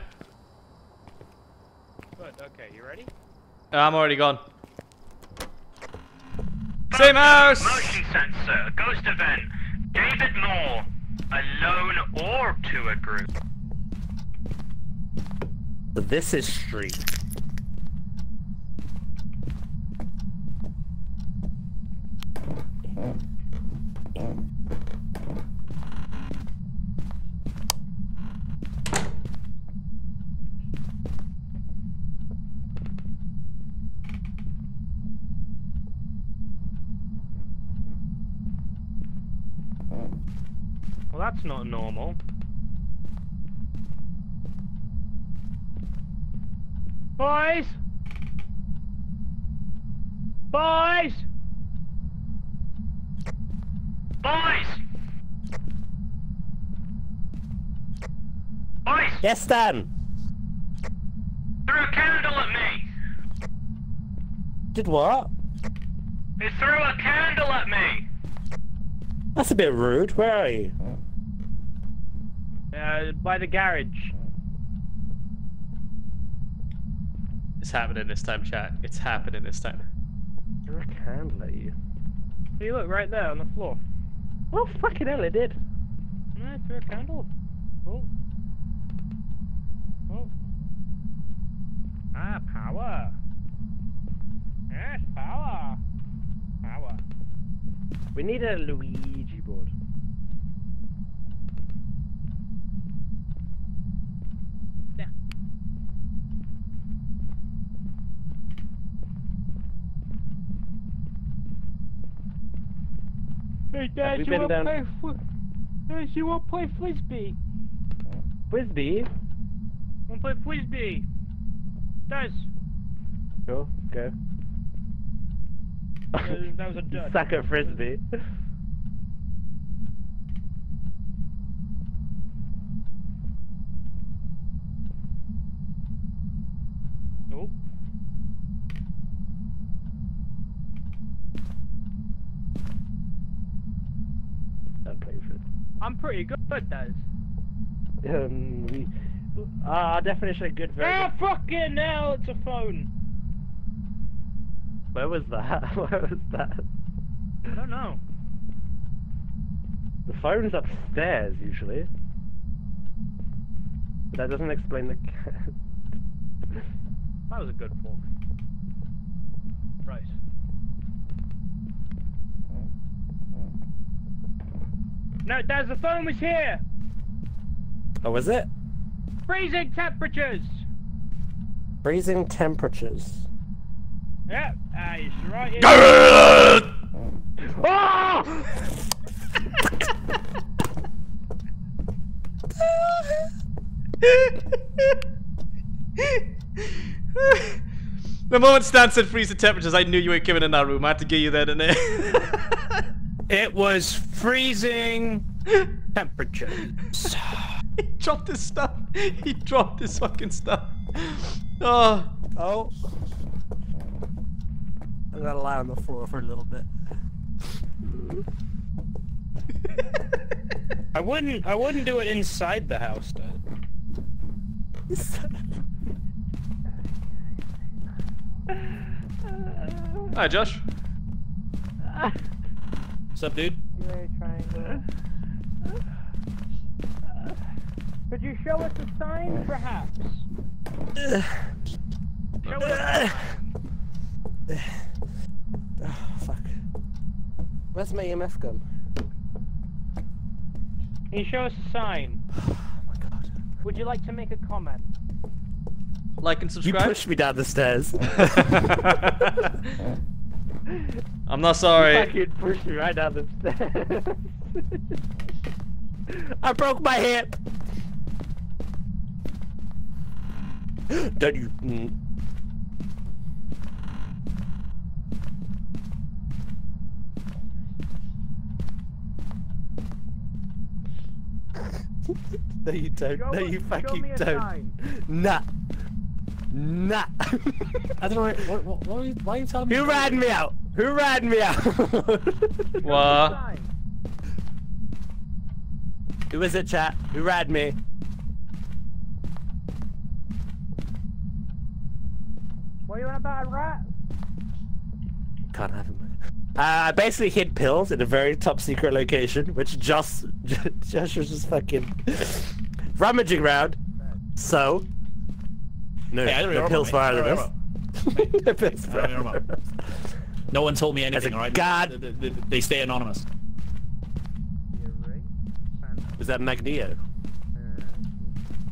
Good. Okay, you ready? I'm already gone. Same house! Motion sensor, ghost event, David Moore, alone or to a group. So this is street. Well, that's not normal. Boys! Boys! Boys! Boys! Yes, Dan. Threw a candle at me! Did what? They threw a candle at me! That's a bit rude. Where are you? Uh, by the garage. It's happening this time, chat. It's happening this time. Threw a candle at you. Hey, look, right there on the floor. Oh, fucking hell, it did. No, threw a candle. Oh. Oh. Ah, power. Yes, power. Power. We need a Luigi board. Hey, Dad, we you want to play? Dad, you want to play frisbee? Frisbee? Want to play frisbee? Dad, Sure, go. uh, that was a dud. Suck at frisbee. Nope. Don't play frisbee. I'm pretty good that. Um, we, uh, our definition of good Ah, fucking hell, it's a phone. Where was that? Where was that? I don't know. The phone's upstairs usually. But that doesn't explain the. That was a good fork. Right. No, Dad, the phone was here. oh, was it? Freezing temperatures. Freezing temperatures. Yeah, ah, it's right here. Oh! the moment Stan said freeze the temperatures, I knew you were coming in that room. I had to get you there, didn't I? It was freezing temperatures. he dropped his stuff. He dropped his fucking stuff. Oh. Oh. I'm gonna lie on the floor for a little bit. I wouldn't. I wouldn't do it inside the house, though. Hi, Josh. What's up, dude? QA triangle. Could you show us a sign, perhaps? Show us a sign. Oh, fuck. Where's my EMF gun? Can you show us a sign? Oh my god. Would you like to make a comment? Like and subscribe? You subscribe. pushed me down the stairs. I'm not sorry. fucking pushed me right down the stairs. I broke my hip. Don't you? Mm. no, you don't. Show no, you fucking don't. Nah. Nah. I don't know. What, what, what are you, why are you telling me? Who ran me out? Who ran me out? What? Who is it, chat? Who ran me? What are you on about a rat? Can't have him. Uh, I basically hid pills in a very top secret location, which just, Josh was just fucking rummaging around. So, no, Hey, I don't no remember, pills fire than don't this. No pills fire don't remember. than this. No one told me anything, alright? god- They, they, they stay anonymous. Is that Magneto?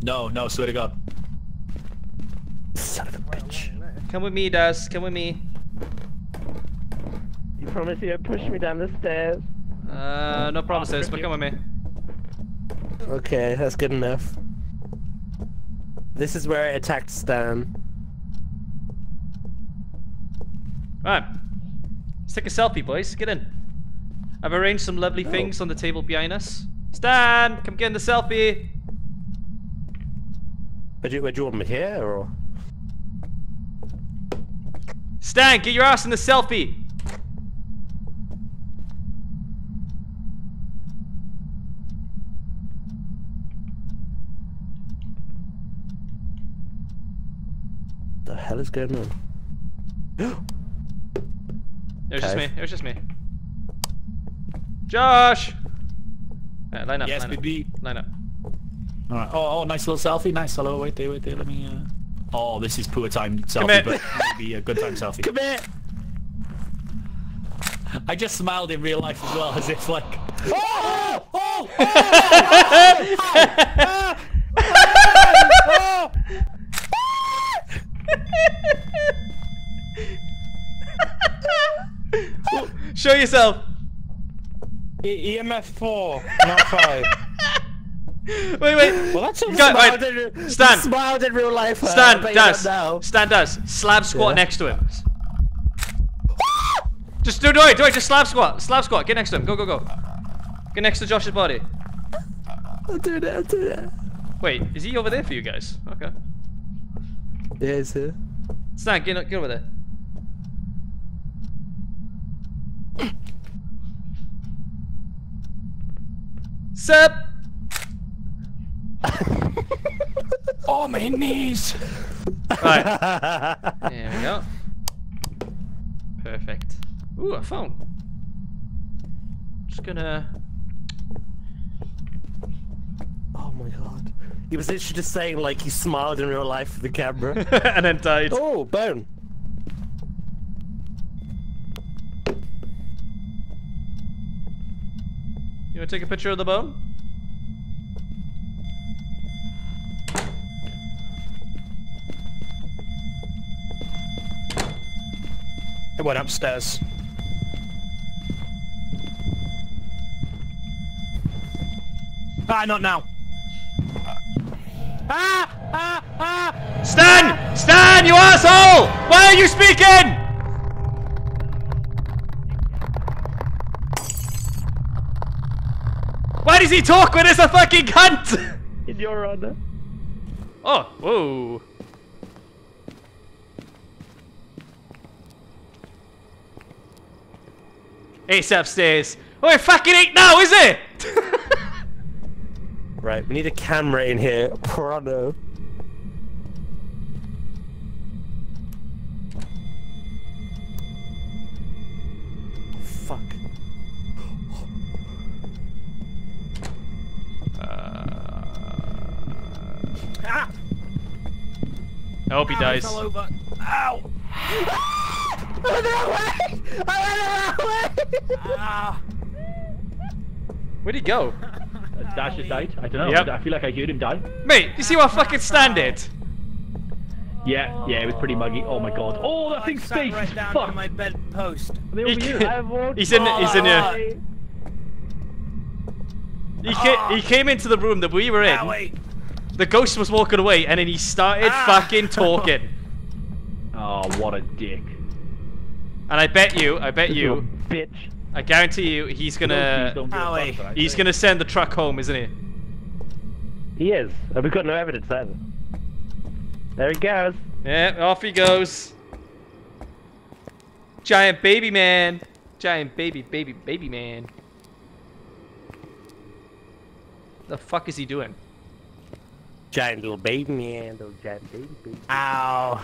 No, no, swear to God. Son of a bitch. Come with me, Daz. Come with me. You promised you would push me down the stairs. Uh, no promises, but come with me. Okay, that's good enough. This is where it attacked Stan. Alright. Let's take a selfie, boys. Get in. I've arranged some lovely oh. things on the table behind us. Stan, come get in the selfie. Would you, would you want me here, or? Stan, get your ass in the selfie. Hell is going on? It was just me. It was just me. Josh! Alright, line up. Yes, line up. baby. Line up. Alright. Oh, oh, nice little selfie. Nice. Hello, wait there, wait there. Let me. Uh... Oh, this is poor time selfie, here. but maybe a good time selfie. Come here! I just smiled in real life as well, as if like. Oh! Oh! Show yourself. E- EMF 4, not 5. Wait, wait. Well, that's got- smiled, wait. in, Stan. smiled in real life. uh, Stan, but you Daz. don't know. Stan does. Slab squat Yeah. next to him. Just do, do it, do it. Just slab squat. Slab squat. Get next to him. Go, go, go. Get next to Josh's body. I'll do that, I'll do that. Wait, is he over there for you guys? Okay. Yeah, he's here. Stan, get, get over there. Sup? Oh, my knees! Right. There we go. Perfect. Ooh, a phone. Just gonna. Oh my god. He was literally just saying like he smiled in real life for the camera. and then died. oh, bone. You wanna take a picture of the bone? It went upstairs. Ah, not now. Ah! Ah! Ah! Stan! Stan, you asshole! Why are you speaking? Why does he talk when it's a fucking cunt? In your honor. Oh, whoa. Ace upstairs. Oh, it fucking ain't now, is it? Right, we need a camera in here. Prado. Fuck. Uh... Ah! I hope he Ow, dies. He over. Ow! Ah! I went away! I went away! Ah. Where'd he go? Uh, Dash just died. I don't know. Yep. I feel like I heard him die. Mate, you see what fucking Stan did? Yeah, yeah, it was pretty muggy. Oh my god. Oh, that I thing's sat right down Fuck. my bedpost. They're He over ca- here. I have one. He's in. He's in here. He came, he came into the room that we were in. Ah. The ghost was walking away, and then he started Ah. fucking talking. Oh, what a dick. And I bet you, I bet You you, bitch. I guarantee you, he's gonna, don't give a Howie. fuck, right? he's gonna send the truck home, isn't he? He is. And we've got no evidence either. There he goes. Yeah, off he goes. Giant baby man. Giant baby, baby, baby man. The fuck is he doing? Giant little baby man, little giant baby baby. Ow.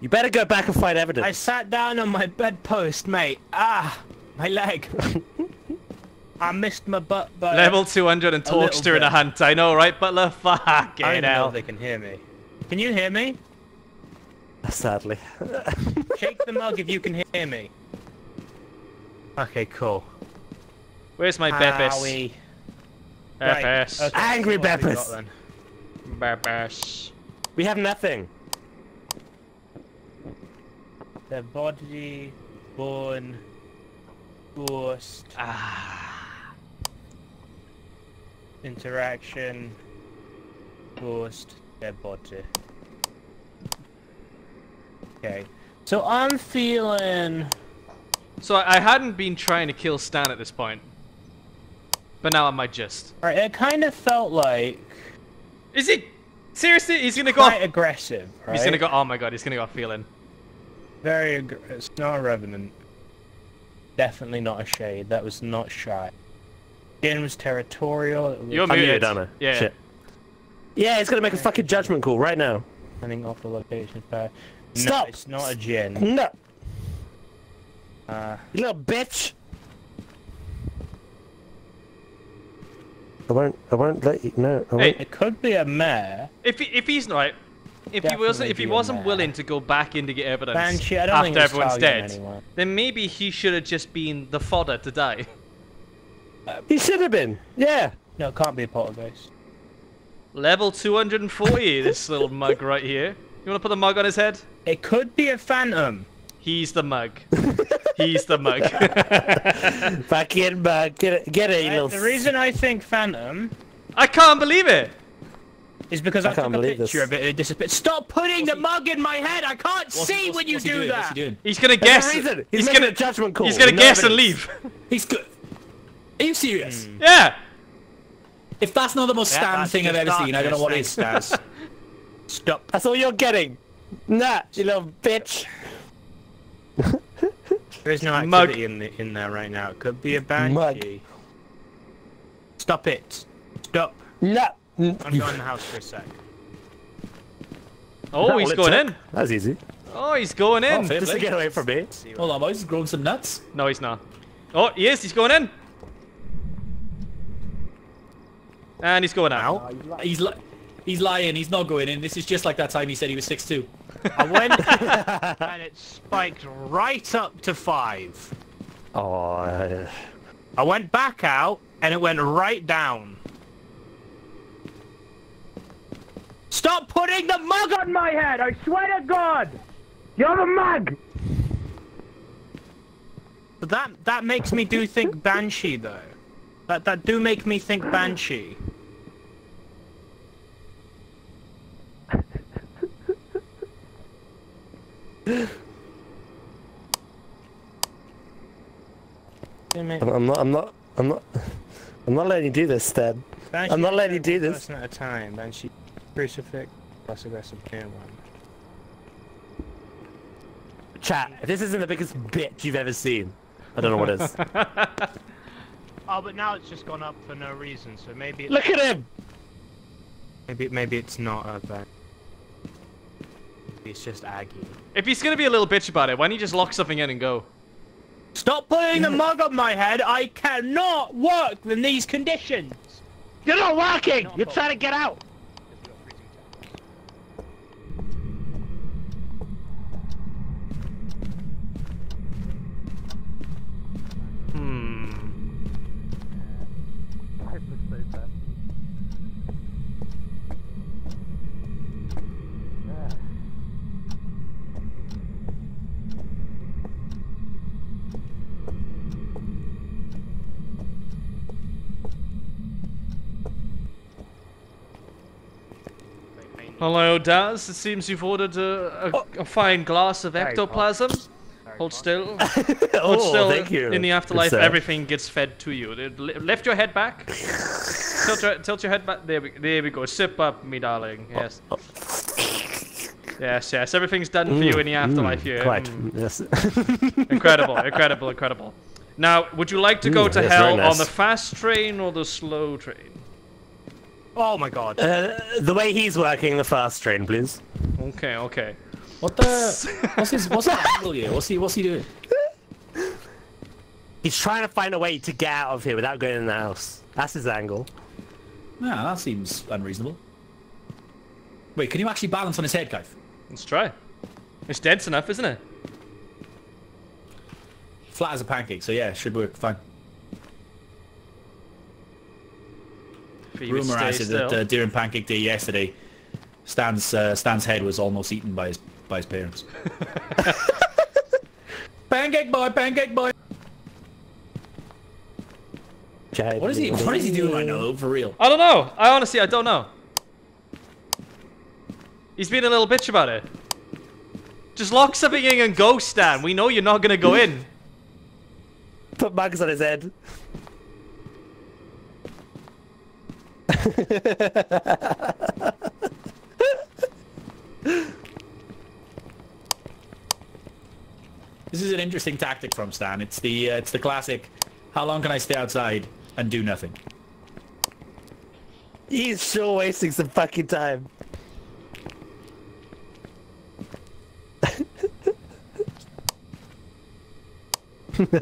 You better go back and find evidence. I sat down on my bedpost, mate. Ah, my leg. I missed my butt but Level 200 and a talks little during a bit. hunt. I know, right, Butler? I don't Fucking even know they can hear me. Can you hear me? Sadly. Shake the mug if you can hear me. Okay, cool. Where's my Beppis? Howie. Right, Beppis. okay, Angry so what we Beppis. got? Beppis. we have nothing. The body, bone, ghost, Ah. interaction, ghost, dead body. Okay. So I'm feeling... So I hadn't been trying to kill Stan at this point. But now I might just. Right, it kind of felt like Is he? Seriously? He's gonna go quite aggressive, right? He's gonna go. Oh my god, he's gonna go feeling. Very aggr- It's not a revenant. Definitely not a shade. That was not shy. Again was territorial. Was You're I knew muted. it. Yeah. Shit. Yeah, he's gonna make a fucking judgment call right now. Turning off the location pair. No, Stop. it's not a Jinn. No, Uh, you little bitch. I won't. I won't let you. No. I won't. Hey. it could be a mare. If he, if he's right, if he wasn't if he wasn't man. willing to go back in to get evidence Banshee, after everyone's dead, anyone. then maybe he should have just been the fodder to die. He should have been. Yeah. No, it can't be a poltergeist. Level 240, this little mug right here. You want to put the mug on his head? It could be a phantom. He's the mug. He's the mug. Back in, bug. Get it. Get it, you Right, little. The reason I think phantom I can't believe it. Is because I I, took can't a believe picture this. of it and it disappeared. Stop putting the mug in my head! I can't see when you What's he do doing? What's that! he doing? He's gonna guess. He's, He's gonna a judgment call. He's gonna no guess and leave. He's good. Are you serious? Hmm. yeah. If that's not the most Yeah, Stan thing I've ever seen, I don't know what is. darkness, is. thanks, Daz. Stop. That's all you're getting. Nah, you little bitch. There is no Mug. in the in there right now. It could be a banshee. Mug. Stop it. Stop. Nah. I'm going in the house for a sec. Oh, he's going took. in. That's easy. Oh, he's going in. Oh, Just to get away from me. Hold on, boys. He's growing some nuts. No, he's not. Oh, he is. He's going in. And he's going out. He's li- he's lying. He's not going in. This is just like that time he said he was 6'2". I went and it spiked right up to five. Oh. uh, I went back out and it went right down. Stop putting the mug on my head! I swear to God! You're the mug! But that that makes me do think Banshee though. That that do make me think Banshee. I'm, I'm not. I'm not. I'm not. I'm not letting you do this, Stan. Banshee I'm not letting you do this. person at a time. Banshee, crucifix, plus aggressive near one. Chat. If this isn't the biggest bitch you've ever seen, I don't know what is. Oh, but now it's just gone up for no reason. So maybe it's, Look at him. maybe maybe it's not a bad. Maybe it's just Aggie. If he's gonna be a little bitch about it, why don't you just lock something in and go? Stop putting the mug on my head! I cannot work in these conditions. You're not working. Not You're trying to get out. Hello, Daz. It seems you've ordered a, a, a fine glass of ectoplasm. Hold still. Hold Oh, still. thank you. In the afterlife, everything gets fed to you. Lift your head back. tilt, your, tilt your head back. There we, there we go. Sip up, me darling. Yes. Yes, yes. Everything's done for you in the afterlife here. Quite. Mm. Yes. Incredible, incredible, incredible. Now, would you like to go Mm, to yes, hell on the fast train or the slow train? Oh my god. Uh, the way he's working the fast train, please. Okay, okay. What the? What's his? What's his angle here? What's he? What's he doing? He's trying to find a way to get out of here without going in the house. That's his angle. Yeah, that seems unreasonable. Wait, can you actually balance on his head, Kaif? Let's try. It's dense enough, isn't it? Flat as a pancake, so yeah, should work fine. If you would Rumor stay has it that uh, during Pancake Day yesterday, Stan's uh, Stan's head was almost eaten by his by his parents. pancake boy, pancake boy. What is he? What is he doing right now? though, For real? I don't know. I honestly, I don't know. He's being a little bitch about it. Just lock something in and go, Stan. We know you're not gonna go in. Put bugs on his head. This is an interesting tactic from Stan. It's the uh, it's the classic. How long can I stay outside and do nothing? He's sure wasting some fucking time.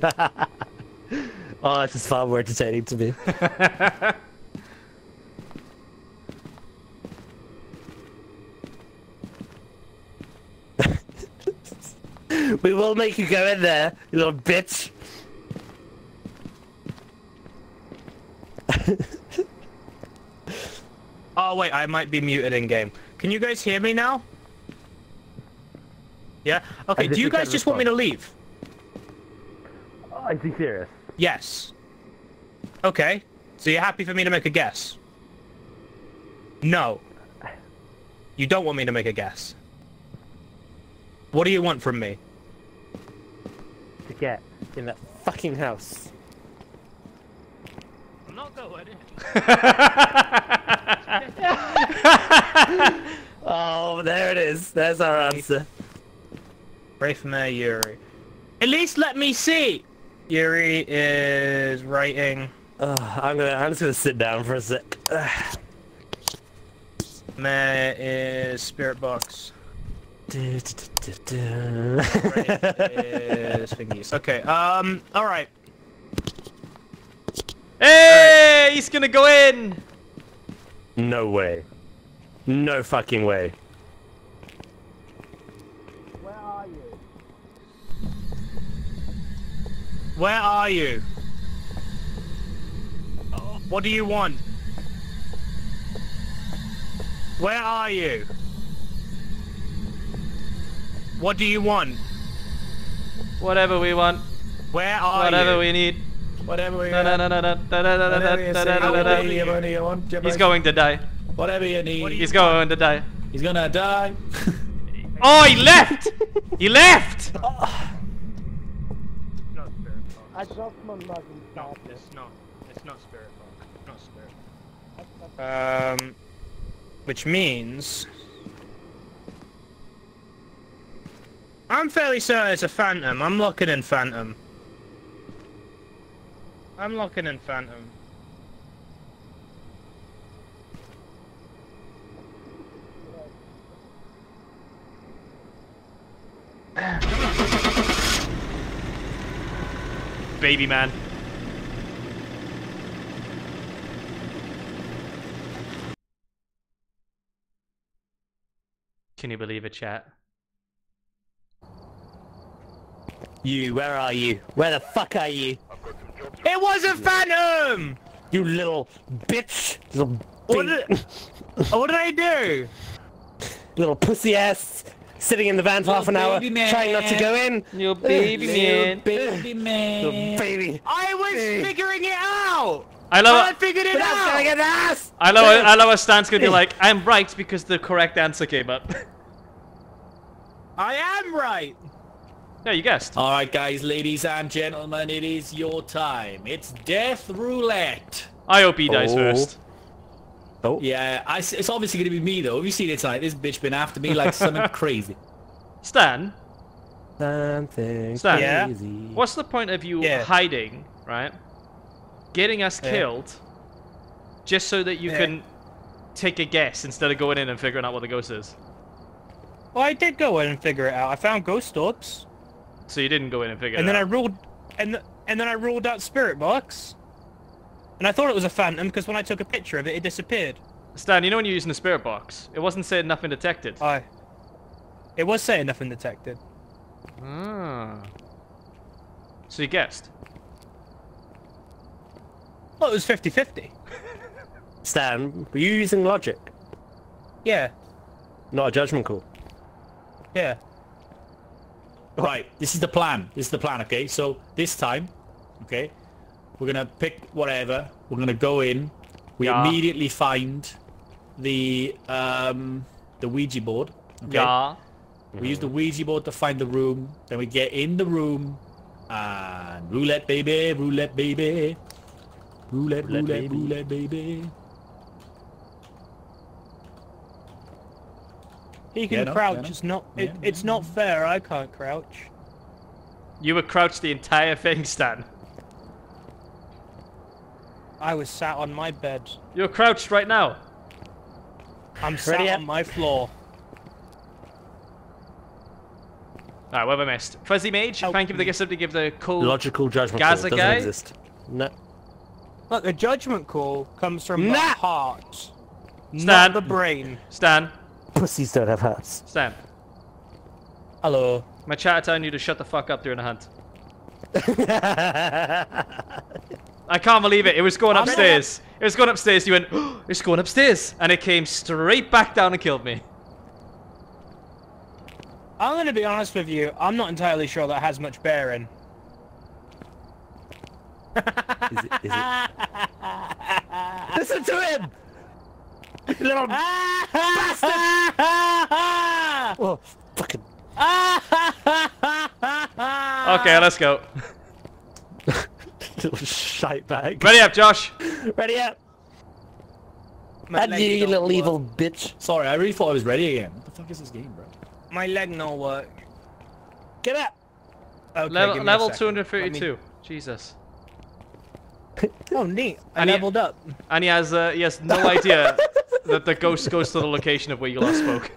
oh, this is far more entertaining to me. we will make you go in there, you little bitch. Oh wait, I might be muted in game. Can you guys hear me now? Yeah. Okay. Do you guys just want me to leave? Oh, is he serious? Yes. Okay. So you're happy for me to make a guess? No. You don't want me to make a guess. What do you want from me? To get in that fucking house. I'm not going in. Oh, there it is. There's our answer. Pray for me, Yurei. At least let me see. Yurei is writing. Uh, I'm gonna. I'm just gonna sit down for a sec. Ugh. Me is spirit box. Right. Okay. Um. All right. Hey, he's gonna go in. no way. No fucking way. Where are you? Where are you? What do you want? Where are you? What do you want? Whatever we want. Where are Whatever you? we need. Whatever we need. He's going to die. Whatever you need. He's going to die. He's gonna die. oh, he left! he left! I dropped my mug. No, it's not. It's not spirit box. It's not spirit. Um, which means I'm fairly certain it's a phantom. I'm locking in phantom. I'm locking in phantom. Baby man. Can you believe it, chat? You, where are you? Where the fuck are you? It was a phantom. You little bitch! Little What did, what did I do? little pussy ass sitting in the van for half an hour, man. trying not to go in. You baby man. Baby man. Little baby. I was Hey. figuring it out. I love. I figured it We're not gonna get ass! I love. I love. A Stan's gonna be like, I'm right because the correct answer came up. I am right! Yeah, you guessed. All right, guys, ladies and gentlemen, it is your time. It's death roulette. I hope he dies Oh. first. Oh, Yeah, I s it's obviously gonna be me though. Have you seen it tonight? This bitch been after me like something crazy. Stan, something Stan. Yeah? crazy. what's the point of you Yeah. hiding, right? Getting us Yeah. killed, just so that you Yeah. can take a guess instead of going in and figuring out what the ghost is. Well, I did go in and figure it out. I found ghost orbs, So you didn't go in and figure and it then I out. ruled, and th- and then I ruled out spirit box. And I thought it was a phantom because when I took a picture of it, it disappeared. Stan, you know when you're using the spirit box, it wasn't saying nothing detected. I. It was saying nothing detected. Ah. So you guessed. Well, it was 50-50. Stan, were you using logic, Yeah, not a judgment call? yeah. Right, this is the plan. This is the plan, okay? So this time, okay, we're gonna pick whatever. We're gonna go in. We Yeah. immediately find the um the Ouija board. Okay? Yeah. We use the Ouija board to find the room. Then we get in the room and roulette baby, roulette baby. Roulette, Roulette roulette, baby. roulette baby. He can Yeah, crouch. yeah, no. It's not. It, Yeah, it's not fair. I can't crouch. You were crouched the entire thing, Stan. I was sat on my bed. You're crouched right now. I'm sat Ready up? on my floor. Alright, what have I missed? Fuzzy Mage, Help thank you for the me. gift sub to give the cool. Logical judgment Gaza call doesn't guy? exist. No. Look, a judgment call comes from the heart, Stan. not the brain. Stan, Pussies don't have hearts. Sam. Hello. My chat telling you to shut the fuck up during the hunt. I can't believe it. It was going upstairs. It was going upstairs. You went, oh, it's going upstairs. And it came straight back down and killed me. I'm gonna be honest with you. I'm not entirely sure that has much bearing. Is it, is it? Listen to him! You little bastard! Oh, fucking. Okay, let's go. little shite bag. Ready up, Josh. Ready up! My And you, you little work. evil bitch. Sorry, I really thought I was ready again. What the fuck is this game, bro? My leg no work. Get up! Okay, level give level second. Let 232. Jesus. Me- Oh, neat. I And he- leveled up. And he has uh, he has no idea that the ghost goes to the location of where you last spoke.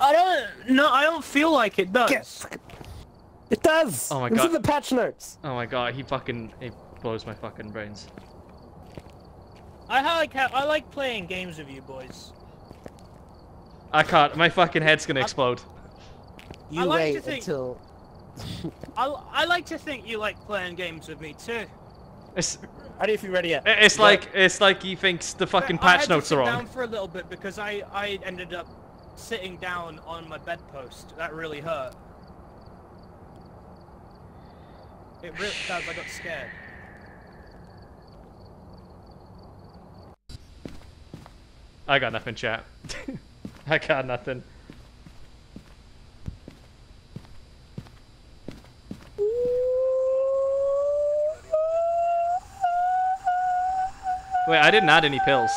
I don't. No, I don't feel like it does. Yes. It does! Oh my It was God. in the patch notes. Oh my god, he fucking he blows my fucking brains. I like how I like playing games with you boys. I can't. My fucking head's gonna explode. You like wait to think- until. I, I like to think you like playing games with me too. It's Ready if you're ready yet. it's like it's like he thinks the fucking I patch had to notes sit are down wrong. for a little bit because I I ended up sitting down on my bedpost. That really hurt. It really does. I got scared. I got nothing, chat. I got nothing. Wait, I didn't add any pills.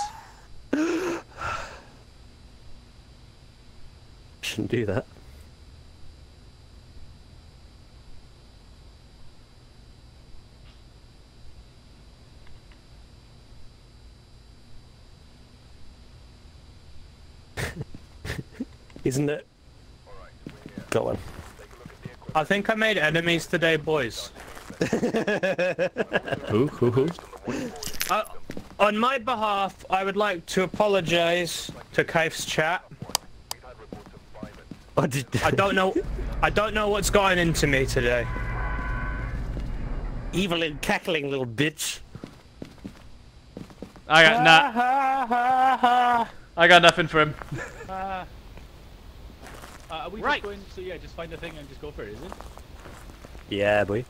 Shouldn't do that. Isn't it? Go on. I think I made enemies today, boys. Who? Who? Who? Uh, on my behalf, I would like to apologize to Kaif's chat. Did, I don't know. I don't know what's gotten into me today. Evil and cackling little bitch. I got nah. I got nothing for him. Uh, are we Right. just going? So yeah, just find the thing and just go for it, is it? Yeah, boy.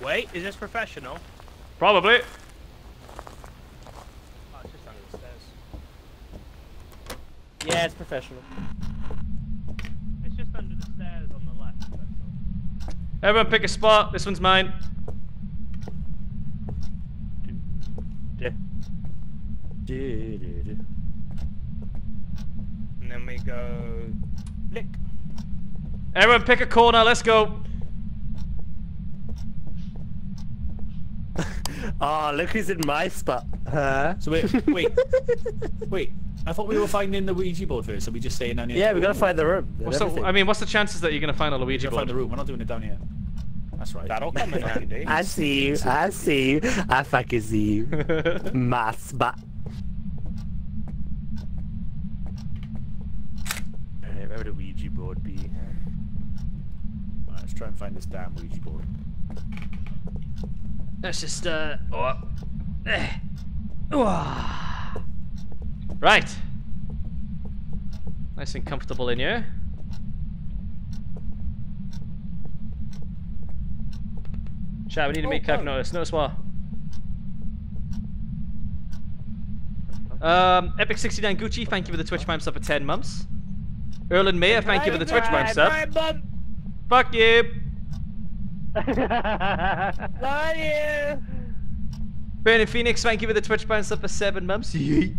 Wait, is this professional? Probably. Oh, it's just under the stairs. Yeah, it's professional. It's just under the stairs on the left. That's all. Everyone pick a spot. This one's mine. And then we go. Lick. Everyone pick a corner. Let's go. Oh, look who's in my spot. Huh? So wait, wait, wait. I thought we were finding the Ouija board first. Are we just staying down here? Yeah, we gotta find the room. and What's the. I mean, what's the chances that you're gonna find a We Ouija gotta find the room. We're not doing it down here. That's right. That'll come in handy. I see you. I see you. I fucking see you. my spot. Alright, where would a Ouija board be? Alright, let's try and find this damn Ouija board. Let's just uh. Oh. Eh. Right. Nice and comfortable in here. Chat, we need to make Kev notice. Notice what? Um, Epic69 Gucci, thank you for the Twitch Prime sub for 10 months. Erlen Mayer, thank you for the Twitch Prime sub. Fuck you. Love you. Burning Phoenix, thank you for the Twitch Prime sub for 7 months. Yeet.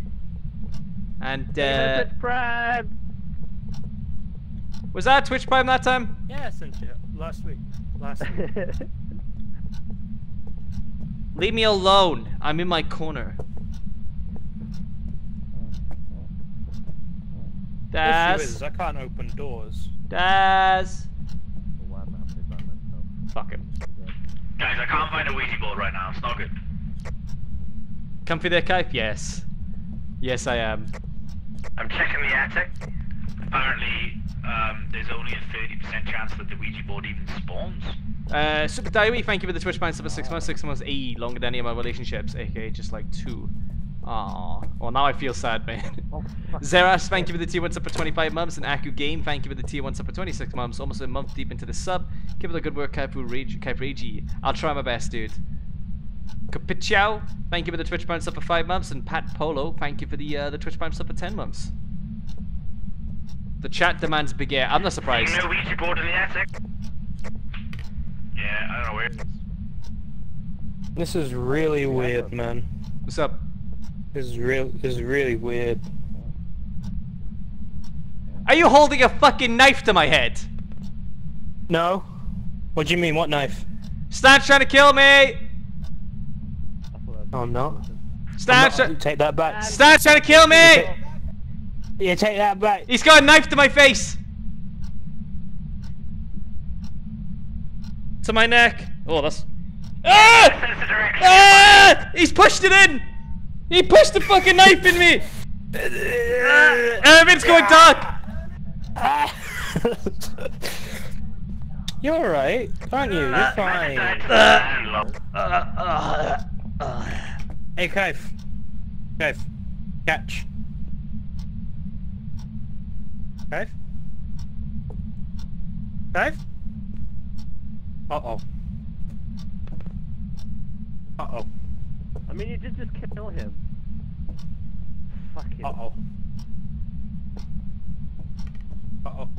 And, uh, Prime. was that Twitch Prime that time? Yeah, I sent you last week. Last week. Leave me alone. I'm in my corner. Issue Daz. is, I can't open doors. Daz. Fuck him. Guys, I can't find a Ouija board right now. It's not good. Comfy there, Cape? Yes. Yes, I am. I'm checking the attic. Apparently, um, there's only a 30% chance that the Ouija board even spawns. Uh, Super Diary, thank you for the Twitch Prime for six months. Six months, AE, longer than any of my relationships, aka just like two. Aww. Well, now I feel sad, man. Zeras, thank you for the tier 1 sub for 25 months. And Aku Game, thank you for the tier 1 sub for 26 months. Almost a month deep into the sub. Give up the good work, Kaifu Rage, Kaifu I'll try my best, dude. Kapichow, thank you for the Twitch Prime sub for 5 months. And Pat Polo, thank you for the uh, the Twitch Prime sub for 10 months. The chat demands big air. I'm not surprised. No Ouija board in the attic? Yeah, I don't know where. This is really weird, man. What's up? This is real. This is really weird. Are you holding a fucking knife to my head? No. What do you mean? What knife? Stan's trying to kill me! Oh, I'm not. Stan's, I'm not- try- Take that back. Stan's trying to kill me! Yeah, take that back. He's got a knife to my face! To my neck. Oh, that's. Ah! Ah! He's pushed it in! He pushed the fucking knife in me! It's going dark! You're alright, aren't you? You're fine. Hey, Kaif. Kaif. Catch. Kaif? Kaif? Uh-oh. Uh-oh. I mean, you did just kill him. Fucking. Uh-oh. Uh-oh.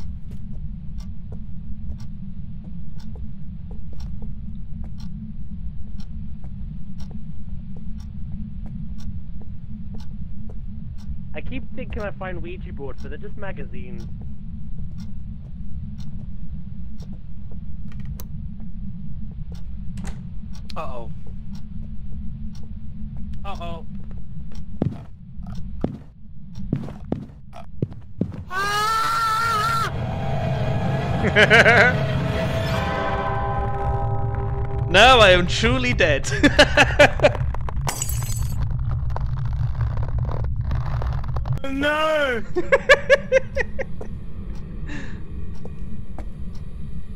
I keep thinking I find Ouija boards, but they're just magazines. Uh-oh. Uh-oh. now I am truly dead. No! Did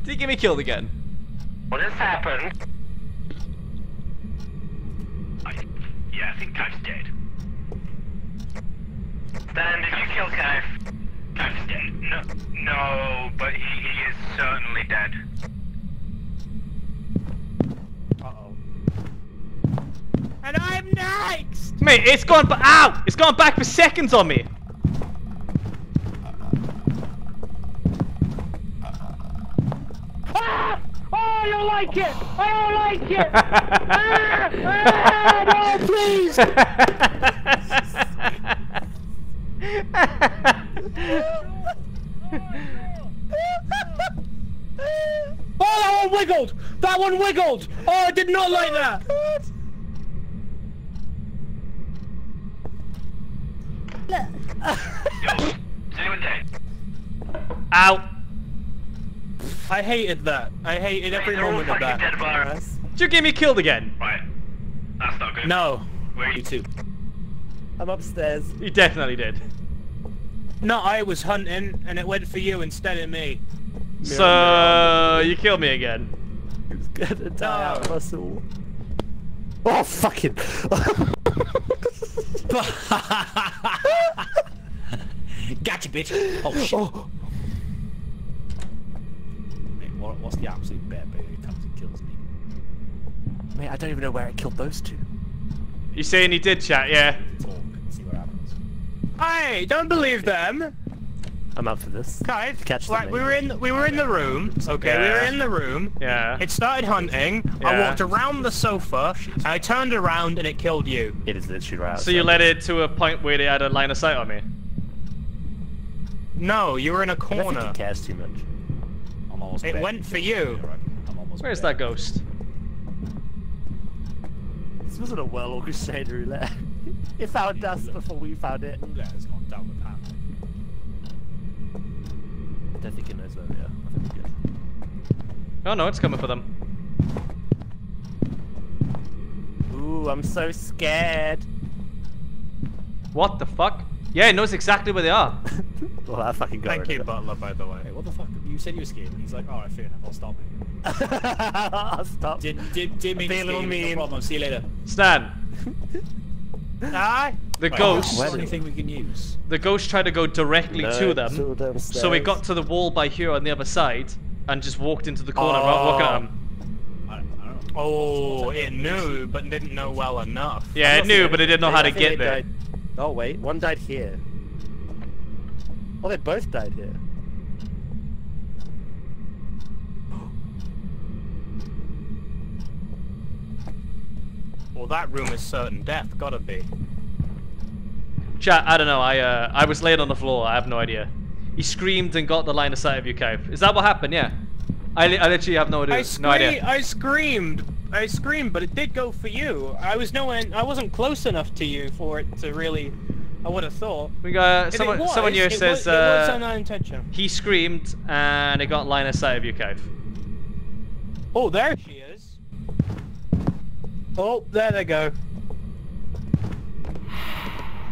he get me killed again? What has happened? Yeah, I think Kaif's dead. Then did you kill Kaif? Kaif's dead. No, no, but he, he is certainly dead. Oh. And I'm next! Mate, it's gone, for. ow! It's gone back for seconds on me! I don't like it! I don't like it! ah! Ah! No, please! Oh, that one wiggled! That one wiggled! Oh, I did not like that! Is anyone dead? Ow! I hated that. I hated every They're moment of that. dead bar. Did you get me killed again? Right. That's not good. No. Where are you? too. I'm upstairs. You definitely did. No, I was hunting and it went for you instead of me. So you killed me again. Who's gonna die out of us all? Oh, fucking. Gotcha, bitch. Oh shit. Mate, what, what's the absolute bet bet it comes and kills me? Mate, I don't even know where it killed those two. You saying he did chat? Yeah. Talk and see what happens. Hey, don't believe them. I'm up for this. Guys, Catch them, right, we were in we were in the room. Okay, we were in the room. Yeah. It started hunting. I walked around the sofa. I turned around and it killed you. It is literally right So you led it to a point where they had a line of sight on me. No, you were in a don't think corner. he cares too much. I'm almost It went for you. me, alright? I'm almost Where's bet. that ghost? This wasn't a well orchestrated roulette. it found us before we found it. Roulette has gone down the path. I don't think it knows where we are. I think we're good. Oh no, it's coming for them. Ooh, I'm so scared. What the fuck? Yeah, it knows exactly where they are. well, that fucking got Thank you. Butler, by the way. Hey, what the fuck? You said you were scared, and he's like, alright, fair enough, I'll stop it. I'll stop. Did, did, did mean Be a little mean. No problem, see you later. Stan, Aye. the Right, ghost, What's the only thing we can use? the ghost tried to go directly No, to them. still So we got to the wall by here on the other side and just walked into the corner without looking at oh. them. I don't, I don't know. Oh, it knew, but didn't know well enough. Yeah, it knew, but it didn't know how to get they there. Died- Oh wait, one died here. Oh, they both died here. Well, that room is certain death. Gotta be. Chat, I don't know. I uh, I was laying on the floor. I have no idea. He screamed and got the line of sight of you, Kev. Is that what happened? Yeah. I, li- I literally have no idea. I, no idea. I screamed. I screamed, but it did go for you. I was nowhere. I wasn't close enough to you for it to really. I would have thought. We got If someone. was, someone here it says was, it was uh, unintentional. he screamed and it got line of sight of your cave. Oh, there she is. Oh, there they go.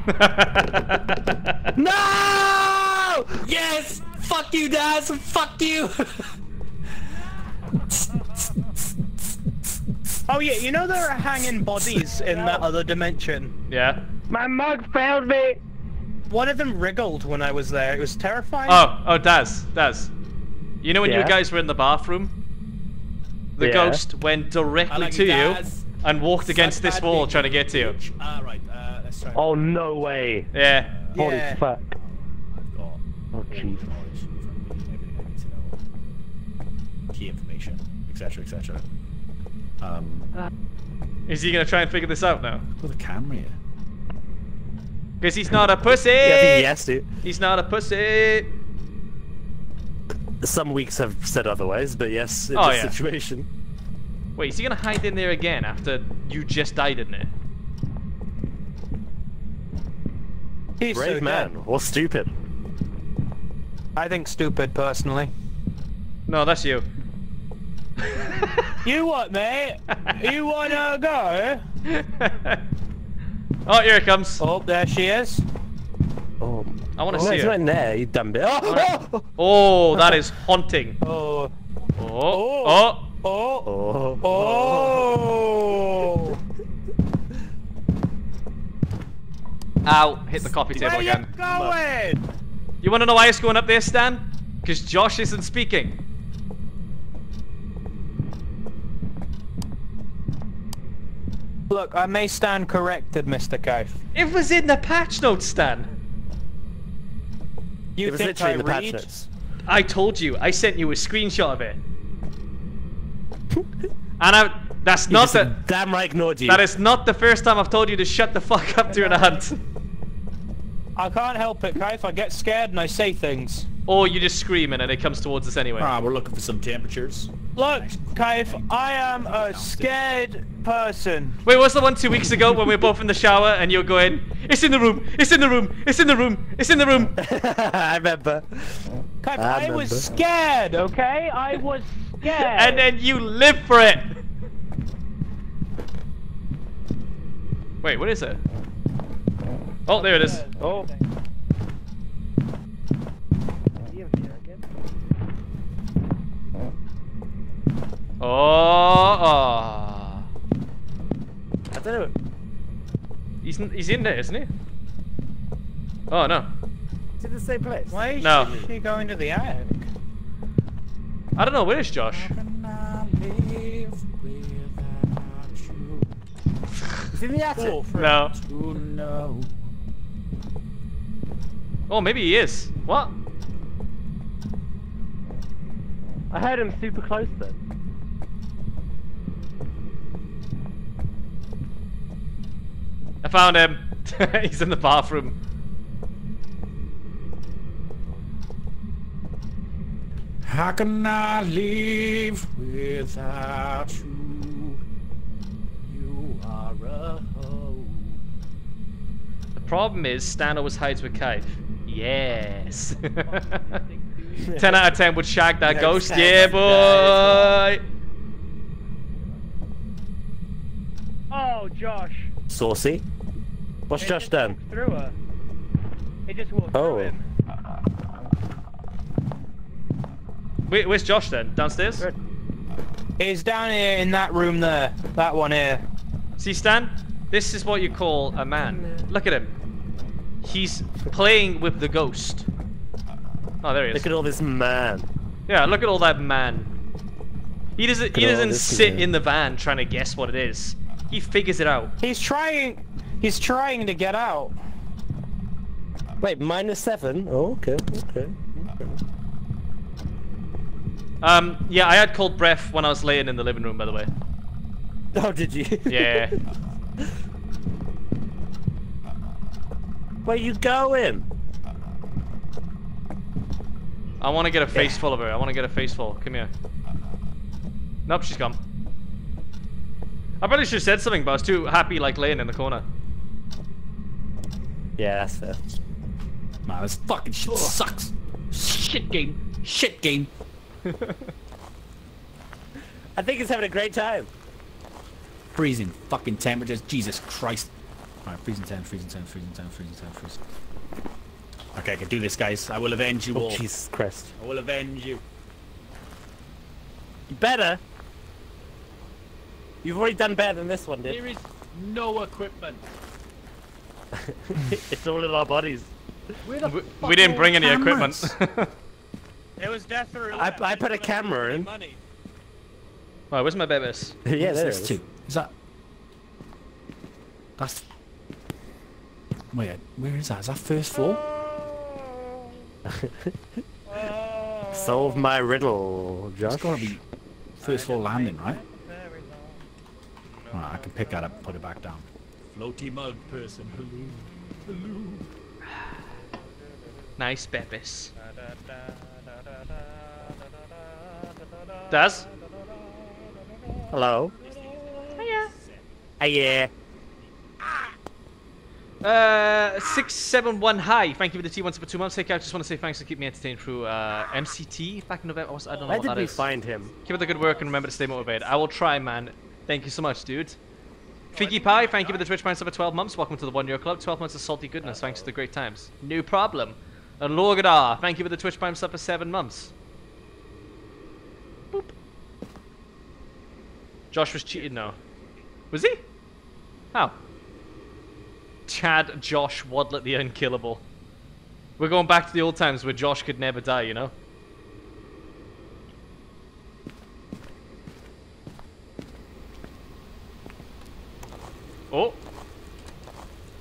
No! Yes! Fuck you, Daz! Fuck you! Oh yeah, you know there are hanging bodies in that other dimension. yeah. My mug failed me! One of them wriggled when I was there. It was terrifying. Oh, oh, Daz, Daz. You know when you guys were in the bathroom? The Yeah. ghost went directly like to you, you and walked against this wall trying to get to you. bitch. Ah, right, uh, let's try. Oh no way. Yeah. Holy Yeah. fuck. Oh all jeez. the knowledge from me, everything I need to know. Key information, etc., etc. Um, Is he gonna try and figure this out now? with a camera here. Because he's not a pussy. Yeah, I think he has to. He's not a pussy. Some weeks have said otherwise, but yes, in Oh, this yeah. situation. Wait, is he gonna hide in there again after you just died in there? He's so Brave dead. man, or stupid. I think stupid personally. No, that's you. You what, mate? you wanna go? oh, here it comes. Oh, there she is. Oh, I want to oh, no, see he's her. not in there, you dumb bit. Oh, oh, Oh, that is haunting. Oh. Oh, Oh. oh. Oh. oh. Oh. Ow, hit the coffee table Where you going? You want to know why it's going up there, Stan? Because Josh isn't speaking. Look, I may stand corrected, Mr. Cave. It was in the patch notes, Stan. You it was think literally I in the patch read? notes. I told you. I sent you a screenshot of it. and I, that's You not just the. damn right ignored you. That is not the first time I've told you to shut the fuck up during a hunt. I can't help it, Cave. I get scared and I say things. Or you just screaming and it comes towards us anyway. Ah, we're looking for some temperatures. Look, Cave, I am a scared person. Wait, what's the one two weeks ago when we were both in the shower and you're going, It's in the room, it's in the room, it's in the room, it's in the room. I remember. Cave, I I, was scared, okay? I was scared. and then you live for it. Wait, what is it? Oh, there it is. Oh. Oh, oh. I don't know. He's, in- he's in there, isn't he? Oh, no. It's in the same place. Why is No. she going to the attic? I don't know, where is Josh? It's in the attic. No. Oh, maybe he is. What? I heard him super close then. I found him. he's in the bathroom. How can I live without you? You are a hoe. The problem is Stan always hides with Kite. Yes. 10 out of 10 would shag that No, ghost. Stan Yeah, boy. Oh, Josh. Saucy. What's He Josh just done? Through her. He just walked Oh. through him. Wait, where's Josh then? Downstairs? He's down here in that room there. That one here. See, Stan? This is what you call a man. Look at him. He's playing with the ghost. Oh, there he is. Look at all this man. Yeah, look at all that man. He doesn't. He doesn't sit man. in the van trying to guess what it is. He figures it out. He's trying. He's trying to get out. Wait, minus seven? Oh, okay, okay. okay. Um, yeah, I had cold breath when I was laying in the living room, by the way. Oh, did you? Yeah. Where you going? I want to get a face full of her. I want to get a face full. Come here. Nope, she's gone. I probably should have said something, but I was too happy, like, laying in the corner. Yeah, that's fair. Man, this fucking shit sucks. Shit game. Shit game. I think he's having a great time. Freezing fucking temperatures. Jesus Christ. Alright, freezing 10, freezing 10, freezing 10, freezing 10, freezing. Okay, I can do this, guys. I will avenge you Oh, all. Jesus Christ. I will avenge you. You better. You've already done better than this one did. There is no equipment. it's all in our bodies. Where the We, fuck we didn't bring any cameras? equipment. It was death or I, I put a camera in. money. Right, where's my babies? yeah, there is. Two. this it is. too? Is that? That's. Wait, where is that? Is that first floor? Solve my riddle, Josh. It's gotta be first floor landing, right? Alright, I can pick that up and put it back down. Floaty mug person. Hello. Hello. Nice babies. Daz? Hello. Hiya. Hiya. Uh, 671 hi. Thank you for the T1 for two months. Take care. I just want to say thanks to keep me entertained through uh, MCT back in November. I I don't know Where what did that we is. find him? Keep up the good work and remember to stay motivated. I will try, man. Thank you so much, dude. Figgy Pie, thank you for the Twitch Prime sub for 12 months. Welcome to the One Year Club. 12 months of salty goodness, uh, thanks to the great times. No problem. And Lorgadar, thank you for the Twitch Prime sub for 7 months. Boop. Josh was cheated, no. Was he? How? Chad, Josh, Wadlet the Unkillable. We're going back to the old times where Josh could never die, you know? Oh.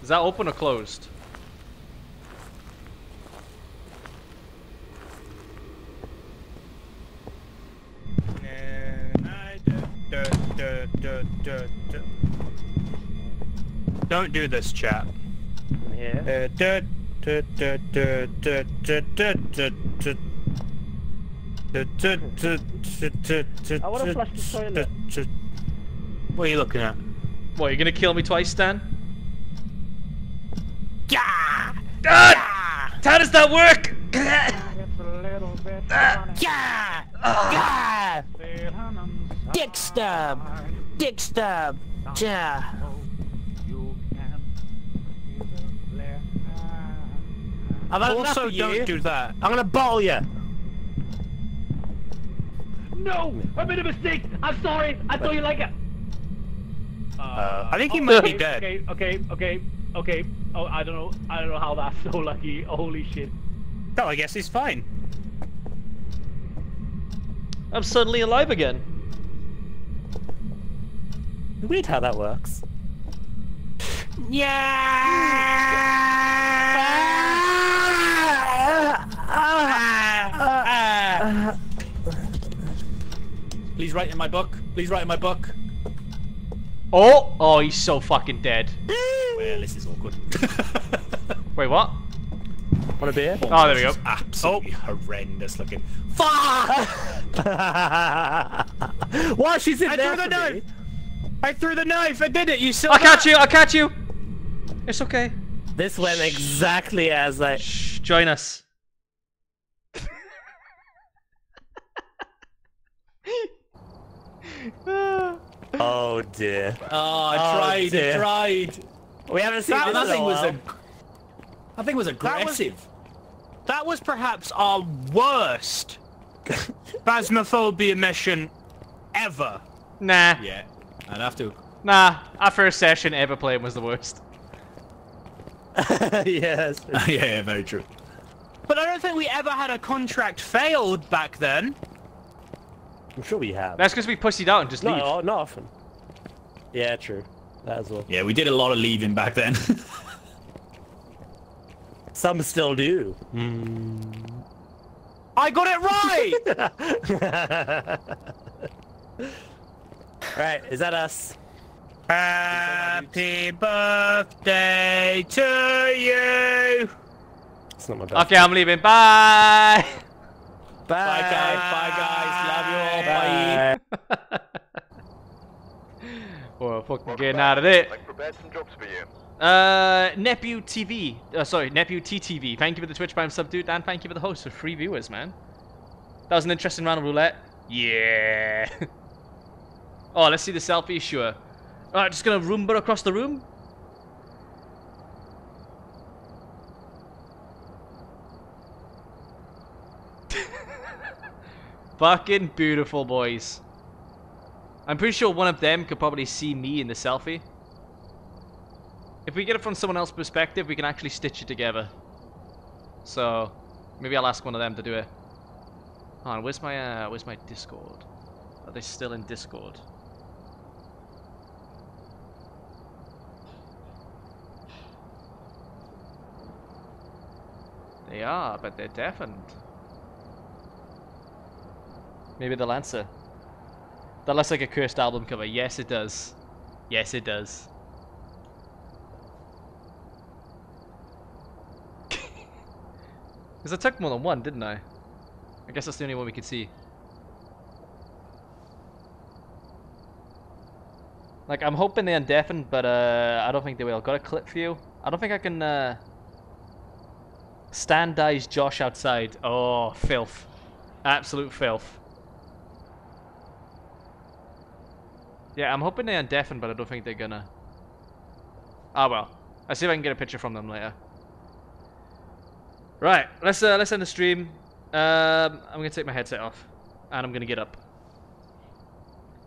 Is that open or closed? Don't do this, chat. Here. I wanna flush the toilet. What are you looking at? What, you're gonna kill me twice, Stan? Yeah! Ah! How does that work? Yeah! Yeah! Dick stab! Dick stab! Yeah! I've had enough Also, of you. don't do that. I'm gonna bottle you. No! I made a mistake! I'm sorry! I thought you like it! Uh, I think he oh, might be dead. Okay, okay, okay, okay. Oh, I don't know. I don't know how that's so lucky. Holy shit. No, I guess he's fine. I'm suddenly alive again. Weird how that works. Yeah! Please write in my book. Please write in my book. Oh! Oh, he's so fucking dead. Well, this is awkward. Wait, what? Want a beer? Oh, ah, there we go. Absolutely oh. horrendous looking. Fuck! Why she's in I there threw the knife! me? I threw the knife! I did it! You still I'll catch you! I'll catch you! It's okay. This went exactly as I. Shh, join us. Oh dear. Oh, I Oh, tried. dear. I tried. We haven't seen That this in That a thing was a, I think That thing was aggressive. That was perhaps our worst phasmophobia mission ever. Nah. Yeah, I'd have to. Nah. Our first session ever playing was the worst. yes. yeah, yeah, very true. But I don't think we ever had a contract failed back then. I'm sure we have. That's because we pussied out and just leave. No, not often. Yeah, true. That as well. Yeah, we did a lot of leaving back then. Some still do. Hmm. I got it right! right, is that us? Happy birthday to you! It's not my best. Okay, I'm leaving. Bye! Bye, guys, bye, guys. Love you all. Bye. Well, fucking getting out of it. I've prepared some jobs for you. Uh, Nepu TV. Uh, sorry, Nepu TTV. Thank you for the Twitch Prime sub, dude, and thank you for the host for free viewers, man. That was an interesting round of roulette. Yeah. oh, let's see the selfie. Sure. All right, just gonna Roomba across the room. Fucking beautiful, boys. I'm pretty sure one of them could probably see me in the selfie. If we get it from someone else's perspective, we can actually stitch it together. So, maybe I'll ask one of them to do it. Hold on, where's my, uh, where's my Discord? Are they still in Discord? They are, but they're deafened. Maybe they'll answer. That looks like a cursed album cover. Yes, it does. Yes, it does. Because I took more than one, didn't I? I guess that's the only one we could see. Like, I'm hoping they're deafened, but uh, I don't think they will. Got a clip for you? I don't think I can... Uh... Stan dies Josh outside. Oh, filth. Absolute filth. Yeah, I'm hoping they're deafened, but I don't think they're gonna. Ah well. I'll see if I can get a picture from them later. Right, let's uh, let's end the stream. Um, I'm gonna take my headset off, and I'm gonna get up.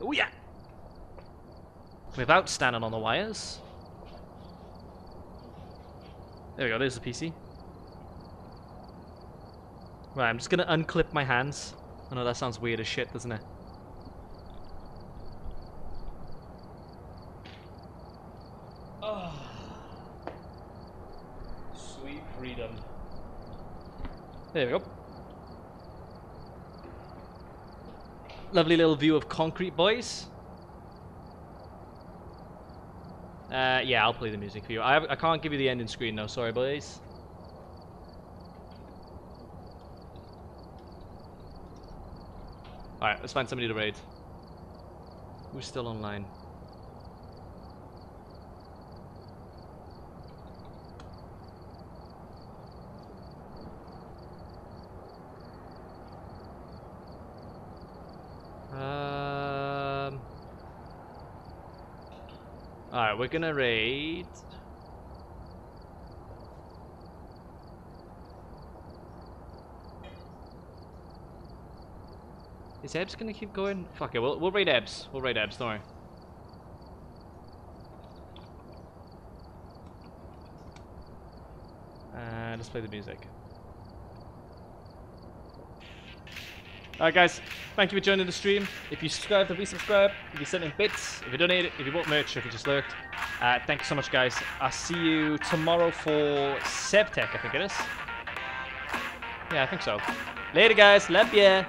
Oh yeah. Without standing on the wires. There we go. There's the PC. Right, I'm just gonna unclip my hands. I know that sounds weird as shit, doesn't it? There we go. Lovely little view of concrete, boys. Uh, yeah, I'll play the music for you. I, I can't give you the ending screen though, sorry boys. Alright, let's find somebody to raid. Who's still online? Um. Alright, we're gonna raid. Is Ebbs gonna keep going? Fuck it, we'll, we'll raid Ebs. We'll raid Ebbs, don't worry. Uh, let's play the music. Alright guys, thank you for joining the stream. If you subscribe, then resubscribe. If you send in bits, if you donate, if you bought merch, if you just lurked. Uh, thank you so much guys. I'll see you tomorrow for Sebtech, I think it is. Yeah, I think so. Later guys, love ya.